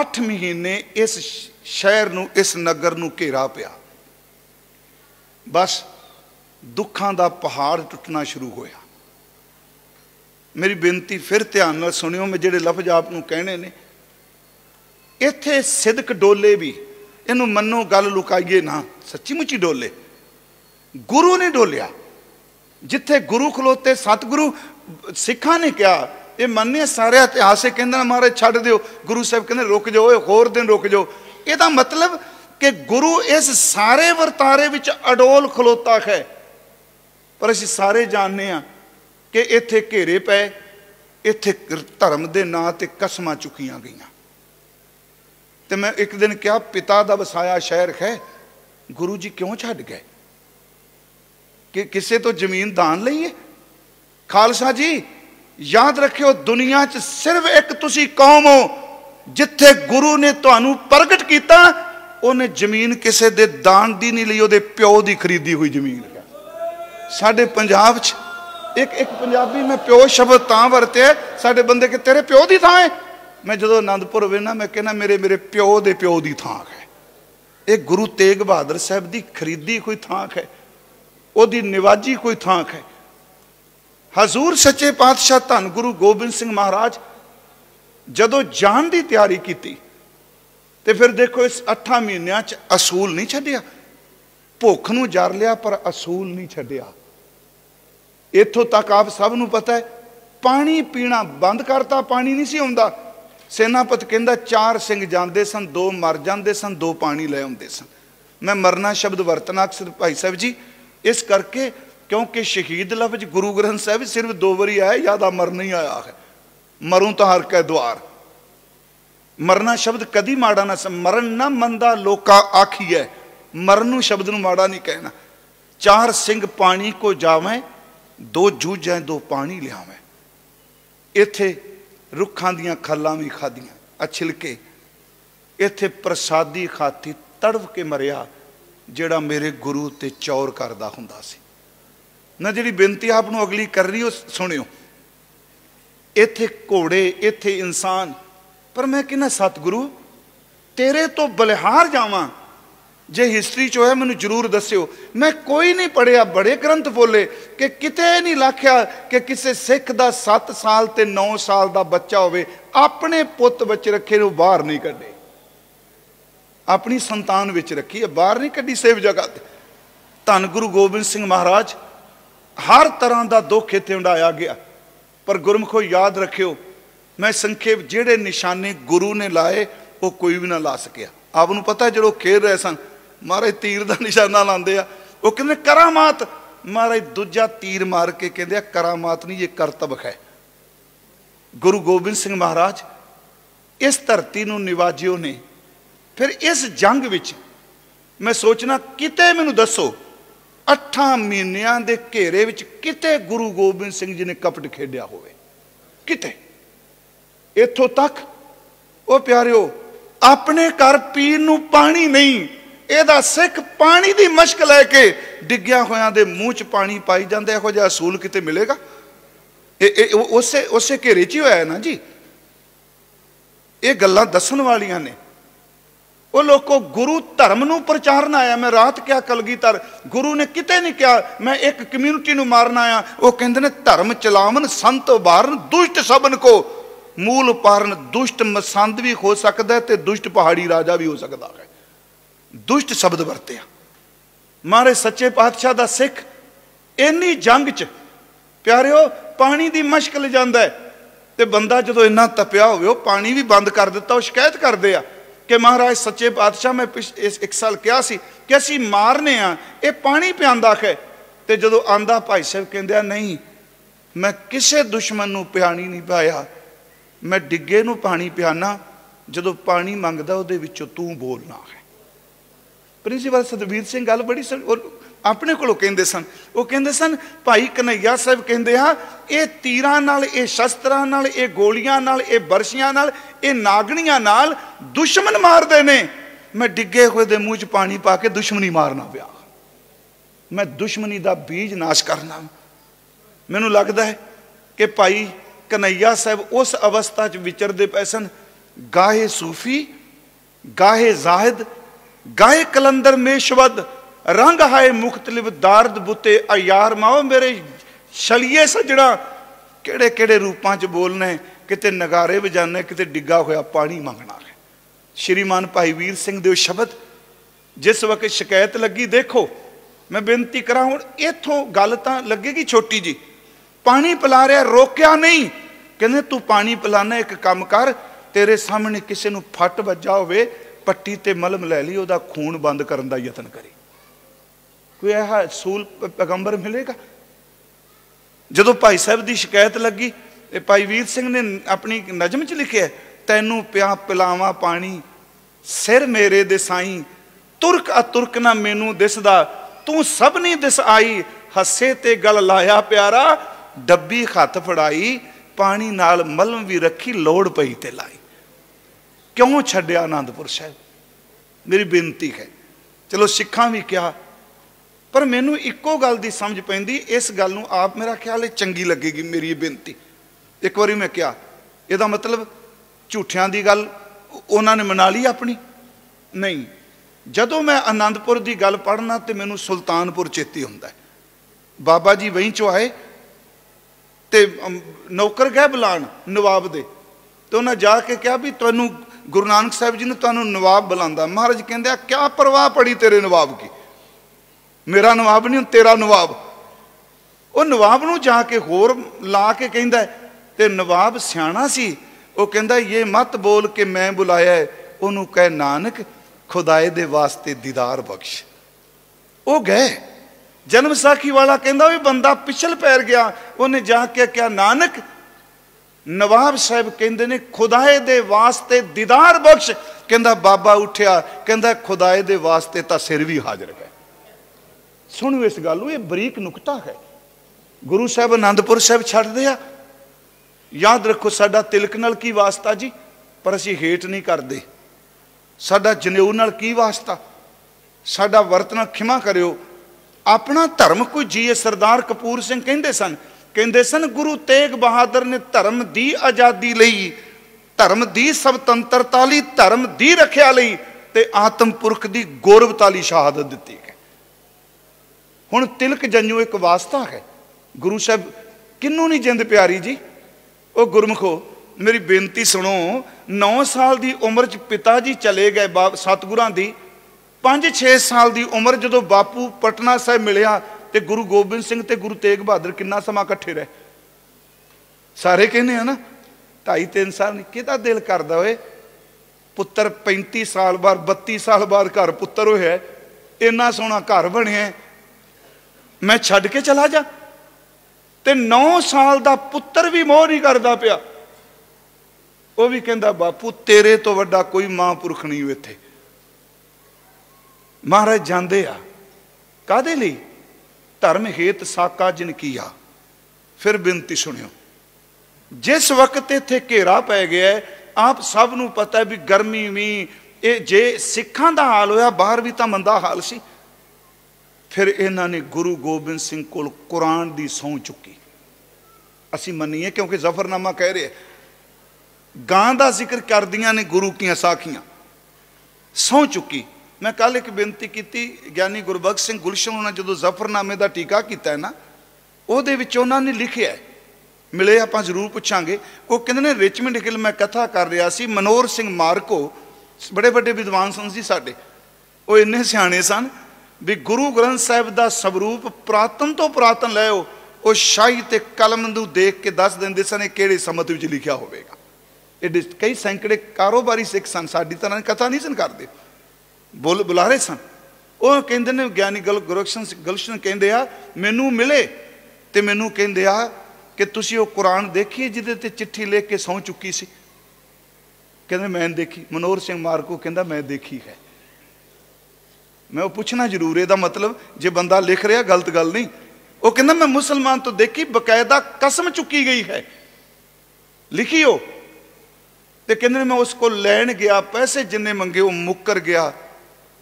Speaker 1: 8 ਮਹੀਨੇ ਇਸ ਸ਼ਹਿਰ ਨੂੰ, ਇਸ ਨਗਰ ਨੂੰ ਘੇਰਾ ਪਿਆ। ਬਸ ਦੁੱਖਾਂ ਦਾ ਪਹਾੜ ਟੁੱਟਣਾ ਸ਼ੁਰੂ ਹੋਇਆ। ਮੇਰੀ ਬੇਨਤੀ ਫਿਰ ਧਿਆਨ ਨਾਲ ਸੁਣਿਓ, ਮੈਂ ਜਿਹੜੇ ਲਫ਼ਜ਼ ਆਪ ਨੂੰ ਕਹਿਣੇ ਨੇ। ਇੱਥੇ ਸਿਦਕ ਡੋਲੇ ਵੀ, ਇਹਨੂੰ ਮੰਨੋ, ਗੱਲ ਲੁਕਾਈਏ ਨਾ। ਸੱਚੀ ਮੁੱਚੀ ਡੋਲੇ। ਗੁਰੂ ਨੇ ਡੋਲਿਆ। ਜਿੱਥੇ ਗੁਰੂ ਖਲੋਤੇ, ਸਤਿਗੁਰੂ, ਸਿੱਖਾਂ ਨੇ ਕਿਹਾ, ਇਹ ਮੰਨੇ ਸਾਰੇ ਇਤਿਹਾਸੇ ਕਹਿੰਦੇ ਮਹਾਰਾਜ ਛੱਡ ਦਿਓ, ਗੁਰੂ ਸਾਹਿਬ ਕਹਿੰਦੇ ਰੁਕ ਜਾਓ, ਇਹ ਹੋਰ ਦਿਨ ਰੁਕ ਜਾਓ। ਇਹਦਾ ਮਤਲਬ ਕਿ ਗੁਰੂ ਇਸ ਸਾਰੇ ਵਰਤਾਰੇ ਵਿੱਚ ਅਡੋਲ ਖਲੋਤਾ ਹੈ। ਪਰ ਅਸੀਂ ਸਾਰੇ ਜਾਣਦੇ ਆ ਕਿ ਇੱਥੇ ਘੇਰੇ ਪਏ, ਇੱਥੇ ਧਰਮ ਦੇ ਨਾਂ ਤੇ ਕਸਮਾਂ ਚੁੱਕੀਆਂ ਗਈਆਂ। ਤੇ ਮੈਂ ਇੱਕ ਦਿਨ ਕਿਹਾ, ਪਿਤਾ ਦਾ ਵਸਾਇਆ ਸ਼ਹਿਰ ਹੈ, ਗੁਰੂ ਜੀ ਕਿਉਂ ਛੱਡ ਗਏ? ਕਿ ਕਿਸੇ ਤੋਂ ਜ਼ਮੀਨ ਦਾਨ ਲਈਏ? ਖਾਲਸਾ ਜੀ, ਯਾਦ ਰੱਖਿਓ ਦੁਨੀਆ 'ਚ ਸਿਰਫ ਇੱਕ ਤੁਸੀਂ ਕੌਮ ਹੋ, ਜਿੱਥੇ ਗੁਰੂ ਨੇ ਤੁਹਾਨੂੰ ਪ੍ਰਗਟ ਕੀਤਾ, ਉਹਨੇ ਜ਼ਮੀਨ ਕਿਸੇ ਦੇ ਦਾਨ ਦੀ ਨਹੀਂ ਲਈ, ਉਹਦੇ ਪਿਓ ਦੀ ਖਰੀਦੀ ਹੋਈ ਜ਼ਮੀਨ। ਹੈ ਸਾਡੇ ਪੰਜਾਬ 'ਚ, ਇੱਕ ਇੱਕ ਪੰਜਾਬੀ ਮੈਂ ਪਿਓ ਸ਼ਬਦ ਤਾਂ ਵਰਤਿਆ, ਸਾਡੇ ਬੰਦੇ ਕਿ ਤੇਰੇ ਪਿਓ ਦੀ ਥਾਂ ਹੈ? ਮੈਂ ਜਦੋਂ ਆਨੰਦਪੁਰ ਵੇਨਾ ਮੈਂ ਕਹਿੰਦਾ, ਮੇਰੇ ਮੇਰੇ ਪਿਓ ਦੇ ਪਿਓ ਦੀ ਥਾਂ ਹੈ। ਇਹ ਗੁਰੂ ਤੇਗ ਬਹਾਦਰ ਸਾਹਿਬ ਦੀ ਖਰੀਦੀ ਕੋਈ ਥਾਂ ਹੈ। ਉਹਦੀ ਨਿਵਾਜੀ ਕੋਈ ਥਾਂ ਹੈ। ਹਜ਼ੂਰ ਸੱਚੇ ਪਾਤਸ਼ਾਹ ਧੰਨ ਗੁਰੂ ਗੋਬਿੰਦ ਸਿੰਘ ਮਹਾਰਾਜ ਜਦੋਂ ਜਾਣ ਦੀ ਤਿਆਰੀ ਕੀਤੀ, ਤੇ ਫਿਰ ਦੇਖੋ ਇਸ 8 ਮਹੀਨਿਆਂ 'ਚ ਅਸੂਲ ਨਹੀਂ ਛੱਡਿਆ। ਭੁੱਖ ਨੂੰ ਜਰ ਲਿਆ, ਪਰ ਅਸੂਲ ਨਹੀਂ ਛੱਡਿਆ। ਇੱਥੋਂ ਤੱਕ ਆਪ ਸਭ ਨੂੰ ਪਤਾ ਹੈ, ਪਾਣੀ ਪੀਣਾ ਬੰਦ ਕਰਤਾ, ਪਾਣੀ ਨਹੀਂ ਸੀ ਆਉਂਦਾ। ਸੈਨਾਪਤ ਕਹਿੰਦਾ, ਚਾਰ ਸਿੰਘ ਜਾਂਦੇ ਸਨ, ਦੋ ਮਰ ਜਾਂਦੇ ਸਨ, ਦੋ ਪਾਣੀ ਲੈ ਆਉਂਦੇ ਸਨ। ਮੈਂ ਮਰਨਾ ਸ਼ਬਦ ਵਰਤਨਾ ਅਕਸਰ ਭਾਈ ਸਾਹਿਬ ਜੀ ਇਸ ਕਰਕੇ ਕਿਉਂਕਿ ਸ਼ਹੀਦ ਲਫ਼ਜ਼ ਗੁਰੂ ਗ੍ਰੰਥ ਸਾਹਿਬ ਸਿਰਫ ਦੋ ਵਾਰੀ ਆਇਆ ਜ਼ਿਆਦਾ ਮਰ ਨਹੀਂ ਆਇਆ ਹੈ। ਮਰੂ ਤਾਂ ਹਰ ਕੈ ਦੁਆਰ। ਮਰਨਾ ਸ਼ਬਦ ਕਦੀ ਮਾੜਾ ਨਾ ਮਰਨ ਨਾ ਮੰਦਾ ਲੋਕਾ ਆਖੀਐ ਮਰਨ ਨੂੰ ਸ਼ਬਦ ਨੂੰ ਮਾੜਾ ਨਹੀਂ ਕਹਿਣਾ। ਚਾਰ ਸਿੰਘ ਪਾਣੀ ਕੋ ਜਾਵੇਂ, ਦੋ ਜੂਝਾਂ, ਦੋ ਪਾਣੀ ਲਿਆਵੇਂ। ਇੱਥੇ ਰੁੱਖਾਂ ਦੀਆਂ ਖੱਲਾਂ ਵੀ ਖਾਦੀਆਂ ਅਛਿਲਕੇ ਇੱਥੇ ਪ੍ਰਸਾਦੀ ਖਾਤੀ ਤੜਵ ਕੇ ਮਰਿਆ। ਜਿਹੜਾ ਮੇਰੇ ਗੁਰੂ ਤੇ ਚੌਰ ਕਰਦਾ ਹੁੰਦਾ ਸੀ। ਨਾ ਜਿਹੜੀ ਬੇਨਤੀ ਆਪ ਨੂੰ ਅਗਲੀ ਕਰ ਰਹੀ, ਉਹ ਸੁਣਿਓ। ਇੱਥੇ ਘੋੜੇ, ਇੱਥੇ ਇਨਸਾਨ, ਪਰ ਮੈਂ ਕਹਿੰਦਾ, ਸਤਿਗੁਰੂ, ਤੇਰੇ ਤੋਂ ਬਲਿਹਾਰ ਜਾਵਾਂ। ਜੇ ਹਿਸਟਰੀ ਚ ਹੋਇਆ, ਮੈਨੂੰ ਜਰੂਰ ਦੱਸਿਓ। ਮੈਂ ਕੋਈ ਨਹੀਂ ਪੜਿਆ ਬੜੇ ਗ੍ਰੰਥ ਬੋਲੇ ਕਿ ਕਿਤੇ ਨਹੀਂ ਲਿਖਿਆ ਕਿ ਕਿਸੇ ਸਿੱਖ ਦਾ 7 ਸਾਲ ਤੇ 9 ਸਾਲ ਦਾ ਬੱਚਾ ਹੋਵੇ, ਆਪਣੇ ਪੁੱਤ ਵਿੱਚ ਰੱਖੇ ਨੂੰ ਬਾਹਰ ਨਹੀਂ ਕੱਢੇ। ਆਪਣੀ ਸੰਤਾਨ ਵਿੱਚ ਰੱਖੀ ਹੈ, ਬਾਹਰ ਨਹੀਂ ਕੱਢੀ ਸੇਵ ਜਗ੍ਹਾ ਤੇ। ਧੰਨ ਗੁਰੂ ਗੋਬਿੰਦ ਸਿੰਘ ਮਹਾਰਾਜ, ਹਰ ਤਰ੍ਹਾਂ ਦਾ ਦੁੱਖ ਇੱਥੇ ਉਡਾਇਆ ਗਿਆ। ਪਰ ਗੁਰਮਖੋ, ਯਾਦ ਰੱਖਿਓ, ਮੈਂ ਸੰਖੇਪ ਜਿਹੜੇ ਨਿਸ਼ਾਨੇ ਗੁਰੂ ਨੇ ਲਾਏ, ਉਹ ਕੋਈ ਵੀ ਨਾ ਲਾ ਸਕਿਆ। ਆਪ ਨੂੰ ਪਤਾ ਜਦੋਂ ਖੇਡ ਰਹੇ ਸਨ, ਮਹਾਰਾਜ ਤੀਰ ਦਾ ਨਿਸ਼ਾਨਾ ਲਾਉਂਦੇ ਆ, ਉਹ ਕਹਿੰਦੇ, ਕਰਾਮਾਤ! ਮਹਾਰਾਜ ਦੂਜਾ ਤੀਰ ਮਾਰ ਕੇ ਕਹਿੰਦੇ ਆ, ਕਰਾਮਾਤ ਨਹੀਂ, ਇਹ ਕਰਤਬ ਹੈ। ਗੁਰੂ ਗੋਬਿੰਦ ਸਿੰਘ ਮਹਾਰਾਜ, ਇਸ ਧਰਤੀ ਨੂੰ ਨਿਵਾਜਿਓ ਨੇ ਫਿਰ ਇਸ ਜੰਗ ਵਿੱਚ ਮੈਂ ਸੋਚਣਾ, ਕਿਤੇ ਮੈਨੂੰ ਦੱਸੋ, ਅੱਠਾਂ ਮਹੀਨਿਆਂ ਦੇ ਘੇਰੇ ਵਿੱਚ ਕਿਤੇ ਗੁਰੂ ਗੋਬਿੰਦ ਸਿੰਘ ਜੀ ਨੇ ਕਪਟ ਖੇਡਿਆ ਹੋਵੇ? ਕਿਤੇ? ਇੱਥੋਂ ਤੱਕ? ਉਹ ਪਿਆਰਿਓ, ਆਪਣੇ ਘਰ ਪੀਣ ਨੂੰ ਪਾਣੀ ਨਹੀਂ, ਇਹਦਾ ਸਿੱਖ ਪਾਣੀ ਦੀ ਮਸ਼ਕ ਲੈ ਕੇ ਡਿੱਗਿਆ ਹੋਇਆਂ ਦੇ ਮੂੰਹ 'ਚ ਪਾਣੀ ਪਾਈ ਜਾਂਦਾ, ਇਹੋ ਜਿਹਾ ਅਸੂਲ ਕਿਤੇ ਮਿਲੇਗਾ? ਇਹ ਉਸੇ ਉਸੇ ਘੇਰੇ 'ਚ ਹੀ ਹੋਇਆ ਨਾ ਜੀ? ਇਹ ਗੱਲਾਂ ਦੱਸਣ ਵਾਲੀਆਂ ਨੇ। ਉਹ ਲੋਕੋ ਗੁਰੂ ਧਰਮ ਨੂੰ ਪ੍ਰਚਾਰਨ ਆਇਆ। ਮੈਂ ਰਾਤ ਕਿਹਾ, ਕਲਗੀਧਰ, ਗੁਰੂ ਨੇ ਕਿਤੇ ਨਹੀਂ ਕਿਹਾ, ਮੈਂ ਇੱਕ ਕਮਿਊਨਿਟੀ ਨੂੰ ਮਾਰਨ ਆਇਆ। ਉਹ ਕਹਿੰਦੇ ਨੇ, ਧਰਮ ਚਲਾਵਨ, ਸੰਤ ਉਭਾਰਨ ਦੁਸ਼ਟ ਸਬਨ ਕੋ। ਮੂਲ ਪਾਰਨ, ਦੁਸ਼ਟ ਮਸੰਦ ਵੀ ਹੋ ਸਕਦਾ ਤੇ ਦੁਸ਼ਟ ਪਹਾੜੀ ਰਾਜਾ ਵੀ ਹੋ ਸਕਦਾ ਹੈ। ਦੁਸ਼ਟ ਸ਼ਬਦ ਵਰਤਿਆ ਮਾਰੇ ਸੱਚੇ ਪਾਤਸ਼ਾਹ ਦਾ ਸਿੱਖ, ਇੰਨੀ ਜੰਗ 'ਚ, ਪਿਆਰਿਓ, ਪਾਣੀ ਦੀ ਮਸ਼ਕਲ ਜਾਂਦਾ ਤੇ ਬੰਦਾ ਜਦੋਂ ਇੰਨਾ ਤਪਿਆ ਹੋਵੇ, ਉਹ ਪਾਣੀ ਵੀ ਬੰਦ ਕਰ ਦਿੱਤਾ, ਉਹ ਸ਼ਿਕਾਇਤ ਕਰਦੇ ਆ। ਕਿ ਮਹਾਰਾਜ, ਸੱਚੇ ਪਾਤਸ਼ਾਹ, ਮੈਂ ਇਸ ਇੱਕ ਸਾਲ ਕਿਹਾ ਸੀ ਕਿ ਅਸੀਂ ਮਾਰਨੇ ਆ, ਇਹ ਪਾਣੀ ਪਿਆਂਦਾ ਹੈ। ਤੇ ਜਦੋਂ ਆਂਦਾ, ਭਾਈ ਸਾਹਿਬ ਕਹਿੰਦੇ ਆ, ਨਹੀਂ, ਮੈਂ ਕਿਸੇ ਦੁਸ਼ਮਣ ਨੂੰ ਪਿਆਣੀ ਨਹੀਂ ਪਾਇਆ। ਮੈਂ ਡਿੱਗੇ ਨੂੰ ਪਾਣੀ ਪਿਆਣਾ ਜਦੋਂ ਪਾਣੀ ਮੰਗਦਾ, ਉਹਦੇ ਵਿੱਚੋਂ ਤੂੰ ਬੋਲਣਾ ਹੈ। ਪ੍ਰਿੰਸੀਪਲ ਸਤਵੀਰ ਸਿੰਘ ਗੱਲ ਬੜੀ ਆਪਣੇ ਕੋਲੋਂ ਕਹਿੰਦੇ ਸਨ। ਉਹ ਕਹਿੰਦੇ ਸਨ, ਭਾਈ ਕਨਈਆ ਸਾਹਿਬ ਕਹਿੰਦੇ ਆ, ਇਹ ਤੀਰਾਂ ਨਾਲ, ਇਹ ਸ਼ਸਤਰਾਂ ਨਾਲ, ਇਹ ਗੋਲੀਆਂ ਨਾਲ, ਇਹ ਬਰਸ਼ੀਆਂ ਨਾਲ, ਇਹ ਨਾਗਣੀਆਂ ਨਾਲ ਦੁਸ਼ਮਣ ਮਾਰਦੇ ਨੇ। ਮੈਂ ਡਿੱਗੇ ਹੋਏ ਦੇ ਮੂੰਹ 'ਚ ਪਾਣੀ ਪਾ ਕੇ ਦੁਸ਼ਮਣੀ ਮਾਰਨਾ ਪਿਆ। ਮੈਂ ਦੁਸ਼ਮਣੀ ਦਾ ਬੀਜ ਨਾਸ਼ ਕਰਨਾ। ਮੈਨੂੰ ਲੱਗਦਾ ਹੈ ਕਿ ਭਾਈ ਕਨਈਆ ਸਾਹਿਬ ਉਸ ਅਵਸਥਾ 'ਚ ਵਿਚਰਦੇ ਪਏ ਸਨ। ਗਾਹੇ ਸੂਫੀ, ਗਾਹੇ ਜ਼ਾਹਿਦ, ਗਾਹੇ ਕਲੰਦਰ ਮੇਸ਼ਵਦ ਰੰਗ ਹਾਏ ਮੁਖਤਲਿਫ ਦਾਰਦ ਬੁੱਤੇ ਅਯਾਰ ਮਾਓ ਮੇਰੇ ਛਲੀਏ ਸਜਣਾ। ਕਿਹੜੇ ਕਿਹੜੇ ਰੂਪਾਂ 'ਚ ਬੋਲਨੇ, ਕਿਤੇ ਨਗਾਰੇ ਵਜਾਨੇ, ਕਿਤੇ ਡਿੱਗਾ ਹੋਇਆ ਪਾਣੀ ਮੰਗਣਾ ਹੈ। ਸ਼੍ਰੀਮਾਨ ਭਾਈ ਵੀਰ ਸਿੰਘ ਦੇ ਉਹ ਸ਼ਬਦ, ਜਿਸ ਵਕਤ ਸ਼ਿਕਾਇਤ ਲੱਗੀ, ਦੇਖੋ, ਮੈਂ ਬੇਨਤੀ ਕਰਾਂ, ਹੁਣ ਇਥੋਂ ਗੱਲ ਤਾਂ ਲੱਗੇਗੀ ਛੋਟੀ ਜੀ। ਪਾਣੀ ਪਿਲਾ ਰਿਹਾ, ਰੋਕਿਆ ਨਹੀਂ। ਕਹਿੰਦੇ, ਤੂੰ ਪਾਣੀ ਪਿਲਾਣਾ ਇੱਕ ਕੰਮ ਕਰ, ਤੇਰੇ ਸਾਹਮਣੇ ਕਿਸੇ ਨੂੰ ਫੱਟ ਵੱਜਾ ਹੋਵੇ, ਪੱਟੀ ਤੇ ਮਲਮ ਲੈ ਲਈ, ਉਹਦਾ ਖੂਨ ਬੰਦ ਕਰਨ ਦਾ ਯਤਨ ਕਰੀ। ਕੋਈ ਇਹ ਸੂਲ ਪੈਗੰਬਰ ਮਿਲੇਗਾ? ਜਦੋਂ ਭਾਈ ਸਾਹਿਬ ਦੀ ਸ਼ਿਕਾਇਤ ਲੱਗੀ ਤੇ ਭਾਈ ਵੀਰ ਸਿੰਘ ਨੇ ਆਪਣੀ ਨਜ਼ਮ 'ਚ ਲਿਖਿਆ, ਤੈਨੂੰ ਪਿਆ ਪਿਲਾਵਾ ਪਾਣੀ, ਸਿਰ ਮੇਰੇ ਦੇ ਸਾਈ। ਤੁਰਕ ਅਤੁਰਕ ਨਾ ਮੈਨੂੰ ਦਿਸਦਾ, ਤੂੰ ਸਭ ਨਹੀਂ ਦਿਸ ਆਈ। ਹੱਸੇ ਤੇ ਗਲ ਲਾਇਆ ਪਿਆਰਾ, ਡੱਬੀ ਹੱਥ ਫੜਾਈ, ਪਾਣੀ ਨਾਲ ਮਲਮ ਵੀ ਰੱਖੀ, ਲੋੜ ਪਈ ਤੇ ਲਾਈ। ਕਿਉਂ ਛੱਡਿਆ ਆਨੰਦਪੁਰ ਸਾਹਿਬ? ਮੇਰੀ ਬੇਨਤੀ ਹੈ। ਚਲੋ ਸਿੱਖਾਂ ਵੀ ਕਿਹਾ ਪਰ ਮੈਨੂੰ ਇੱਕੋ ਗੱਲ ਦੀ ਸਮਝ ਪੈਂਦੀ, ਇਸ ਗੱਲ ਨੂੰ ਆਪ ਮੇਰਾ ਖਿਆਲ ਇਹ ਚੰਗੀ ਲੱਗੇਗੀ ਮੇਰੀ ਇਹ ਬੇਨਤੀ। ਇੱਕ ਵਾਰੀ ਮੈਂ ਕਿਹਾ, ਇਹਦਾ ਮਤਲਬ ਝੂਠਿਆਂ ਦੀ ਗੱਲ, ਉਹਨਾਂ ਨੇ ਮਨਾ ਲਈ ਆਪਣੀ? ਨਹੀਂ। ਜਦੋਂ ਮੈਂ ਆਨੰਦਪੁਰ ਦੀ ਗੱਲ ਪੜ੍ਹਨਾ ਤੇ ਮੈਨੂੰ ਸੁਲਤਾਨਪੁਰ ਚੇਤੇ ਹੁੰਦਾ ਬਾਬਾ ਜੀ ਵਹੀਂ ਚੋਂ ਆਏ ਤੇ ਨੌਕਰ ਗਏ ਬੁਲਾਣ ਨਵਾਬ ਦੇ। ਤੇ ਉਹਨਾਂ ਜਾ ਕੇ ਕਿਹਾ ਵੀ ਤੁਹਾਨੂੰ ਗੁਰੂ ਨਾਨਕ ਸਾਹਿਬ ਜੀ ਨੇ ਤੁਹਾਨੂੰ ਨਵਾਬ ਬੁਲਾਉਂਦਾ। ਮਹਾਰਾਜ ਕਹਿੰਦੇ ਆ, ਕਿਆ ਪਰਵਾਹ ਪੜੀ ਤੇਰੇ ਨਵਾਬ ਕੀ? ਮੇਰਾ ਨਵਾਬ ਨਹੀਂ, ਤੇਰਾ ਨਵਾਬ। ਉਹ ਨਵਾਬ ਨੂੰ ਜਾ ਕੇ ਹੋਰ ਲਾ ਕੇ ਕਹਿੰਦਾ ਤੇ ਨਵਾਬ ਸਿਆਣਾ ਸੀ। ਉਹ ਕਹਿੰਦਾ, ਇਹ ਮਤ ਬੋਲ ਕੇ ਮੈਂ ਬੁਲਾਇਆ ਉਹਨੂੰ ਕਹੇ, ਨਾਨਕ, ਖੁਦਾਏ ਦੇ ਵਾਸਤੇ ਦੀਦਾਰ ਬਖਸ਼। ਉਹ ਗਏ। ਜਨਮ ਸਾਖੀ ਵਾਲਾ ਕਹਿੰਦਾ ਵੀ ਬੰਦਾ ਪਿਛਲ ਪੈਰ ਗਿਆ। ਉਹਨੇ ਜਾ ਕੇ ਕਿਹਾ, ਨਾਨਕ, ਨਵਾਬ ਸਾਹਿਬ ਕਹਿੰਦੇ ਨੇ, ਖੁਦਾਏ ਦੇ ਵਾਸਤੇ ਦੀਦਾਰ ਬਖਸ਼। ਕਹਿੰਦਾ, ਬਾਬਾ ਉੱਠਿਆ। ਕਹਿੰਦਾ, ਖੁਦਾਏ ਦੇ ਵਾਸਤੇ ਤਾਂ ਸਿਰ ਵੀ ਹਾਜ਼ਰ ਹੈ। ਸੁਣੋ ਇਸ ਗੱਲ ਨੂੰ, ਇਹ ਬਰੀਕ ਨੁਕਤਾ ਹੈ। ਗੁਰੂ ਸਾਹਿਬ ਆਨੰਦਪੁਰ ਸਾਹਿਬ ਛੱਡਦੇ ਆ। ਯਾਦ ਰੱਖੋ ਸਾਡਾ ਤਿਲਕ ਨਾਲ ਕੀ ਵਾਸਤਾ ਜੀ? ਪਰ ਅਸੀਂ ਹੇਟ ਨਹੀਂ ਕਰਦੇ। ਸਾਡਾ ਜਨੇਊ ਨਾਲ ਕੀ ਵਾਸਤਾ? ਸਾਡਾ ਵਰਤਨਾ ਖਿਮਾ ਕਰਿਓ। ਆਪਣਾ ਧਰਮ ਕੋਈ ਜੀਏ ਸਰਦਾਰ ਕਪੂਰ ਸਿੰਘ ਕਹਿੰਦੇ ਸਨ। ਕਹਿੰਦੇ ਸਨ, ਗੁਰੂ ਤੇਗ ਬਹਾਦਰ ਨੇ ਧਰਮ ਦੀ ਆਜ਼ਾਦੀ ਲਈ, ਧਰਮ ਦੀ ਸੁਤੰਤਰਤਾ ਲਈ, ਧਰਮ ਦੀ ਰੱਖਿਆ ਲਈ ਤੇ ਆਤਮ ਪੁਰਖ ਦੀ ਗੌਰਵਤਾ ਲਈ ਸ਼ਹਾਦਤ ਦਿੱਤੀ ਹੈ। ਹੁਣ ਤਿਲਕ ਜੰਜੂ ਇੱਕ ਵਾਸਤਾ ਹੈ। ਗੁਰੂ ਸਾਹਿਬ, ਕਿੰਨੂੰ ਨਹੀਂ ਜਿੰਦ ਪਿਆਰੀ ਜੀ? ਉਹ ਗੁਰਮਖੋ, ਮੇਰੀ ਬੇਨਤੀ ਸੁਣੋ 9 ਸਾਲ ਦੀ ਉਮਰ 'ਚ ਪਿਤਾ ਜੀ ਚਲੇ ਗਏ ਸਤਗੁਰਾਂ ਦੀ। 5-6 ਸਾਲ ਦੀ ਉਮਰ ਜਦੋਂ ਬਾਪੂ ਪਟਨਾ ਸਾਹਿਬ ਮਿਲਿਆ ਤੇ ਗੁਰੂ ਗੋਬਿੰਦ ਸਿੰਘ ਤੇ ਗੁਰੂ ਤੇਗ ਬਹਾਦਰ ਕਿੰਨਾ ਸਮਾਂ ਇਕੱਠੇ ਰਹੇ। ਸਾਰੇ ਕਹਿੰਦੇ ਆ ਨਾ 2.5 3 ਸਾਲ ਨਹੀਂ, ਕਿਹਦਾ ਦਿਲ ਕਰਦਾ ਓਏ? ਪੁੱਤਰ 35 ਸਾਲ ਬਾਅਦ 32 ਸਾਲ ਬਾਅਦ ਘਰ ਪੁੱਤਰ ਹੋਇਆ, ਇੰਨਾ ਸੋਹਣਾ ਘਰ ਬਣਿਆ ਮੈਂ ਛੱਡ ਕੇ ਚਲਾ ਜਾ। ਤੇ 9 ਸਾਲ ਦਾ ਪੁੱਤਰ ਵੀ ਮੋਹ ਨਹੀਂ ਕਰਦਾ ਪਿਆ। ਉਹ ਵੀ ਕਹਿੰਦਾ, ਬਾਪੂ, ਤੇਰੇ ਤੋਂ ਵੱਡਾ ਕੋਈ ਮਹਾਂਪੁਰਖ ਨਹੀਂ ਇੱਥੇ। ਮਹਾਰਾਜ ਜਾਂਦੇ ਆ। ਕਾਦੇ ਲਈ? ਧਰਮ ਹੇਤ ਸਾਕਾ ਜਿਨ ਕੀਆ। ਫਿਰ ਬੇਨਤੀ ਸੁਣਿਓ। ਜਿਸ ਵਕਤ ਇੱਥੇ ਘੇਰਾ ਪੈ ਗਿਆ ਆਪ ਸਭ ਨੂੰ ਪਤਾ ਵੀ ਗਰਮੀ ਵੀ ਇਹ ਜੇ ਸਿੱਖਾਂ ਦਾ ਹਾਲ ਹੋਇਆ, ਬਾਹਰ ਵੀ ਤਾਂ ਮੰਦਾ ਹਾਲ ਸੀ। ਫਿਰ ਇਹਨਾਂ ਨੇ ਗੁਰੂ ਗੋਬਿੰਦ ਸਿੰਘ ਕੋਲ ਕੁਰਾਨ ਦੀ ਸੌਂ ਚੁੱਕੀ। ਅਸੀਂ ਮੰਨੀਏ ਕਿਉਂਕਿ ਜ਼ਫਰਨਾਮਾ ਕਹਿ ਰਿਹਾ ਗਾਂ ਦਾ ਜ਼ਿਕਰ ਕਰਦੀਆਂ ਨੇ ਗੁਰੂ ਕੀਆਂ ਸਾਖੀਆਂ। ਸੌਂ ਚੁੱਕੀ। ਮੈਂ ਕੱਲ ਇੱਕ ਬੇਨਤੀ ਕੀਤੀ, ਗਿਆਨੀ ਗੁਰਬਖਸ਼ ਸਿੰਘ ਗੁਲਸ਼ਨ ਉਹਨਾਂ ਜਦੋਂ ਜ਼ਫਰਨਾਮੇ ਦਾ ਟੀਕਾ ਕੀਤਾ ਹੈ ਨਾ, ਉਹਦੇ ਵਿੱਚ ਉਹਨਾਂ ਨੇ ਲਿਖਿਆ ਮਿਲੇ ਆਪਾਂ ਜ਼ਰੂਰ ਪੁੱਛਾਂਗੇ। ਉਹ ਕਹਿੰਦੇ ਨੇ ਰਿਚਮੈਂਡ ਹਿਲ ਮੈਂ ਕਥਾ ਕਰ ਰਿਹਾ ਸੀ ਮਨੋਰ ਸਿੰਘ ਮਾਰਕੋ, ਬੜੇ ਵੱਡੇ ਵਿਦਵਾਨ ਸਨ ਸੀ ਸਾਡੇ। ਉਹ ਇੰਨੇ ਸਿਆਣੇ ਸਨ ਵੀ ਗੁਰੂ ਗ੍ਰੰਥ ਸਾਹਿਬ ਦਾ ਸਵਰੂਪ ਪ੍ਰਾਤਨ ਤੋਂ ਪ੍ਰਾਤਨ ਲਿਓ ਉਹ ਸ਼ਾਹੀ ਤੇ ਕਲਮ ਨੂੰ ਦੇਖ ਕੇ ਦੱਸ ਦਿੰਦੇ ਸਨ ਇਹ ਕਿਹੜੇ ਸਮਤ ਵਿੱਚ ਲਿਖਿਆ ਹੋਵੇਗਾ। ਇਹ ਕਈ ਸੈਂਕੜੇ ਕਾਰੋਬਾਰੀ ਸਿੱਖ ਸਨ, ਸਾਡੀ ਤਰ੍ਹਾਂ ਕਥਾ ਨਹੀਂ ਸਨ ਕਰਦੇ। ਬੋਲ ਬੁਲਾਰੇ ਸਨ। ਉਹ ਕਹਿੰਦੇ ਨੇ, ਗਿਆਨੀ ਗਲ ਗੁਰਖਸ਼ਨ ਗਲਸ਼ਨ ਕਹਿੰਦੇ ਆ, ਮੈਨੂੰ ਮਿਲੇ ਤੇ ਮੈਨੂੰ ਕਹਿੰਦੇ ਆ ਕਿ ਤੁਸੀਂ ਉਹ ਕੁਰਾਨ ਦੇਖੀ ਜਿਹਦੇ ਤੇ ਚਿੱਠੀ ਲਿਖ ਕੇ ਸੌ ਚੁੱਕੀ ਸੀ? ਕਹਿੰਦੇ, ਮੈਂ ਦੇਖੀ। ਮਨੋਰ ਸਿੰਘ ਮਾਰਕੋ ਕਹਿੰਦਾ, ਮੈਂ ਦੇਖੀ ਹੈ। ਮੈਂ ਉਹ ਪੁੱਛਣਾ ਜ਼ਰੂਰ, ਇਹਦਾ ਮਤਲਬ ਜੇ ਬੰਦਾ ਲਿਖ ਰਿਹਾ ਗਲਤ ਗੱਲ ਨਹੀਂ। ਉਹ ਕਹਿੰਦਾ, ਮੈਂ ਮੁਸਲਮਾਨ ਤੋਂ ਦੇਖੀ ਬਕਾਇਦਾ ਕਸਮ ਚੁੱਕੀ ਗਈ ਹੈ। ਲਿਖਿਓ। ਤੇ ਕਹਿੰਦੇ ਮੈਂ ਉਸ ਕੋਲ ਲੈਣ ਗਿਆ, ਪੈਸੇ ਜਿੰਨੇ ਮੰਗੇ ਉਹ ਮੁੱਕਰ ਗਿਆ।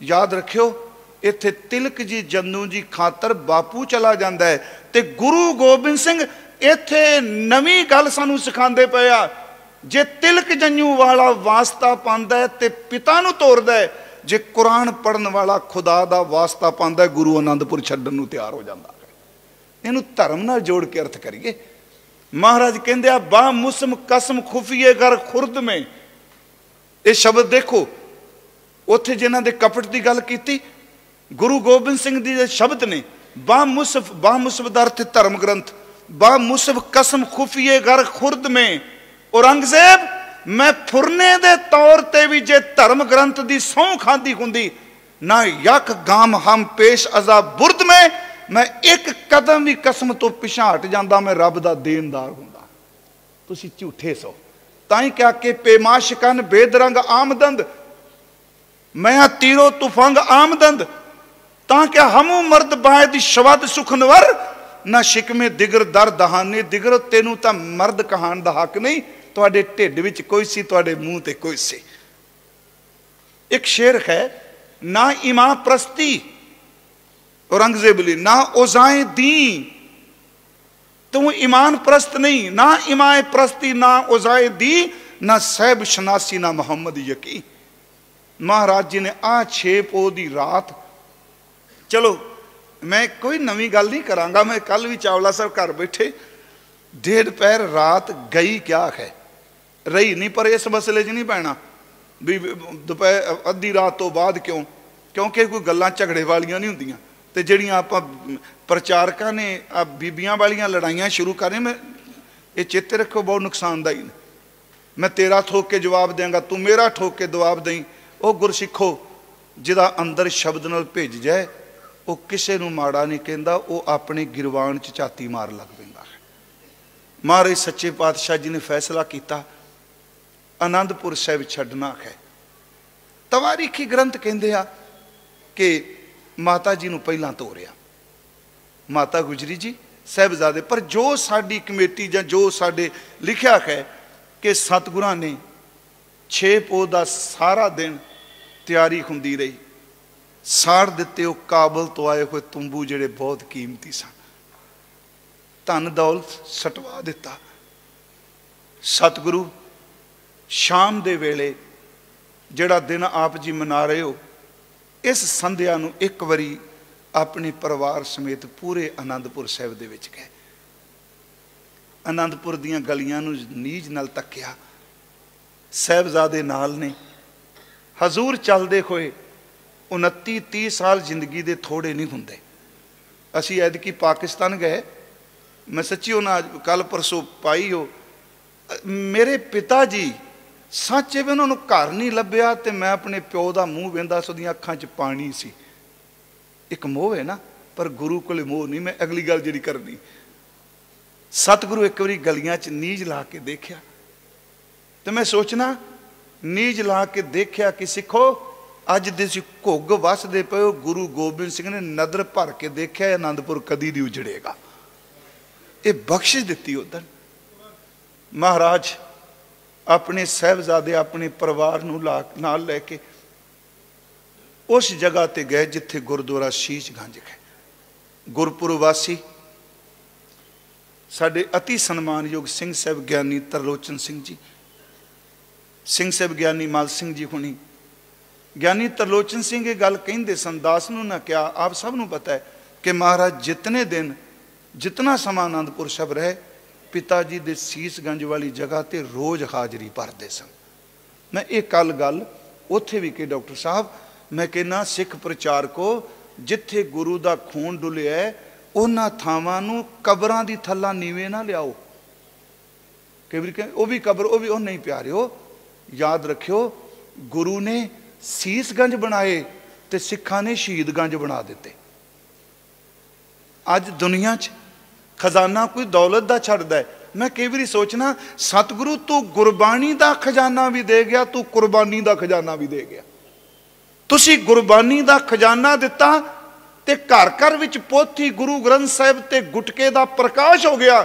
Speaker 1: ਯਾਦ ਰੱਖਿਓ, ਇੱਥੇ ਤਿਲਕ ਜੀ, ਜੰਨੂ ਜੀ ਖਾਤਰ ਬਾਪੂ ਚਲਾ ਜਾਂਦਾ ਹੈ। ਤੇ ਗੁਰੂ ਗੋਬਿੰਦ ਸਿੰਘ ਇੱਥੇ ਨਵੀਂ ਗੱਲ ਸਾਨੂੰ ਸਿਖਾਉਂਦੇ ਪਏ ਆ। ਜੇ ਤਿਲਕ ਜੰਨੂ ਵਾਲਾ ਵਾਸਤਾ ਪਾਉਂਦਾ ਤੇ ਪਿਤਾ ਨੂੰ ਤੋਰਦਾ ਹੈ ਜੇ ਕੁਰਾਨ ਪੜਨ ਵਾਲਾ ਖੁਦਾ ਦਾ ਵਾਸਤਾ ਪਾਉਂਦਾ ਗੁਰੂ ਆਨੰਦਪੁਰ ਛੱਡਣ ਨੂੰ ਤਿਆਰ ਹੋ ਜਾਂਦਾ। ਹੈ ਇਹਨੂੰ ਧਰਮ ਨਾਲ ਜੋੜ ਕੇ ਅਰਥ ਕਰੀਏ। ਮਹਾਰਾਜ ਕਹਿੰਦੇ ਆ, ਬਾ ਮੁਸਮ ਕਸਮ ਖੁਫੀਏ ਕਰ ਖੁਰਦ ਮੇ। ਇਹ ਸ਼ਬਦ ਦੇਖੋ, ਉੱਥੇ ਜਿਨ੍ਹਾਂ ਦੇ ਕਪਟ ਦੀ ਗੱਲ ਕੀਤੀ, ਗੁਰੂ ਗੋਬਿੰਦ ਸਿੰਘ ਦੀ ਦੇ ਸ਼ਬਦ ਨੇ, ਬਾ ਮੁਸਫ ਬਾ ਮੁਸਫ ਦਾ ਅਰਥ ਧਰਮ ਗ੍ਰੰਥ, ਬਾ ਮੁਸਫ ਕਸਮ ਖੁਫੀਏ ਗਰ ਖੁਰਦ ਮੇ। ਔਰੰਗਜ਼ੇਬ ਮੈਂ ਫੁਰਨੇ ਦੇ ਤੌਰ ਤੇ ਵੀ ਜੇ ਧਰਮ ਗ੍ਰੰਥ ਦੀ ਸੌਂ ਖਾਂਦੀ ਹੁੰਦੀ, ਨਾ ਯਕ ਗਾਮ ਹਮ ਪੇਸ਼ ਅਜ਼ਾ ਬੁਰਦ ਮੇ, ਮੈਂ ਇੱਕ ਕਦਮ ਵੀ ਕਸਮ ਤੋਂ ਪਿਛਾਂ ਹਟ ਜਾਂਦਾ, ਮੈਂ ਰੱਬ ਦਾ ਦੇਨਦਾਰ ਹੁੰਦਾ। ਤੁਸੀਂ ਝੂਠੇ ਸੋ। ਤਾਂ ਹੀ ਕਿਹਾ ਕਿ ਪੇਮਾਸ਼ਕਨ ਬੇਦਰੰਗ ਆਮਦੰਦ, ਮੈਂ ਤੀਰੋ ਤੁਫੰਗ ਆਮਦੰਦ। ਤਾਂ ਕਿ ਹਮੂ ਮਰਦ ਬਾਇਦ ਸ਼ਵਦ ਸੁਖਨਵਰ, ਨਾ ਸ਼ਿਕਮੇ ਦਿਗਰ ਦਰ ਦਹਾਨੇ, ਦਿਗਰ ਤੈਨੂੰ ਤਾਂ ਮਰਦ ਕਹਾਣ ਦਾ ਹੱਕ ਨਹੀਂ। ਤੁਹਾਡੇ ਢਿੱਡ ਵਿੱਚ ਕੋਈ ਸੀ, ਤੁਹਾਡੇ ਮੂੰਹ ਤੇ ਕੋਈ ਸੀ। ਇੱਕ ਸ਼ੇਰ ਹੈ, ਨਾ ਇਮਾਮ ਪ੍ਰਸਤੀ ਔਰੰਗਜ਼ੇਬ ਲਈ, ਨਾ ਉਜ਼ਾਏ ਦੀ ਤੂੰ ਇਮਾਨ ਪ੍ਰਸਤ ਨਹੀਂ, ਨਾ ਇਮਾਏ ਪ੍ਰਸਤੀ, ਨਾ ਉਜ਼ਾਏ ਦੀ ਨਾ ਸਹਿਬ ਸ਼ਨਾਸੀ, ਨਾ ਮੁਹੰਮਦ ਯਕੀ। ਮਹਾਰਾਜ ਜੀ ਨੇ ਆ ਛੇ ਪੋ ਦੀ ਰਾਤ, ਚਲੋ, ਮੈਂ ਕੋਈ ਨਵੀਂ ਗੱਲ ਨਹੀਂ ਕਰਾਂਗਾ, ਮੈਂ ਕੱਲ ਵੀ ਚਾਵਲਾ ਸਾਹਿਬ ਘਰ ਬੈਠੇ, ਡੇਢ ਪੈਰ ਰਾਤ ਗਈ ਕਿਆ ਹੈ? ਰਹੀ ਨਹੀਂ, ਪਰ ਇਸ ਮਸਲੇ 'ਚ ਨਹੀਂ ਪੈਣਾ ਵੀ ਦੁਪਹਿਰ, ਅੱਧੀ ਰਾਤ ਤੋਂ ਬਾਅਦ ਕਿਉਂ? ਕਿਉਂਕਿ ਕੋਈ ਗੱਲਾਂ ਝਗੜੇ ਵਾਲੀਆਂ ਨਹੀਂ ਹੁੰਦੀਆਂ। ਤੇ ਜਿਹੜੀਆਂ ਆਪਾਂ ਪ੍ਰਚਾਰਕਾਂ ਨੇ, ਆ ਬੀਬੀਆਂ ਵਾਲੀਆਂ ਲੜਾਈਆਂ ਸ਼ੁਰੂ ਕਰ ਮੈਂ ਇਹ ਚੇਤੇ ਰੱਖੋ, ਬਹੁਤ ਨੁਕਸਾਨਦਾਈ ਨੇ। ਮੈਂ ਤੇਰਾ ਠੋਕ ਕੇ ਜਵਾਬ ਦੇਵਾਂਗਾ ਤੂੰ ਮੇਰਾ ਠੋਕ ਕੇ ਜਵਾਬ ਦੇਈ। ਉਹ ਗੁਰਸਿੱਖੋ, ਜਿਹਦਾ ਅੰਦਰ ਸ਼ਬਦ ਨਾਲ ਭਿੱਜ ਜਾਏ, ਉਹ ਕਿਸੇ ਨੂੰ ਮਾੜਾ ਨਹੀਂ ਕਹਿੰਦਾ, ਉਹ ਆਪਣੇ ਗਿਰਵਾਨ ਚ ਝਾਤੀ ਮਾਰ ਲੱਗ ਪੈਂਦਾ ਹੈ। ਮਹਾਰਾਜ ਸੱਚੇ ਪਾਤਸ਼ਾਹ ਜੀ ਨੇ ਫੈਸਲਾ ਕੀਤਾ ਆਨੰਦਪੁਰ ਸਾਹਿਬ ਛੱਡਣਾ ਹੈ। ਤਵਾਰੀਖੀ ਗ੍ਰੰਥ ਕਹਿੰਦੇ ਆ ਕਿ ਮਾਤਾ ਜੀ ਨੂੰ ਪਹਿਲਾਂ ਤੋਰਿਆ। ਮਾਤਾ ਗੁਜਰੀ ਜੀ, ਸਹਿਬਜ਼ਾਦੇ, ਪਰ ਜੋ ਸਾਡੀ ਕਮੇਟੀ ਜਾਂ ਜੋ ਸਾਡੇ ਲਿਖਿਆ ਹੈ ਕਿ ਸਤਗੁਰਾਂ ਨੇ 6 ਪੋ ਦਾ ਸਾਰਾ ਦਿਨ ਤਿਆਰੀ ਹੁੰਦੀ ਰਹੀ। ਸਾੜ ਦਿੱਤੇ ਉਹ ਕਾਬਲ ਤੋਂ ਆਏ ਹੋਏ ਤੁੰਬੂ ਜਿਹੜੇ ਬਹੁਤ ਕੀਮਤੀ ਸਨ। ਧਨ ਦੌਲਤ ਸਟਵਾ ਦਿੱਤਾ। ਸਤਗੁਰੂ ਸ਼ਾਮ ਦੇ ਵੇਲੇ ਜਿਹੜਾ ਦਿਨ ਆਪ ਜੀ ਮਨਾ ਰਹੇ ਹੋ, ਇਸ ਸੰਧਿਆ ਨੂੰ ਇੱਕ ਵਾਰੀ ਆਪਣੇ ਪਰਿਵਾਰ ਸਮੇਤ ਪੂਰੇ ਆਨੰਦਪੁਰ ਸਾਹਿਬ ਦੇ ਵਿੱਚ ਗਏ ਆਨੰਦਪੁਰ ਦੀਆਂ ਗਲੀਆਂ ਨੂੰ ਨੀਜ ਨਾਲ ਤੱਕਿਆ। ਸਹਿਬਜ਼ਾਦੇ ਨਾਲ ਨੇ। ਹਜ਼ੂਰ ਚੱਲਦੇ ਹੋਏ 29 30 ਸਾਲ ਜ਼ਿੰਦਗੀ ਦੇ ਥੋੜੇ ਨਹੀਂ ਹੁੰਦੇ। ਅਸੀਂ ਐਦਕੀ ਪਾਕਿਸਤਾਨ ਗਏ। ਮੈਂ ਸੱਚੀ ਉਹਨਾਂ ਕੱਲ ਪਰਸੋਂ ਪਾਈ ਹੋ। ਮੇਰੇ ਪਿਤਾ ਜੀ ਸੱਚ ਵੀ ਉਹਨਾਂ ਨੂੰ ਘਰ ਨਹੀਂ ਲੱਭਿਆ ਤੇ ਮੈਂ ਆਪਣੇ ਪਿਓ ਦਾ ਮੂੰਹ ਵੇਂਦਾ ਸੋਦੀਆਂ ਅੱਖਾਂ 'ਚ ਪਾਣੀ ਸੀ। ਇੱਕ ਮੋਹ ਹੈ ਨਾ, ਪਰ ਗੁਰੂ ਕੋਲੇ ਮੋਹ ਨਹੀਂ, ਮੈਂ ਅਗਲੀ ਗੱਲ ਜਿਹੜੀ ਕਰਨੀ। ਸਤਿਗੁਰੂ ਇੱਕ ਵਾਰੀ ਗਲੀਆਂ 'ਚ ਨੀਜ ਲਾ ਕੇ ਦੇਖਿਆ। ਤੇ ਮੈਂ ਸੋਚਣਾ ਨੀਜ ਲਾ ਕੇ ਦੇਖਿਆ ਕਿ ਸਿੱਖੋ, ਅੱਜ ਦੇ ਸੀ ਘੁੱਗ ਵਸਦੇ ਪਏ ਗੁਰੂ ਗੋਬਿੰਦ ਸਿੰਘ ਨੇ ਨਦਰ ਭਰ ਕੇ ਦੇਖਿਆ, ਆਨੰਦਪੁਰ ਕਦੀ ਨਹੀਂ ਉਜੜੇਗਾ। ਇਹ ਬਖਸ਼ਿਸ਼ ਦਿੱਤੀ ਉਦੋਂ ਮਹਾਰਾਜ ਆਪਣੇ ਸਹਿਬਜ਼ਾਦੇ ਆਪਣੇ ਪਰਿਵਾਰ ਨੂੰ ਨਾਲ ਲੈ ਕੇ ਉਸ ਜਗ੍ਹਾ ਤੇ ਗਏ ਜਿੱਥੇ ਗੁਰਦੁਆਰਾ ਸ਼ੀਸ਼ ਗੰਜ ਹੈ ਗੁਰਪੁਰ ਵਾਸੀ ਸਾਡੇ ਅਤੀ ਸਨਮਾਨਯੋਗ ਸਿੰਘ ਸਾਹਿਬ ਗਿਆਨੀ ਤਰਲੋਚਨ ਸਿੰਘ ਜੀ, ਸਿੰਘ ਸਾਹਿਬ ਗਿਆਨੀ ਮਾਲ ਸਿੰਘ ਜੀ ਹੁਣੀ। ਗਿਆਨੀ ਤਰਲੋਚਨ ਸਿੰਘ ਇਹ ਗੱਲ ਕਹਿੰਦੇ ਸਨ, ਦਾਸ ਨੂੰ ਨਾ ਕਿਹਾ, ਆਪ ਸਭ ਨੂੰ ਪਤਾ ਹੈ ਕਿ ਮਹਾਰਾਜ ਜਿਤਨੇ ਦਿਨ ਜਿਤਨਾ ਸਮਾਂ ਆਨੰਦਪੁਰ ਸਾਹਿਬ ਰਹੇ ਪਿਤਾ ਜੀ ਦੇ ਸੀਸਗੰਜ ਵਾਲੀ ਜਗ੍ਹਾ ਤੇ ਰੋਜ਼ ਹਾਜ਼ਰੀ ਭਰਦੇ ਸਨ। ਮੈਂ ਇਹ ਕੱਲ ਗੱਲ ਉੱਥੇ ਵੀ ਕਿ ਡਾਕਟਰ ਸਾਹਿਬ, ਮੈਂ ਕਹਿੰਨਾ ਸਿੱਖ ਪ੍ਰਚਾਰਕੋ, ਜਿੱਥੇ ਗੁਰੂ ਦਾ ਖੂਨ ਡੁੱਲਿਆ ਉਹਨਾਂ ਥਾਵਾਂ ਨੂੰ ਕਬਰਾਂ ਦੀ ਥੱਲਾ ਨੀਵੇਂ ਨਾ ਲਿਆਓ। ਕਈ ਵਾਰ ਉਹ ਵੀ ਕਬਰ, ਉਹ ਵੀ ਉਹ ਨਹੀਂ ਪਿਆਰਿਓ। ਯਾਦ ਰੱਖਿਓ, ਗੁਰੂ ਨੇ ਸੀਸਗੰਜ ਬਣਾਏ ਤੇ ਸਿੱਖਾਂ ਨੇ ਸ਼ਹੀਦਗੰਜ ਬਣਾ ਦਿੱਤੇ। ਅੱਜ ਦੁਨੀਆ 'ਚ ਖਜ਼ਾਨਾ ਕੋਈ ਦੌਲਤ ਦਾ ਛੱਡਦਾ ਹੈ। ਮੈਂ ਕਈ ਵਾਰੀ ਸੋਚਣਾ ਸਤਿਗੁਰੂ ਤੂੰ ਗੁਰਬਾਣੀ ਦਾ ਖਜ਼ਾਨਾ ਵੀ ਦੇ ਗਿਆ, ਤੂੰ ਕੁਰਬਾਨੀ ਦਾ ਖਜ਼ਾਨਾ ਵੀ ਦੇ ਗਿਆ। ਤੁਸੀਂ ਗੁਰਬਾਨੀ ਦਾ ਖਜ਼ਾਨਾ ਦਿੱਤਾ ਤੇ ਘਰ ਘਰ ਵਿੱਚ ਪੋਥੀ ਗੁਰੂ ਗ੍ਰੰਥ ਸਾਹਿਬ ਤੇ ਗੁਟਕੇ ਦਾ ਪ੍ਰਕਾਸ਼ ਹੋ ਗਿਆ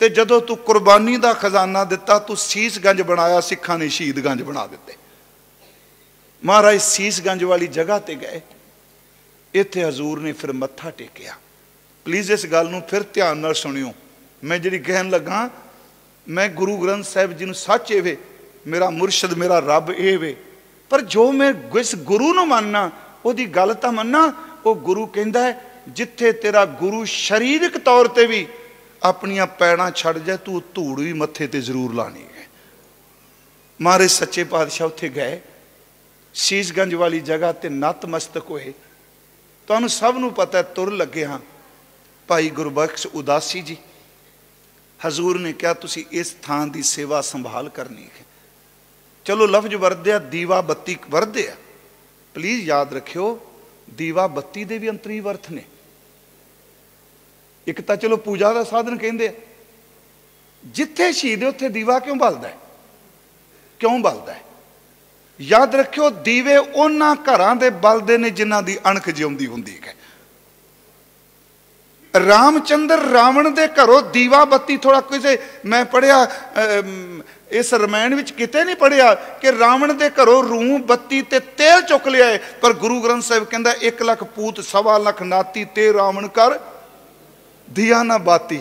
Speaker 1: ਤੇ ਜਦੋਂ ਤੂੰ ਕੁਰਬਾਨੀ ਦਾ ਖਜ਼ਾਨਾ ਦਿੱਤਾ, ਤੂੰ ਸੀਸਗੰਜ ਬਣਾਇਆ, ਸਿੱਖਾਂ ਨੇ ਸ਼ਹੀਦਗੰਜ ਬਣਾ ਦਿੱਤੇ। ਮਹਾਰਾਜ, ਸੀਸਗੰਜ ਵਾਲੀ ਜਗ੍ਹਾ ਤੇ ਗਏ। ਇੱਥੇ ਹਜ਼ੂਰ ਨੇ ਫਿਰ ਮੱਥਾ ਟੇਕਿਆ। ਪਲੀਜ਼ ਇਸ ਗੱਲ ਨੂੰ ਫਿਰ ਧਿਆਨ ਨਾਲ ਸੁਣਿਓ। ਮੈਂ ਜਿਹੜੀ ਕਹਿਣ ਲੱਗਾ, ਮੈਂ ਗੁਰੂ ਗ੍ਰੰਥ ਸਾਹਿਬ ਜੀ ਨੂੰ ਸੱਚ ਵੇ, ਮੇਰਾ ਮੁਰਸ਼ਿਦ, ਮੇਰਾ ਰੱਬ ਇਹ ਵੇ। ਪਰ ਜੋ ਮੈਂ ਇਸ ਗੁਰੂ ਨੂੰ ਮੰਨਣਾ ਉਹਦੀ ਗੱਲ ਤਾਂ ਮੰਨਣਾ ਉਹ ਗੁਰੂ ਕਹਿੰਦਾ ਹੈ, ਜਿੱਥੇ ਤੇਰਾ ਗੁਰੂ ਸਰੀਰਕ ਤੌਰ ਤੇ ਵੀ ਆਪਣੀਆਂ ਪੈੜਾਂ ਛੱਡ ਜਾ ਤੂੰ ਧੂੜ ਵੀ ਮੱਥੇ ਤੇ ਜ਼ਰੂਰ ਲਾਣੀ ਹੈ। ਮਾਰੇ ਸੱਚੇ ਪਾਤਸ਼ਾਹ ਉੱਥੇ ਗਏ। ਸ਼ੀਸ਼ਗੰਜ ਵਾਲੀ ਜਗ੍ਹਾ ਤੇ ਨਤਮਸਤਕ ਹੋਏ। ਤੁਹਾਨੂੰ ਸਭ ਨੂੰ ਪਤਾ ਤੁਰ ਲੱਗੇ ਹਾਂ। ਭਾਈ ਗੁਰਬਖਸ਼ ਉਦਾਸੀ ਜੀ, ਹਜ਼ੂਰ ਨੇ ਕਿਹਾ, ਤੁਸੀਂ ਇਸ ਥਾਂ ਦੀ ਸੇਵਾ ਸੰਭਾਲ ਕਰਨੀ ਹੈ। ਚਲੋ ਲਫ਼ਜ਼ ਵਰਦਿਆ ਦੀਵਾ ਬੱਤੀ ਵਰਦਿਆ ਪਲੀਜ਼ ਯਾਦ ਰੱਖਿਓ, ਦੀਵਾ ਬੱਤੀ ਦੇ ਵੀ ਅੰਤਰੀ ਵਰਥ ਨੇ। ਇੱਕ ਤਾਂ ਚਲੋ ਪੂਜਾ ਦਾ ਸਾਧਨ ਕਹਿੰਦੇ ਆ, ਜਿੱਥੇ ਸ਼ਹੀਦ ਉੱਥੇ ਦੀਵਾ ਕਿਉਂ ਬਲਦਾ ਹੈ? ਕਿਉਂ ਬਲਦਾ ਹੈ? ਯਾਦ ਰੱਖਿਓ, ਦੀਵੇ ਉਹਨਾਂ ਘਰਾਂ ਦੇ ਬਲਦੇ ਨੇ ਜਿਨ੍ਹਾਂ ਦੀ ਅਣਖ ਜਿਉਂਦੀ ਹੁੰਦੀ ਹੈ। ਰਾਮਚੰਦਰ ਰਾਵਣ ਦੇ ਘਰੋਂ ਦੀਵਾ ਬੱਤੀ ਥੋੜਾ ਕਿਸੇ ਮੈਂ ਪੜਿਆ ਇਸ ਰਮਾਇਣ ਵਿੱਚ ਕਿਤੇ ਨਹੀਂ ਪੜਿਆ ਕਿ ਰਾਵਣ ਦੇ ਘਰੋਂ ਰੂਹ ਬੱਤੀ ਤੇ ਤੇਲ ਚੁੱਕ ਲਿਆ ਪਰ ਗੁਰੂ ਗ੍ਰੰਥ ਸਾਹਿਬ ਕਹਿੰਦਾ 1 ਲੱਖ ਪੂਤ, ਸਵਾ ਲੱਖ ਨਾਤੀ ਤੇ ਰਾਵਣ ਕਰ ਦੀਆ ਨਾ ਬਾਤੀ।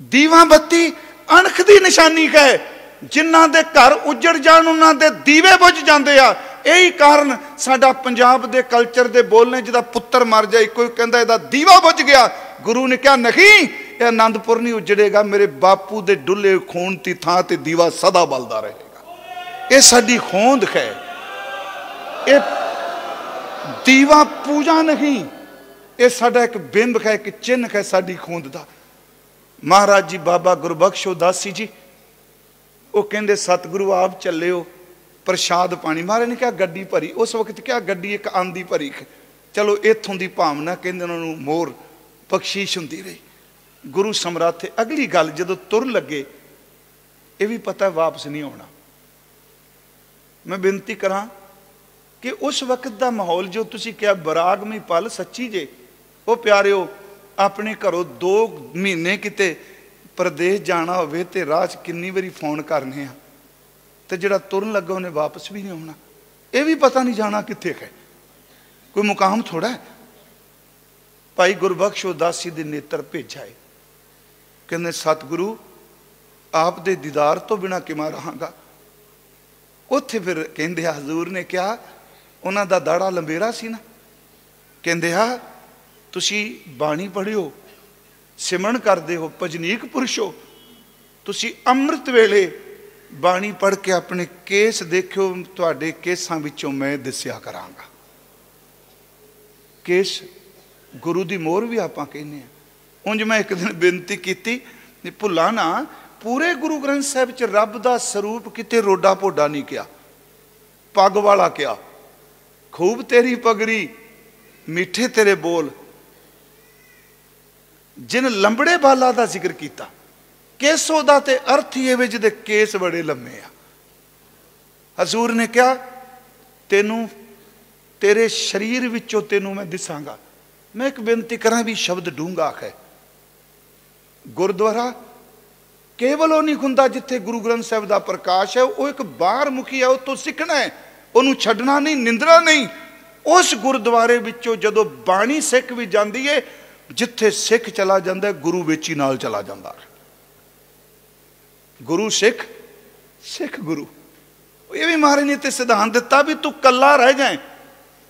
Speaker 1: ਦੀਵਾ ਬੱਤੀ ਅਣਖ ਦੀ ਨਿਸ਼ਾਨੀ ਹੈ ਜਿਨ੍ਹਾਂ ਦੇ ਘਰ ਉਜੜ ਜਾਣ, ਉਹਨਾਂ ਦੇ ਦੀਵੇ ਬੁਝ ਜਾਂਦੇ ਆ। ਇਹੀ ਕਾਰਨ ਸਾਡਾ ਪੰਜਾਬ ਦੇ ਕਲਚਰ ਦੇ ਬੋਲਨੇ ਜਿਹਦਾ ਪੁੱਤਰ ਮਰ ਜਾਏ, ਕੋਈ ਕਹਿੰਦਾ ਇਹਦਾ ਦੀਵਾ ਬੁਝ ਗਿਆ। ਗੁਰੂ ਨੇ ਕਿਹਾ, ਨਹੀਂ, ਇਹ ਆਨੰਦਪੁਰ ਨਹੀਂ ਉਜੜੇਗਾ, ਮੇਰੇ ਬਾਪੂ ਦੇ ਡੁੱਲੇ ਖੂਨ ਦੀ ਥਾਂ ਤੇ ਦੀਵਾ ਸਦਾ ਬਲਦਾ ਰਹੇਗਾ। ਇਹ ਸਾਡੀ ਖੋਂਦ ਹੈ। ਇਹ ਦੀਵਾ ਪੂਜਾ ਨਹੀਂ, ਇਹ ਸਾਡਾ ਇੱਕ ਬਿੰਬ ਹੈ, ਇੱਕ ਚਿੰਨ ਹੈ ਸਾਡੀ ਖੂੰਦ ਦਾ। ਮਹਾਰਾਜ ਜੀ, ਬਾਬਾ ਗੁਰਬਖਸ਼ੋ ਦਾਸੀ ਜੀ, ਉਹ ਕਹਿੰਦੇ, ਸਤਿਗੁਰੂ, ਆਪ ਚੱਲਿਓ, ਪ੍ਰਸ਼ਾਦ ਪਾਣੀ। ਮਹਾਰਾਜ ਨੇ ਕਿਹਾ, ਗੱਡੀ ਭਰੀ। ਉਸ ਵਕਤ ਕਿਹਾ, ਗੱਡੀ ਇੱਕ ਆਂਦੀ ਭਰੀ ਚਲੋ, ਇੱਥੋਂ ਦੀ ਭਾਵਨਾ ਕਹਿੰਦੇ ਉਹਨਾਂ ਨੂੰ, ਮੋਰ ਬਖਸ਼ੀਸ਼ ਹੁੰਦੀ ਰਹੀ। ਗੁਰੂ ਸਮਰਾਥ ਅਗਲੀ ਗੱਲ ਜਦੋਂ ਤੁਰ ਲੱਗੇ, ਇਹ ਵੀ ਪਤਾ ਵਾਪਸ ਨਹੀਂ ਆਉਣਾ। ਮੈਂ ਬੇਨਤੀ ਕਰਾਂ ਕਿ ਉਸ ਵਕਤ ਦਾ ਮਾਹੌਲ ਜੋ ਤੁਸੀਂ ਕਿਹਾ ਬਰਾਗਮੀ ਪਲ ਸੱਚੀ ਜੇ, ਉਹ ਪਿਆਰਿਓ, ਆਪਣੇ ਘਰੋਂ 2 ਮਹੀਨੇ ਕਿਤੇ ਪ੍ਰਦੇਸ਼ ਜਾਣਾ ਹੋਵੇ ਤੇ ਰਾਹ 'ਚ ਕਿੰਨੀ ਵਾਰੀ ਫੋਨ ਕਰਨੇ ਆ, ਤੇ ਜਿਹੜਾ ਤੁਰਨ ਲੱਗਾ ਉਹਨੇ ਵਾਪਸ ਵੀ ਨਹੀਂ ਆਉਣਾ। ਇਹ ਵੀ ਪਤਾ ਨਹੀਂ ਜਾਣਾ ਕਿੱਥੇ ਹੈ ਕੋਈ ਮੁਕਾਮ ਥੋੜਾ ਹੈ? ਭਾਈ ਗੁਰਬਖਸ਼ ਉਦਾਸੀ ਦੇ ਨੇਤਰ ਭੇਜਾਏ ਕਹਿੰਦੇ, ਸਤਿਗੁਰੂ, ਆਪ ਦੇ ਦੀਦਾਰ ਤੋਂ ਬਿਨਾ ਕਿਵੇਂ ਰਹਾਂਗਾ? ਉੱਥੇ ਫਿਰ ਕਹਿੰਦੇ ਆ, ਹਜ਼ੂਰ ਨੇ ਕਿਹਾ, ਉਹਨਾਂ ਦਾ ਦਾੜਾ ਲੰਬੇਰਾ ਸੀ ਨਾ। ਕਹਿੰਦੇ ਆ ਤੁਸੀਂ ਬਾਣੀ ਪੜਿਓ ਸਿਮਰਨ ਕਰਦੇ ਹੋ, ਭਜਨੀਕ ਪੁਰਸ਼ੋ। ਤੁਸੀਂ ਅੰਮ੍ਰਿਤ ਵੇਲੇ ਬਾਣੀ ਪੜ ਕੇ ਆਪਣੇ ਕੇਸ ਦੇਖਿਓ, ਤੁਹਾਡੇ ਕੇਸਾਂ ਵਿੱਚੋਂ ਮੈਂ ਦਿਸਿਆ ਕਰਾਂਗਾ। ਕੇਸ ਗੁਰੂ ਦੀ ਮੋਹਰ ਵੀ ਆਪਾਂ ਕਹਿੰਦੇ ਆ ਉਂਝ ਮੈਂ ਇੱਕ ਦਿਨ ਬੇਨਤੀ ਕੀਤੀ ਕਿ ਭੁੱਲਾ ਨਾ ਪੂਰੇ ਗੁਰੂ ਗ੍ਰੰਥ ਸਾਹਿਬ 'ਚ ਰੱਬ ਦਾ ਸਰੂਪ ਕਿਤੇ ਰੋਡਾ ਪੋਡਾ ਨਹੀਂ ਕਿਹਾ। ਪੱਗ ਵਾਲਾ ਕਿਹਾ, ਖੂਬ ਤੇਰੀ ਪਗੜੀ ਮਿੱਠੇ ਤੇਰੇ ਬੋਲ। ਜਿਨ ਲੰਬੜੇ ਬਾਲਾ ਦਾ ਜ਼ਿਕਰ ਕੀਤਾ, ਕੇਸੋ ਦਾ ਤੇ ਅਰਥ ਹੀ ਇਹ ਜਿਹਦੇ ਕੇਸ ਬੜੇ ਲੰਮੇ ਆ। ਹਜ਼ੂਰ ਨੇ ਕਿਹਾ, ਤੈਨੂੰ, ਤੇਰੇ ਸਰੀਰ ਵਿੱਚੋਂ ਤੈਨੂੰ ਮੈਂ ਦਿਸਾਂਗਾ। ਮੈਂ ਇੱਕ ਬੇਨਤੀ ਕਰਾਂ ਵੀ ਸ਼ਬਦ ਡੂੰਗਾ ਹੈ ਗੁਰਦੁਆਰਾ ਕੇਵਲ ਉਹ ਨਹੀਂ ਹੁੰਦਾ ਜਿੱਥੇ ਗੁਰੂ ਗ੍ਰੰਥ ਸਾਹਿਬ ਦਾ ਪ੍ਰਕਾਸ਼ ਹੈ, ਉਹ ਇੱਕ ਬਾਹਰ ਮੁਖੀ ਹੈ, ਉਹ ਤੋਂ ਸਿੱਖਣਾ ਹੈ, ਉਹਨੂੰ ਛੱਡਣਾ ਨਹੀਂ ਨਿੰਦਰਾ ਨਹੀਂ। ਉਸ ਗੁਰਦੁਆਰੇ ਵਿੱਚੋਂ ਜਦੋਂ ਬਾਣੀ ਸਿੱਖ ਵੀ ਜਾਂਦੀ ਏ, ਜਿੱਥੇ ਸਿੱਖ ਚਲਾ ਜਾਂਦਾ, ਗੁਰੂ ਵਿੱਚ ਹੀ ਨਾਲ ਚਲਾ ਜਾਂਦਾ। ਗੁਰੂ ਸਿੱਖ ਸਿੱਖ ਗੁਰੂ। ਇਹ ਵੀ ਮਹਾਰਾਜ ਨੇ ਤੇ ਸਿਧਾਂਤ ਦਿੱਤਾ ਵੀ ਤੂੰ ਕੱਲਾ ਰਹਿ ਜਾਏ।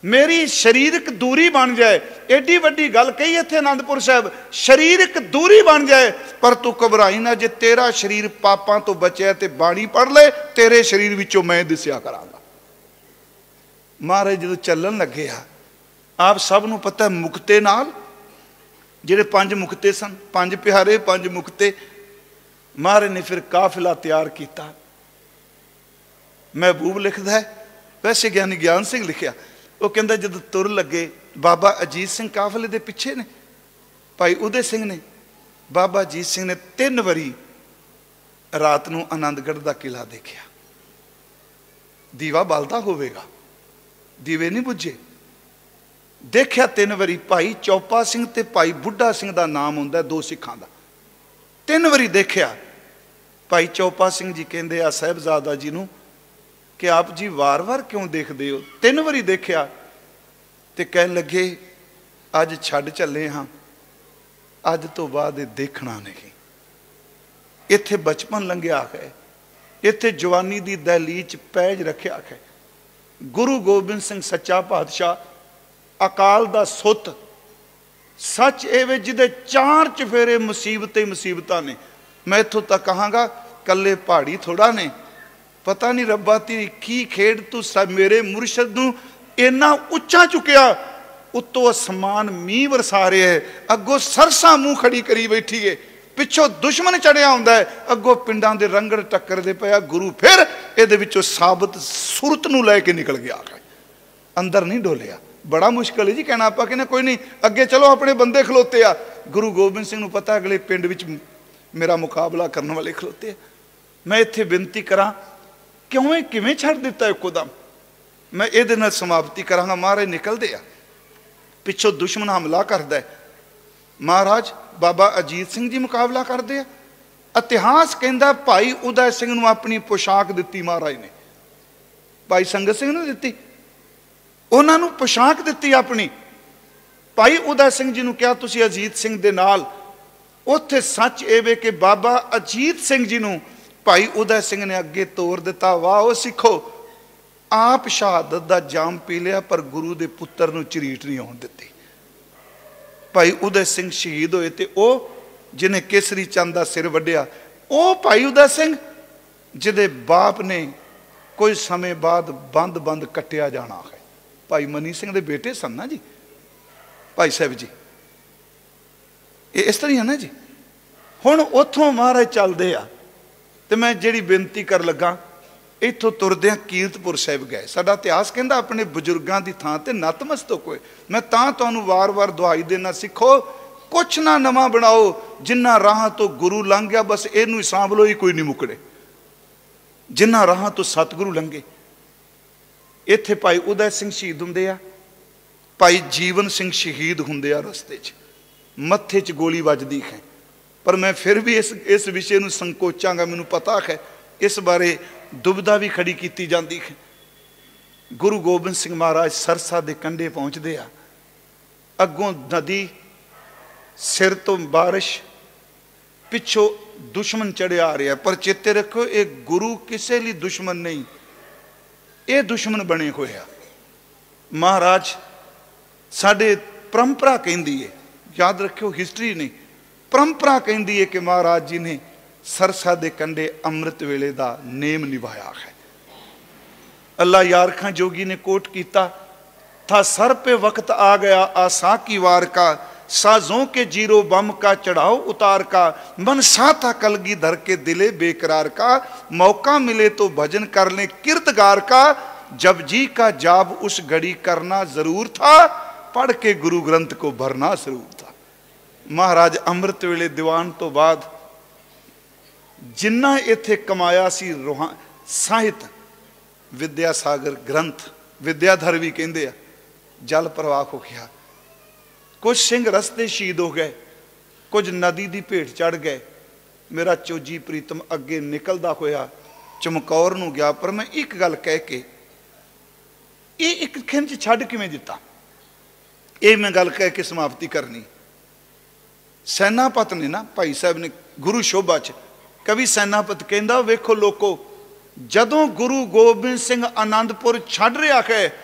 Speaker 1: ਮੇਰੀ ਸਰੀਰਕ ਦੂਰੀ ਬਣ ਜਾਏ। ਐਡੀ ਵੱਡੀ ਗੱਲ ਕਹੀ ਇੱਥੇ ਆਨੰਦਪੁਰ ਸਾਹਿਬ, ਸਰੀਰਕ ਦੂਰੀ ਬਣ ਜਾਏ, ਪਰ ਤੂੰ ਘਬਰਾਈ ਨਾ ਜੇ ਤੇਰਾ ਸਰੀਰ ਪਾਪਾਂ ਤੋਂ ਬਚਿਆ ਤੇ ਬਾਣੀ ਪੜ ਲੈ, ਤੇਰੇ ਸਰੀਰ ਵਿੱਚੋਂ ਮੈਂ ਦਿਸਿਆ ਕਰਾਂਗਾ। ਮਹਾਰਾਜ, ਜਦੋਂ ਚੱਲਣ ਲੱਗੇ ਆ, ਆਪ ਸਭ ਨੂੰ ਪਤਾ ਮੁਕਤੇ ਨਾਲ, ਜਿਹੜੇ ਪੰਜ ਮੁਕਤੇ ਸਨ, ਪੰਜ ਪਿਆਰੇ, ਪੰਜ ਮੁਕਤੇ, ਮਹਾਰਾਜ ਨੇ ਫਿਰ ਕਾਫਿਲਾ ਤਿਆਰ ਕੀਤਾ। ਮਹਿਬੂਬ ਲਿਖਦਾ ਹੈ, ਵੈਸੇ ਗਿਆਨੀ ਗਿਆਨ ਸਿੰਘ ਲਿਖਿਆ ਉਹ ਕਹਿੰਦਾ ਜਦੋਂ ਤੁਰ ਲੱਗੇ, ਬਾਬਾ ਅਜੀਤ ਸਿੰਘ ਕਾਫਲੇ ਦੇ ਪਿੱਛੇ ਨੇ, ਭਾਈ ਉਦੇ ਸਿੰਘ ਨੇ। ਬਾਬਾ ਅਜੀਤ ਸਿੰਘ ਨੇ ਤਿੰਨ ਵਾਰੀ ਰਾਤ ਨੂੰ ਆਨੰਦਗੜ੍ਹ ਦਾ ਕਿਲਾ ਦੇਖਿਆ। ਦੀਵਾ ਬਲਦਾ ਹੋਵੇਗਾ, ਦੀਵੇ ਨਹੀਂ ਬੁੱਝੇ। ਦੇਖਿਆ ਤਿੰਨ ਵਾਰੀ ਭਾਈ ਚੌਪਾ ਸਿੰਘ ਤੇ ਭਾਈ ਬੁੱਢਾ ਸਿੰਘ ਦਾ ਨਾਮ ਹੁੰਦਾ ਦੋ ਸਿੱਖਾਂ ਦਾ। ਤਿੰਨ ਵਾਰੀ ਦੇਖਿਆ, ਭਾਈ ਚੌਪਾ ਸਿੰਘ ਜੀ ਕਹਿੰਦੇ ਆ, ਸਹਿਬਜ਼ਾਦਾ ਜੀ ਨੂੰ ਕਿ ਆਪ ਜੀ ਵਾਰ-ਵਾਰ ਕਿਉਂ ਦੇਖਦੇ ਹੋ? ਤਿੰਨ ਵਾਰੀ ਦੇਖਿਆ ਤੇ ਕਹਿਣ ਲੱਗੇ, ਅੱਜ ਛੱਡ ਚੱਲੇ ਹਾਂ। ਅੱਜ ਤੋਂ ਬਾਅਦ ਇਹ ਦੇਖਣਾ ਨਹੀਂ। ਇੱਥੇ ਬਚਪਨ ਲੰਘਿਆ ਹੈ। ਇੱਥੇ ਜਵਾਨੀ ਦੀ ਦਹਲੀਚ ਪੈਜ ਰੱਖਿਆ ਹੈ। ਗੁਰੂ ਗੋਬਿੰਦ ਸਿੰਘ ਸੱਚਾ ਪਾਤਸ਼ਾਹ ਅਕਾਲ ਦਾ ਸੁੱਤ ਸੱਚ ਇਹ ਵੇ ਜਿਹਦੇ ਚਾਰ ਚਫੇਰੇ ਮੁਸੀਬਤਾਂ ਹੀ ਮੁਸੀਬਤਾਂ ਨੇ। ਮੈਂ ਇਥੋਂ ਤੱਕ ਕਹਾਂਗਾ, ਕੱਲੇ ਪਹਾੜੀ ਥੋੜਾ ਨੇ। ਪਤਾ ਨਹੀਂ ਰੱਬਾ ਤੇਰੀ ਕੀ ਖੇਡ, ਤੂੰ ਮੇਰੇ ਮੁਰਸ਼ਦ ਨੂੰ ਇੰਨਾ ਉੱਚਾ ਚੁੱਕਿਆ। ਉੱਤੋਂ ਅਸਮਾਨ ਮੀਂਹ ਵਰਸਾ ਰਿਹਾ ਹੈ। ਅੱਗੋਂ ਸਰਸਾ ਮੂੰਹ ਖੜੀ ਕਰੀ ਬੈਠੀ ਏ ਪਿੱਛੋਂ ਦੁਸ਼ਮਣ ਚੜਿਆ ਹੁੰਦਾ ਹੈ। ਅੱਗੋਂ ਪਿੰਡਾਂ ਦੇ ਰੰਗੜ ਟੱਕਰਦੇ ਪਿਆ ਗੁਰੂ ਫਿਰ ਇਹਦੇ ਵਿੱਚੋਂ ਸਾਬਤ ਸੁਰਤ ਨੂੰ ਲੈ ਕੇ ਨਿਕਲ ਗਿਆ ਅੰਦਰ ਨਹੀਂ ਡੋਲਿਆ। ਬੜਾ ਮੁਸ਼ਕਲ ਹੈ ਜੀ ਕਹਿਣਾ ਆਪਾਂ ਕਹਿੰਦੇ ਕੋਈ ਨਹੀਂ, ਅੱਗੇ ਚਲੋ ਆਪਣੇ ਬੰਦੇ ਖਲੋਤੇ ਆ। ਗੁਰੂ ਗੋਬਿੰਦ ਸਿੰਘ ਨੂੰ ਪਤਾ ਅਗਲੇ ਪਿੰਡ ਵਿੱਚ ਮੇਰਾ ਮੁਕਾਬਲਾ ਕਰਨ ਵਾਲੇ ਖਲੋਤੇ ਆ। ਮੈਂ ਇੱਥੇ ਬੇਨਤੀ ਕਰਾਂ ਕਿਉਂ ਇਹ ਕਿਵੇਂ ਛੱਡ ਦਿੱਤਾ ਇੱਕੋਦਮ ਮੈਂ ਇਹਦੇ ਨਾਲ ਸਮਾਪਤੀ ਕਰਾਂਗਾ, ਮਹਾਰਾਜ ਨਿਕਲਦੇ ਆ। ਪਿੱਛੋਂ ਦੁਸ਼ਮਣ ਹਮਲਾ ਕਰਦਾ ਮਹਾਰਾਜ, ਬਾਬਾ ਅਜੀਤ ਸਿੰਘ ਜੀ ਮੁਕਾਬਲਾ ਕਰਦੇ ਆ। ਇਤਿਹਾਸ ਕਹਿੰਦਾ, ਭਾਈ ਉਦੈ ਸਿੰਘ ਨੂੰ ਆਪਣੀ ਪੋਸ਼ਾਕ ਦਿੱਤੀ ਮਹਾਰਾਜ ਨੇ। ਭਾਈ ਸੰਗਤ ਸਿੰਘ ਨੂੰ ਦਿੱਤੀ। ਉਹਨਾਂ ਨੂੰ ਪੋਸ਼ਾਕ ਦਿੱਤੀ ਆਪਣੀ। ਭਾਈ ਉਦੈ ਸਿੰਘ ਜੀ ਨੂੰ ਕਿਹਾ, ਤੁਸੀਂ ਅਜੀਤ ਸਿੰਘ ਦੇ ਨਾਲ, ਉੱਥੇ ਸੱਚ ਇਹ ਵੇ ਕਿ ਬਾਬਾ ਅਜੀਤ ਸਿੰਘ ਜੀ ਨੂੰ ਭਾਈ ਉਦੈ ਸਿੰਘ ਨੇ ਅੱਗੇ ਤੋਰ ਦਿੱਤਾ, ਵਾਹ ਉਹ ਸਿੱਖੋ। ਆਪ ਸ਼ਹਾਦਤ ਦਾ ਜਾਮ ਪੀ ਲਿਆ, ਪਰ ਗੁਰੂ ਦੇ ਪੁੱਤਰ ਨੂੰ ਚਰੀਟ ਨਹੀਂ ਆਉਣ ਦਿੱਤੀ। ਭਾਈ ਉਦੈ ਸਿੰਘ ਸ਼ਹੀਦ ਹੋਏ ਤੇ ਉਹ ਜਿਨੇ ਕੇਸਰੀ ਚੰਦ ਦਾ ਸਿਰ ਵੱਢਿਆ, ਉਹ ਭਾਈ ਉਦੈ ਸਿੰਘ ਜਿਹਦੇ ਬਾਪ ਨੇ ਕੋਈ ਸਮੇਂ ਬਾਅਦ ਬੰਦ-ਬੰਦ ਕੱਟਿਆ ਜਾਣਾ ਹੈ। ਭਾਈ ਮਨੀ ਸਿੰਘ ਦੇ ਬੇਟੇ ਸਨ ਨਾ ਜੀ? ਭਾਈ ਸਾਹਿਬ ਜੀ, ਇਹ ਇਸ ਤਰ੍ਹਾਂ ਹੀ ਹੈ ਨਾ ਜੀ? ਹੁਣ ਉੱਥੋਂ ਮਹਾਰਾਜ ਚੱਲਦੇ ਆ। ਤੇ ਮੈਂ ਜਿਹੜੀ ਬੇਨਤੀ ਕਰ ਲੱਗਾ, ਇੱਥੋਂ ਤੁਰਦਿਆਂ ਕੀਰਤਪੁਰ ਸਾਹਿਬ ਗਏ। ਸਾਡਾ ਇਤਿਹਾਸ ਕਹਿੰਦਾ ਆਪਣੇ ਬਜ਼ੁਰਗਾਂ ਦੀ ਥਾਂ ਤੇ ਨਤਮਸਤਕ ਹੋਏ। ਮੈਂ ਤਾਂ ਤੁਹਾਨੂੰ ਵਾਰ-ਵਾਰ ਦੁਆਈ ਦੇਣਾ ਸਿੱਖੋ, ਕੁਛ ਨਾ ਨਵਾਂ ਬਣਾਓ, ਜਿੰਨਾ ਰਾਹਾਂ ਤੋਂ ਗੁਰੂ ਲੰਘ ਗਿਆ ਬਸ ਇਹਨੂੰ ਹੀ ਸਾਂਭ ਲਓ ਹੀ ਕੋਈ ਨਹੀਂ ਮੁਕੜੇ ਜਿੰਨਾ ਰਾਹਾਂ ਤੋਂ ਸਤਿਗੁਰੂ ਲੰਘੇ। ਇੱਥੇ ਭਾਈ ਉਦੈ ਸਿੰਘ ਸ਼ਹੀਦ ਹੁੰਦੇ ਆ, ਭਾਈ ਜੀਵਨ ਸਿੰਘ ਸ਼ਹੀਦ ਹੁੰਦੇ ਆ ਰਸਤੇ 'ਚ। ਮੱਥੇ 'ਚ ਗੋਲੀ ਵੱਜਦੀ ਹੈ। ਪਰ ਮੈਂ ਫਿਰ ਵੀ ਇਸ ਇਸ ਵਿਸ਼ੇ ਨੂੰ ਸੰਕੋਚਾਂਗਾ, ਮੈਨੂੰ ਪਤਾ ਹੈ, ਇਸ ਬਾਰੇ ਦੁਬਦਾ ਵੀ ਖੜੀ ਕੀਤੀ ਜਾਂਦੀ ਹੈ। ਗੁਰੂ ਗੋਬਿੰਦ ਸਿੰਘ ਮਹਾਰਾਜ ਸਰਸਾ ਦੇ ਕੰਢੇ ਪਹੁੰਚਦੇ ਆ। ਅੱਗੋਂ ਨਦੀ, ਸਿਰ ਤੋਂ ਬਾਰਿਸ਼, ਪਿੱਛੋਂ ਦੁਸ਼ਮਣ ਚੜਿਆ ਆ ਰਿਹਾ। ਪਰ ਚੇਤੇ ਰੱਖੋ ਇਹ ਗੁਰੂ ਕਿਸੇ ਲਈ ਦੁਸ਼ਮਣ ਨਹੀਂ। ਇਹ ਦੁਸ਼ਮਣ ਬਣੇ ਹੋਏ ਆ। ਮਹਾਰਾਜ ਸਾਡੇ ਪਰੰਪਰਾ ਕਹਿੰਦੀ ਹੈ ਯਾਦ ਰੱਖਿਓ ਹਿਸਟਰੀ ਨਹੀਂ। ਪਰੰਪਰਾ ਕਹਿੰਦੀ ਏ ਕਿ ਮਹਾਰਾਜ ਜੀ ਨੇ ਸਰਸਾ ਦੇ ਕੰਡੇ ਅੰਮ੍ਰਿਤ ਵੇਲੇ ਦਾ ਨੇਮ ਨਿਭਾਇਆ ਹੈ ਅੱਲਾ ਯਾਰ ਖਾਂ ਜੋਗੀ ਨੇ ਕੋਟ ਕੀਤਾ था सर पे वक्त आ गया आसा की वार का साजों के जीरो बम का चढ़ाओ उतार का मन साथा कलगी धर के दिले बेकरार का मौका मिले तो भजन कर ले किरतगार का जब जी का जाब उस घड़ी करना जरूर था पढ़ के गुरु ग्रंथ को भरना जरूर था ਮਹਾਰਾਜ ਅੰਮ੍ਰਿਤ ਵੇਲੇ ਦੀਵਾਨ ਤੋਂ ਬਾਅਦ ਜਿੰਨਾ ਇੱਥੇ ਕਮਾਇਆ ਸੀ ਰੋਹਾਂ, ਸਾਹਿਤ, ਵਿਦਿਆ ਸਾਗਰ ਗ੍ਰੰਥ ਵਿਦਿਆਧਰ ਵੀ ਕਹਿੰਦੇ ਆ, ਜਲ ਪ੍ਰਵਾਹ ਹੋ ਗਿਆ। ਕੁਝ ਸਿੰਘ ਰਸਤੇ ਸ਼ਹੀਦ ਹੋ ਗਏ, ਕੁਝ ਨਦੀ ਦੀ ਭੇਟ ਚੜ ਗਏ। ਮੇਰਾ ਚੋਜੀ ਪ੍ਰੀਤਮ ਅੱਗੇ ਨਿਕਲਦਾ ਹੋਇਆ ਚਮਕੌਰ ਨੂੰ ਗਿਆ, ਪਰ ਮੈਂ ਇੱਕ ਗੱਲ ਕਹਿ ਕੇ, ਇਹ ਇੱਕ ਖਿੰਚ ਛੱਡ ਕਿਵੇਂ ਦਿੱਤਾ? ਇਹ ਮੈਂ ਗੱਲ ਕਹਿ ਕੇ ਸਮਾਪਤੀ ਕਰਨੀ। ਸੈਨਾਪਤ ਨੇ ਨਾ, ਭਾਈ ਸਾਹਿਬ ਨੇ ਗੁਰੂ ਸ਼ੋਭਾ ਚ, ਕਵੀ ਸੈਨਾਪਤ ਕਹਿੰਦਾ, ਵੇਖੋ ਲੋਕੋ, ਜਦੋਂ ਗੁਰੂ ਗੋਬਿੰਦ ਸਿੰਘ ਆਨੰਦਪੁਰ ਛੱਡ ਰਿਹਾ ਹੈ,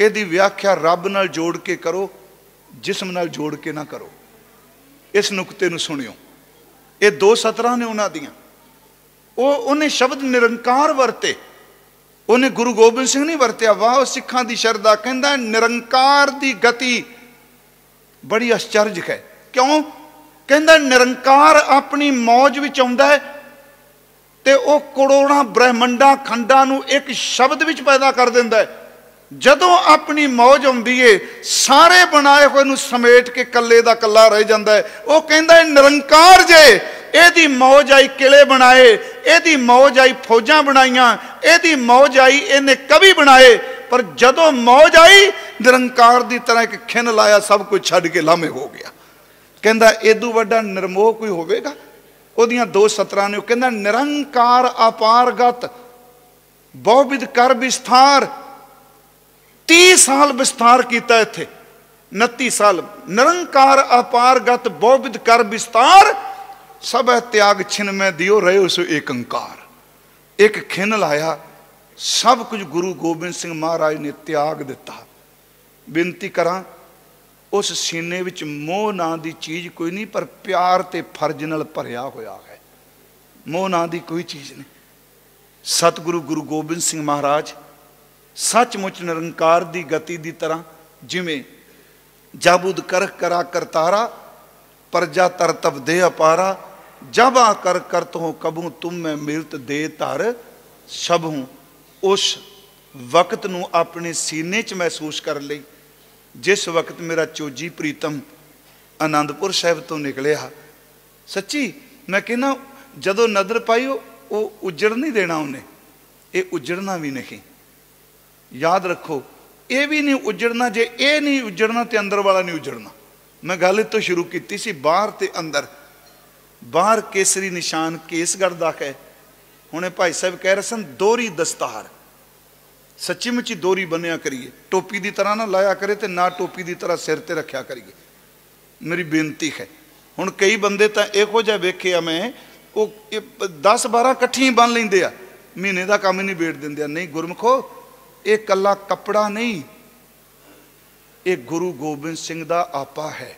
Speaker 1: ਇਹਦੀ ਵਿਆਖਿਆ ਰੱਬ ਨਾਲ ਜੋੜ ਕੇ ਕਰੋ, ਜਿਸਮ ਨਾਲ ਜੋੜ ਕੇ ਨਾ ਕਰੋ। ਇਸ ਨੁਕਤੇ ਨੂੰ ਸੁਣਿਓ। ਇਹ ਦੋ ਸਤਰਾਂ ਨੇ ਉਹਨਾਂ ਦੀਆਂ। ਉਹ, ਉਹਨੇ ਸ਼ਬਦ ਨਿਰੰਕਾਰ ਵਰਤੇ। ਉਹਨੇ ਗੁਰੂ ਗੋਬਿੰਦ ਸਿੰਘ ਨਹੀਂ ਵਰਤਿਆ, ਵਾਹ, ਉਹ ਸਿੱਖਾਂ ਦੀ ਸ਼ਰਧਾ ਕਹਿੰਦਾ, ਨਿਰੰਕਾਰ ਦੀ ਗਤੀ ਬੜੀ ਅਚਰਜ ਹੈ। ਕਿਉਂ? ਕਹਿੰਦਾ ਨਿਰੰਕਾਰ ਆਪਣੀ ਮੌਜ ਵਿੱਚ ਆਉਂਦਾ ਹੈ ਤੇ ਉਹ ਕਰੋੜਾਂ ਬ੍ਰਹਿਮੰਡਾਂ ਖੰਡਾਂ ਨੂੰ ਇੱਕ ਸ਼ਬਦ ਵਿੱਚ ਪੈਦਾ ਕਰ ਦਿੰਦਾ ਹੈ। ਜਦੋਂ ਆਪਣੀ ਮੌਜ ਆਉਂਦੀ ਏ, ਸਾਰੇ ਬਣਾਏ ਹੋਏ ਨੂੰ ਸਮੇਟ ਕੇ ਕੱਲੇ ਦਾ ਕੱਲਾ ਰਹਿ ਜਾਂਦਾ ਹੈ। ਉਹ ਕਹਿੰਦਾ ਇਹ ਨਿਰੰਕਾਰ ਜੇ, ਇਹਦੀ ਮੌਜ ਆਈ ਕਿਲੇ ਬਣਾਏ, ਇਹਦੀ ਮੌਜ ਆਈ ਫੌਜਾਂ ਬਣਾਈਆਂ, ਇਹਦੀ ਮੌਜ ਆਈ ਇਹਨੇ ਕਵੀ ਬਣਾਏ, ਪਰ ਜਦੋਂ ਮੌਜ ਆਈ, ਨਿਰੰਕਾਰ ਦੀ ਤਰ੍ਹਾਂ ਇੱਕ ਖਿੰਨ ਲਾਇਆ ਸਭ ਕੁਝ ਛੱਡ ਕੇ ਲਾਮੇ ਹੋ ਗਿਆ। ਕਹਿੰਦਾ, ਏਦੂ ਵੱਡਾ ਨਿਰਮੋਹ ਕੋਈ ਹੋਵੇਗਾ? ਉਹਦੀਆਂ ਦੋ ਸਤਰਾਂ ਨੇ, ਉਹ ਕਹਿੰਦਾ, ਨਿਰੰਕਾਰ ਅਪਾਰਗਤ ਬਹੁਵਿਧ ਕਰ ਵਿਸਥਾਰ। 30 ਸਾਲ ਵਿਸਥਾਰ ਕੀਤਾ ਇੱਥੇ 29 ਸਾਲ। ਨਿਰੰਕਾਰ ਅਪਾਰਗਤ ਬਹੁਵਿਧ ਕਰ ਵਿਸਤਾਰ ਹੈ ਤਿਆਗ ਛਿਨ ਮੈਂ ਦਿਓ ਰਹੇ ਸੋ ਏਕੰਕਾਰ ਇੱਕ ਖਿੰਨ ਲਾਇਆ, ਸਭ ਕੁਝ ਗੁਰੂ ਗੋਬਿੰਦ ਸਿੰਘ ਮਹਾਰਾਜ ਨੇ ਤਿਆਗ ਦਿੱਤਾ। ਬੇਨਤੀ ਕਰਾਂ ਉਸ ਸੀਨੇ ਵਿੱਚ ਮੋਹ ਨਾਂ ਦੀ ਚੀਜ਼ ਕੋਈ ਨਹੀਂ, ਪਰ ਪਿਆਰ ਤੇ ਫਰਜ਼ ਨਾਲ ਭਰਿਆ ਹੋਇਆ ਹੈ। ਮੋਹ ਨਾਂ ਦੀ ਕੋਈ ਚੀਜ਼ ਨਹੀਂ। ਸਤਿਗੁਰੂ ਗੁਰੂ ਗੋਬਿੰਦ ਸਿੰਘ ਮਹਾਰਾਜ ਸੱਚਮੁੱਚ ਨਿਰੰਕਾਰ ਦੀ ਗਤੀ ਦੀ ਤਰ੍ਹਾਂ ਜਿਵੇਂ ਜਾਬੁਦ ਕਰ ਕਰਾ ਕਰਤਾਰਾ ਪਰਜਾ ਤਰਤਬ ਦੇ ਅਪਾਰਾ, ਜਬ ਆ ਕਰ ਕਰਤ ਹੋ ਕਬੂ, ਤੁਮ ਮੈਂ ਮਿਲਤ ਦੇ ਧਰ ਸਭ। ਹੂੰ ਉਸ ਵਕਤ ਨੂੰ ਆਪਣੇ ਸੀਨੇ 'ਚ ਮਹਿਸੂਸ ਕਰ ਲਈ ਜਿਸ ਵਕਤ ਮੇਰਾ ਚੋਜੀ ਪ੍ਰੀਤਮ ਆਨੰਦਪੁਰ ਸਾਹਿਬ ਤੋਂ ਨਿਕਲਿਆ, ਸੱਚੀ ਮੈਂ ਕਹਿੰਦਾ, ਜਦੋਂ ਨਜ਼ਰ ਪਾਈ, ਉਹ ਉਹ ਉਜੜ ਨਹੀਂ ਦੇਣਾ ਉਹਨੇ, ਇਹ ਉਜੜਨਾ ਵੀ ਨਹੀਂ। ਯਾਦ ਰੱਖੋ, ਇਹ ਵੀ ਨਹੀਂ ਉਜੜਨਾ, ਜੇ ਇਹ ਨਹੀਂ ਉਜੜਨਾ ਤੇ ਅੰਦਰ ਵਾਲਾ ਨਹੀਂ ਉਜੜਨਾ। ਮੈਂ ਗੱਲ ਇਹ ਤੋਂ ਸ਼ੁਰੂ ਕੀਤੀ ਸੀ, ਬਾਹਰ ਤੇ ਅੰਦਰ। ਬਾਹਰ ਕੇਸਰੀ ਨਿਸ਼ਾਨ ਕੇਸਗੜ ਦਾ ਹੈ। ਹੁਣੇ ਭਾਈ ਸਾਹਿਬ ਕਹਿ ਰਹੇ ਸਨ, ਦੋਰੀ ਦਸਤਾਰ। ਸੱਚੀ ਮੁੱਚੀ ਦੋਰੀ ਬੰਨਿਆ ਕਰੀਏ। ਟੋਪੀ ਦੀ ਤਰ੍ਹਾਂ ਨਾ ਲਾਇਆ ਕਰੇ ਤੇ ਨਾ ਟੋਪੀ ਦੀ ਤਰ੍ਹਾਂ ਸਿਰ ਤੇ ਰੱਖਿਆ ਕਰੀਏ। ਮੇਰੀ ਬੇਨਤੀ ਹੈ। ਹੁਣ ਕਈ ਬੰਦੇ ਤਾਂ ਇਹੋ ਜਿਹਾ ਵੇਖਿਆ ਮੈਂ, ਉਹ 10 12 ਇਕੱਠੀਆਂ ਬੰਨ ਲੈਂਦੇ ਆ। ਮਹੀਨੇ ਦਾ ਕੰਮ ਹੀ ਨਹੀਂ ਵੇਟ ਦਿੰਦੇ ਆ। ਨਹੀਂ ਗੁਰਮਖੋ, ਇਹ ਕੱਲਾ ਕੱਪੜਾ ਨਹੀਂ। ਇਹ ਗੁਰੂ ਗੋਬਿੰਦ ਸਿੰਘ ਦਾ ਆਪਾ ਹੈ।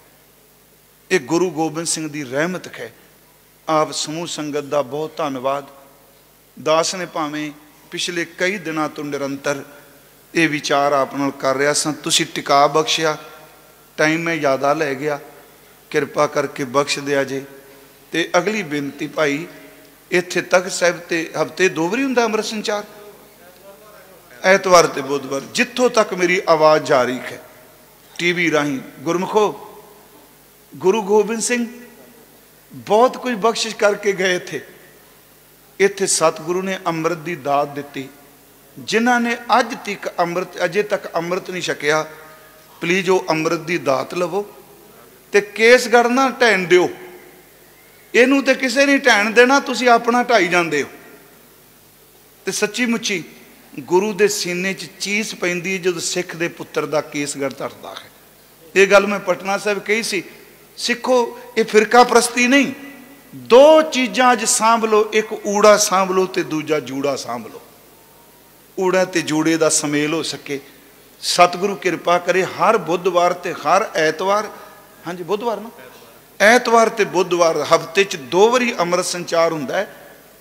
Speaker 1: ਇਹ ਗੁਰੂ ਗੋਬਿੰਦ ਸਿੰਘ ਦੀ ਰਹਿਮਤ ਹੈ। ਆਪ ਸਮੂਹ ਸੰਗਤ ਦਾ ਬਹੁਤ ਧੰਨਵਾਦ। ਦਾਸ ਨੇ ਭਾਵੇਂ ਪਿਛਲੇ ਕਈ ਦਿਨਾਂ ਤੋਂ ਨਿਰੰਤਰ ਇਹ ਵਿਚਾਰ ਆਪ ਨਾਲ ਕਰ ਰਿਹਾ ਸਾਂ। ਤੁਸੀਂ ਟਿਕਾ ਬਖਸ਼ਿਆ ਟਾਈਮ ਮੈਂ ਜ਼ਿਆਦਾ ਲੈ ਗਿਆ। ਕਿਰਪਾ ਕਰਕੇ ਬਖਸ਼ ਦਿਆ ਜੇ। ਤੇ ਅਗਲੀ ਬੇਨਤੀ ਭਾਈ, ਇੱਥੇ ਤੱਕ ਸਾਹਿਬ ਤੇ ਹਫ਼ਤੇ ਦੋ ਵਾਰੀ ਹੁੰਦਾ ਅੰਮ੍ਰਿਤ ਸੰਚਾਰ? ਐਤਵਾਰ ਤੇ ਬੁੱਧਵਾਰ, ਜਿੱਥੋਂ ਤੱਕ ਮੇਰੀ ਆਵਾਜ਼ ਜਾਰੀ ਹੈ। ਟੀਵੀ ਰਾਹੀਂ ਗੁਰਮਖੋ, ਗੁਰੂ ਗੋਬਿੰਦ ਸਿੰਘ, ਬਹੁਤ ਕੁਝ ਬਖਸ਼ਿਸ਼ ਕਰਕੇ ਗਏ ਇੱਥੇ। ਇੱਥੇ ਸਤਿਗੁਰੂ ਨੇ ਅੰਮ੍ਰਿਤ ਦੀ ਦਾਤ ਦਿੱਤੀ। ਜਿਨ੍ਹਾਂ ਨੇ ਅੱਜ ਤੱਕ ਅੰਮ੍ਰਿਤ, ਅਜੇ ਤੱਕ ਅੰਮ੍ਰਿਤ ਨਹੀਂ ਛਕਿਆ ਪਲੀਜ਼ ਉਹ ਅੰਮ੍ਰਿਤ ਦੀ ਦਾਤ ਲਵੋ ਤੇ ਕੇਸ ਗੜਨਾ ਢੈਣ ਦਿਓ। ਇਹਨੂੰ ਤੇ ਕਿਸੇ ਨੇ ਢੈਣ ਦੇਣਾ, ਤੁਸੀਂ ਆਪਣਾ ਢਾਈ ਜਾਂਦੇ ਹੋ। ਤੇ ਸੱਚੀ ਮੁੱਚੀ ਗੁਰੂ ਦੇ ਸੀਨੇ 'ਚ ਚੀਸ ਪੈਂਦੀ ਹੈ ਜਦੋਂ ਸਿੱਖ ਦੇ ਪੁੱਤਰ ਦਾ ਕੇਸਗੜ ਧਰਦਾ ਹੈ। ਇਹ ਗੱਲ ਮੈਂ ਪਟਨਾ ਸਾਹਿਬ ਕਹੀ ਸੀ, ਸਿੱਖੋ, ਇਹ ਫਿਰਕਾ ਪ੍ਰਸਤੀ ਨਹੀਂ। ਦੋ ਚੀਜ਼ਾਂ ਅੱਜ ਸਾਂਭ ਲਓ, ਇੱਕ ਊੜਾ ਸਾਂਭ ਲਓ ਤੇ ਦੂਜਾ ਜੂੜਾ ਸਾਂਭ ਲਓ। ਊੜਾ ਤੇ ਜੂੜੇ ਦਾ ਸਮੇਲ ਹੋ ਸਕੇ। ਸਤਿਗੁਰੂ ਕਿਰਪਾ ਕਰੇ, ਹਰ ਬੁੱਧਵਾਰ ਤੇ ਹਰ ਐਤਵਾਰ। ਹਾਂਜੀ, ਬੁੱਧਵਾਰ ਨਾ? ਐਤਵਾਰ ਤੇ ਬੁੱਧਵਾਰ, ਹਫ਼ਤੇ 'ਚ ਦੋ ਵਾਰੀ ਅੰਮ੍ਰਿਤ ਸੰਚਾਰ ਹੁੰਦਾ ਹੈ।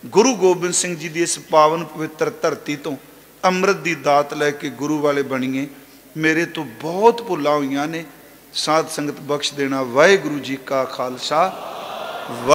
Speaker 1: ਗੁਰੂ ਗੋਬਿੰਦ ਸਿੰਘ ਜੀ ਦੀ ਇਸ ਪਾਵਨ ਪਵਿੱਤਰ ਧਰਤੀ ਤੋਂ ਅੰਮ੍ਰਿਤ ਦੀ ਦਾਤ ਲੈ ਕੇ ਗੁਰੂ ਵਾਲੇ ਬਣੀਏ। ਮੇਰੇ ਤੋਂ ਬਹੁਤ ਭੁੱਲਾਂ ਹੋਈਆਂ ਨੇ। ਸਾਧ ਸੰਗਤ ਬਖਸ਼ ਦੇਣਾ। ਵਾਹਿਗੁਰੂ ਜੀ ਕਾ ਖਾਲਸਾ।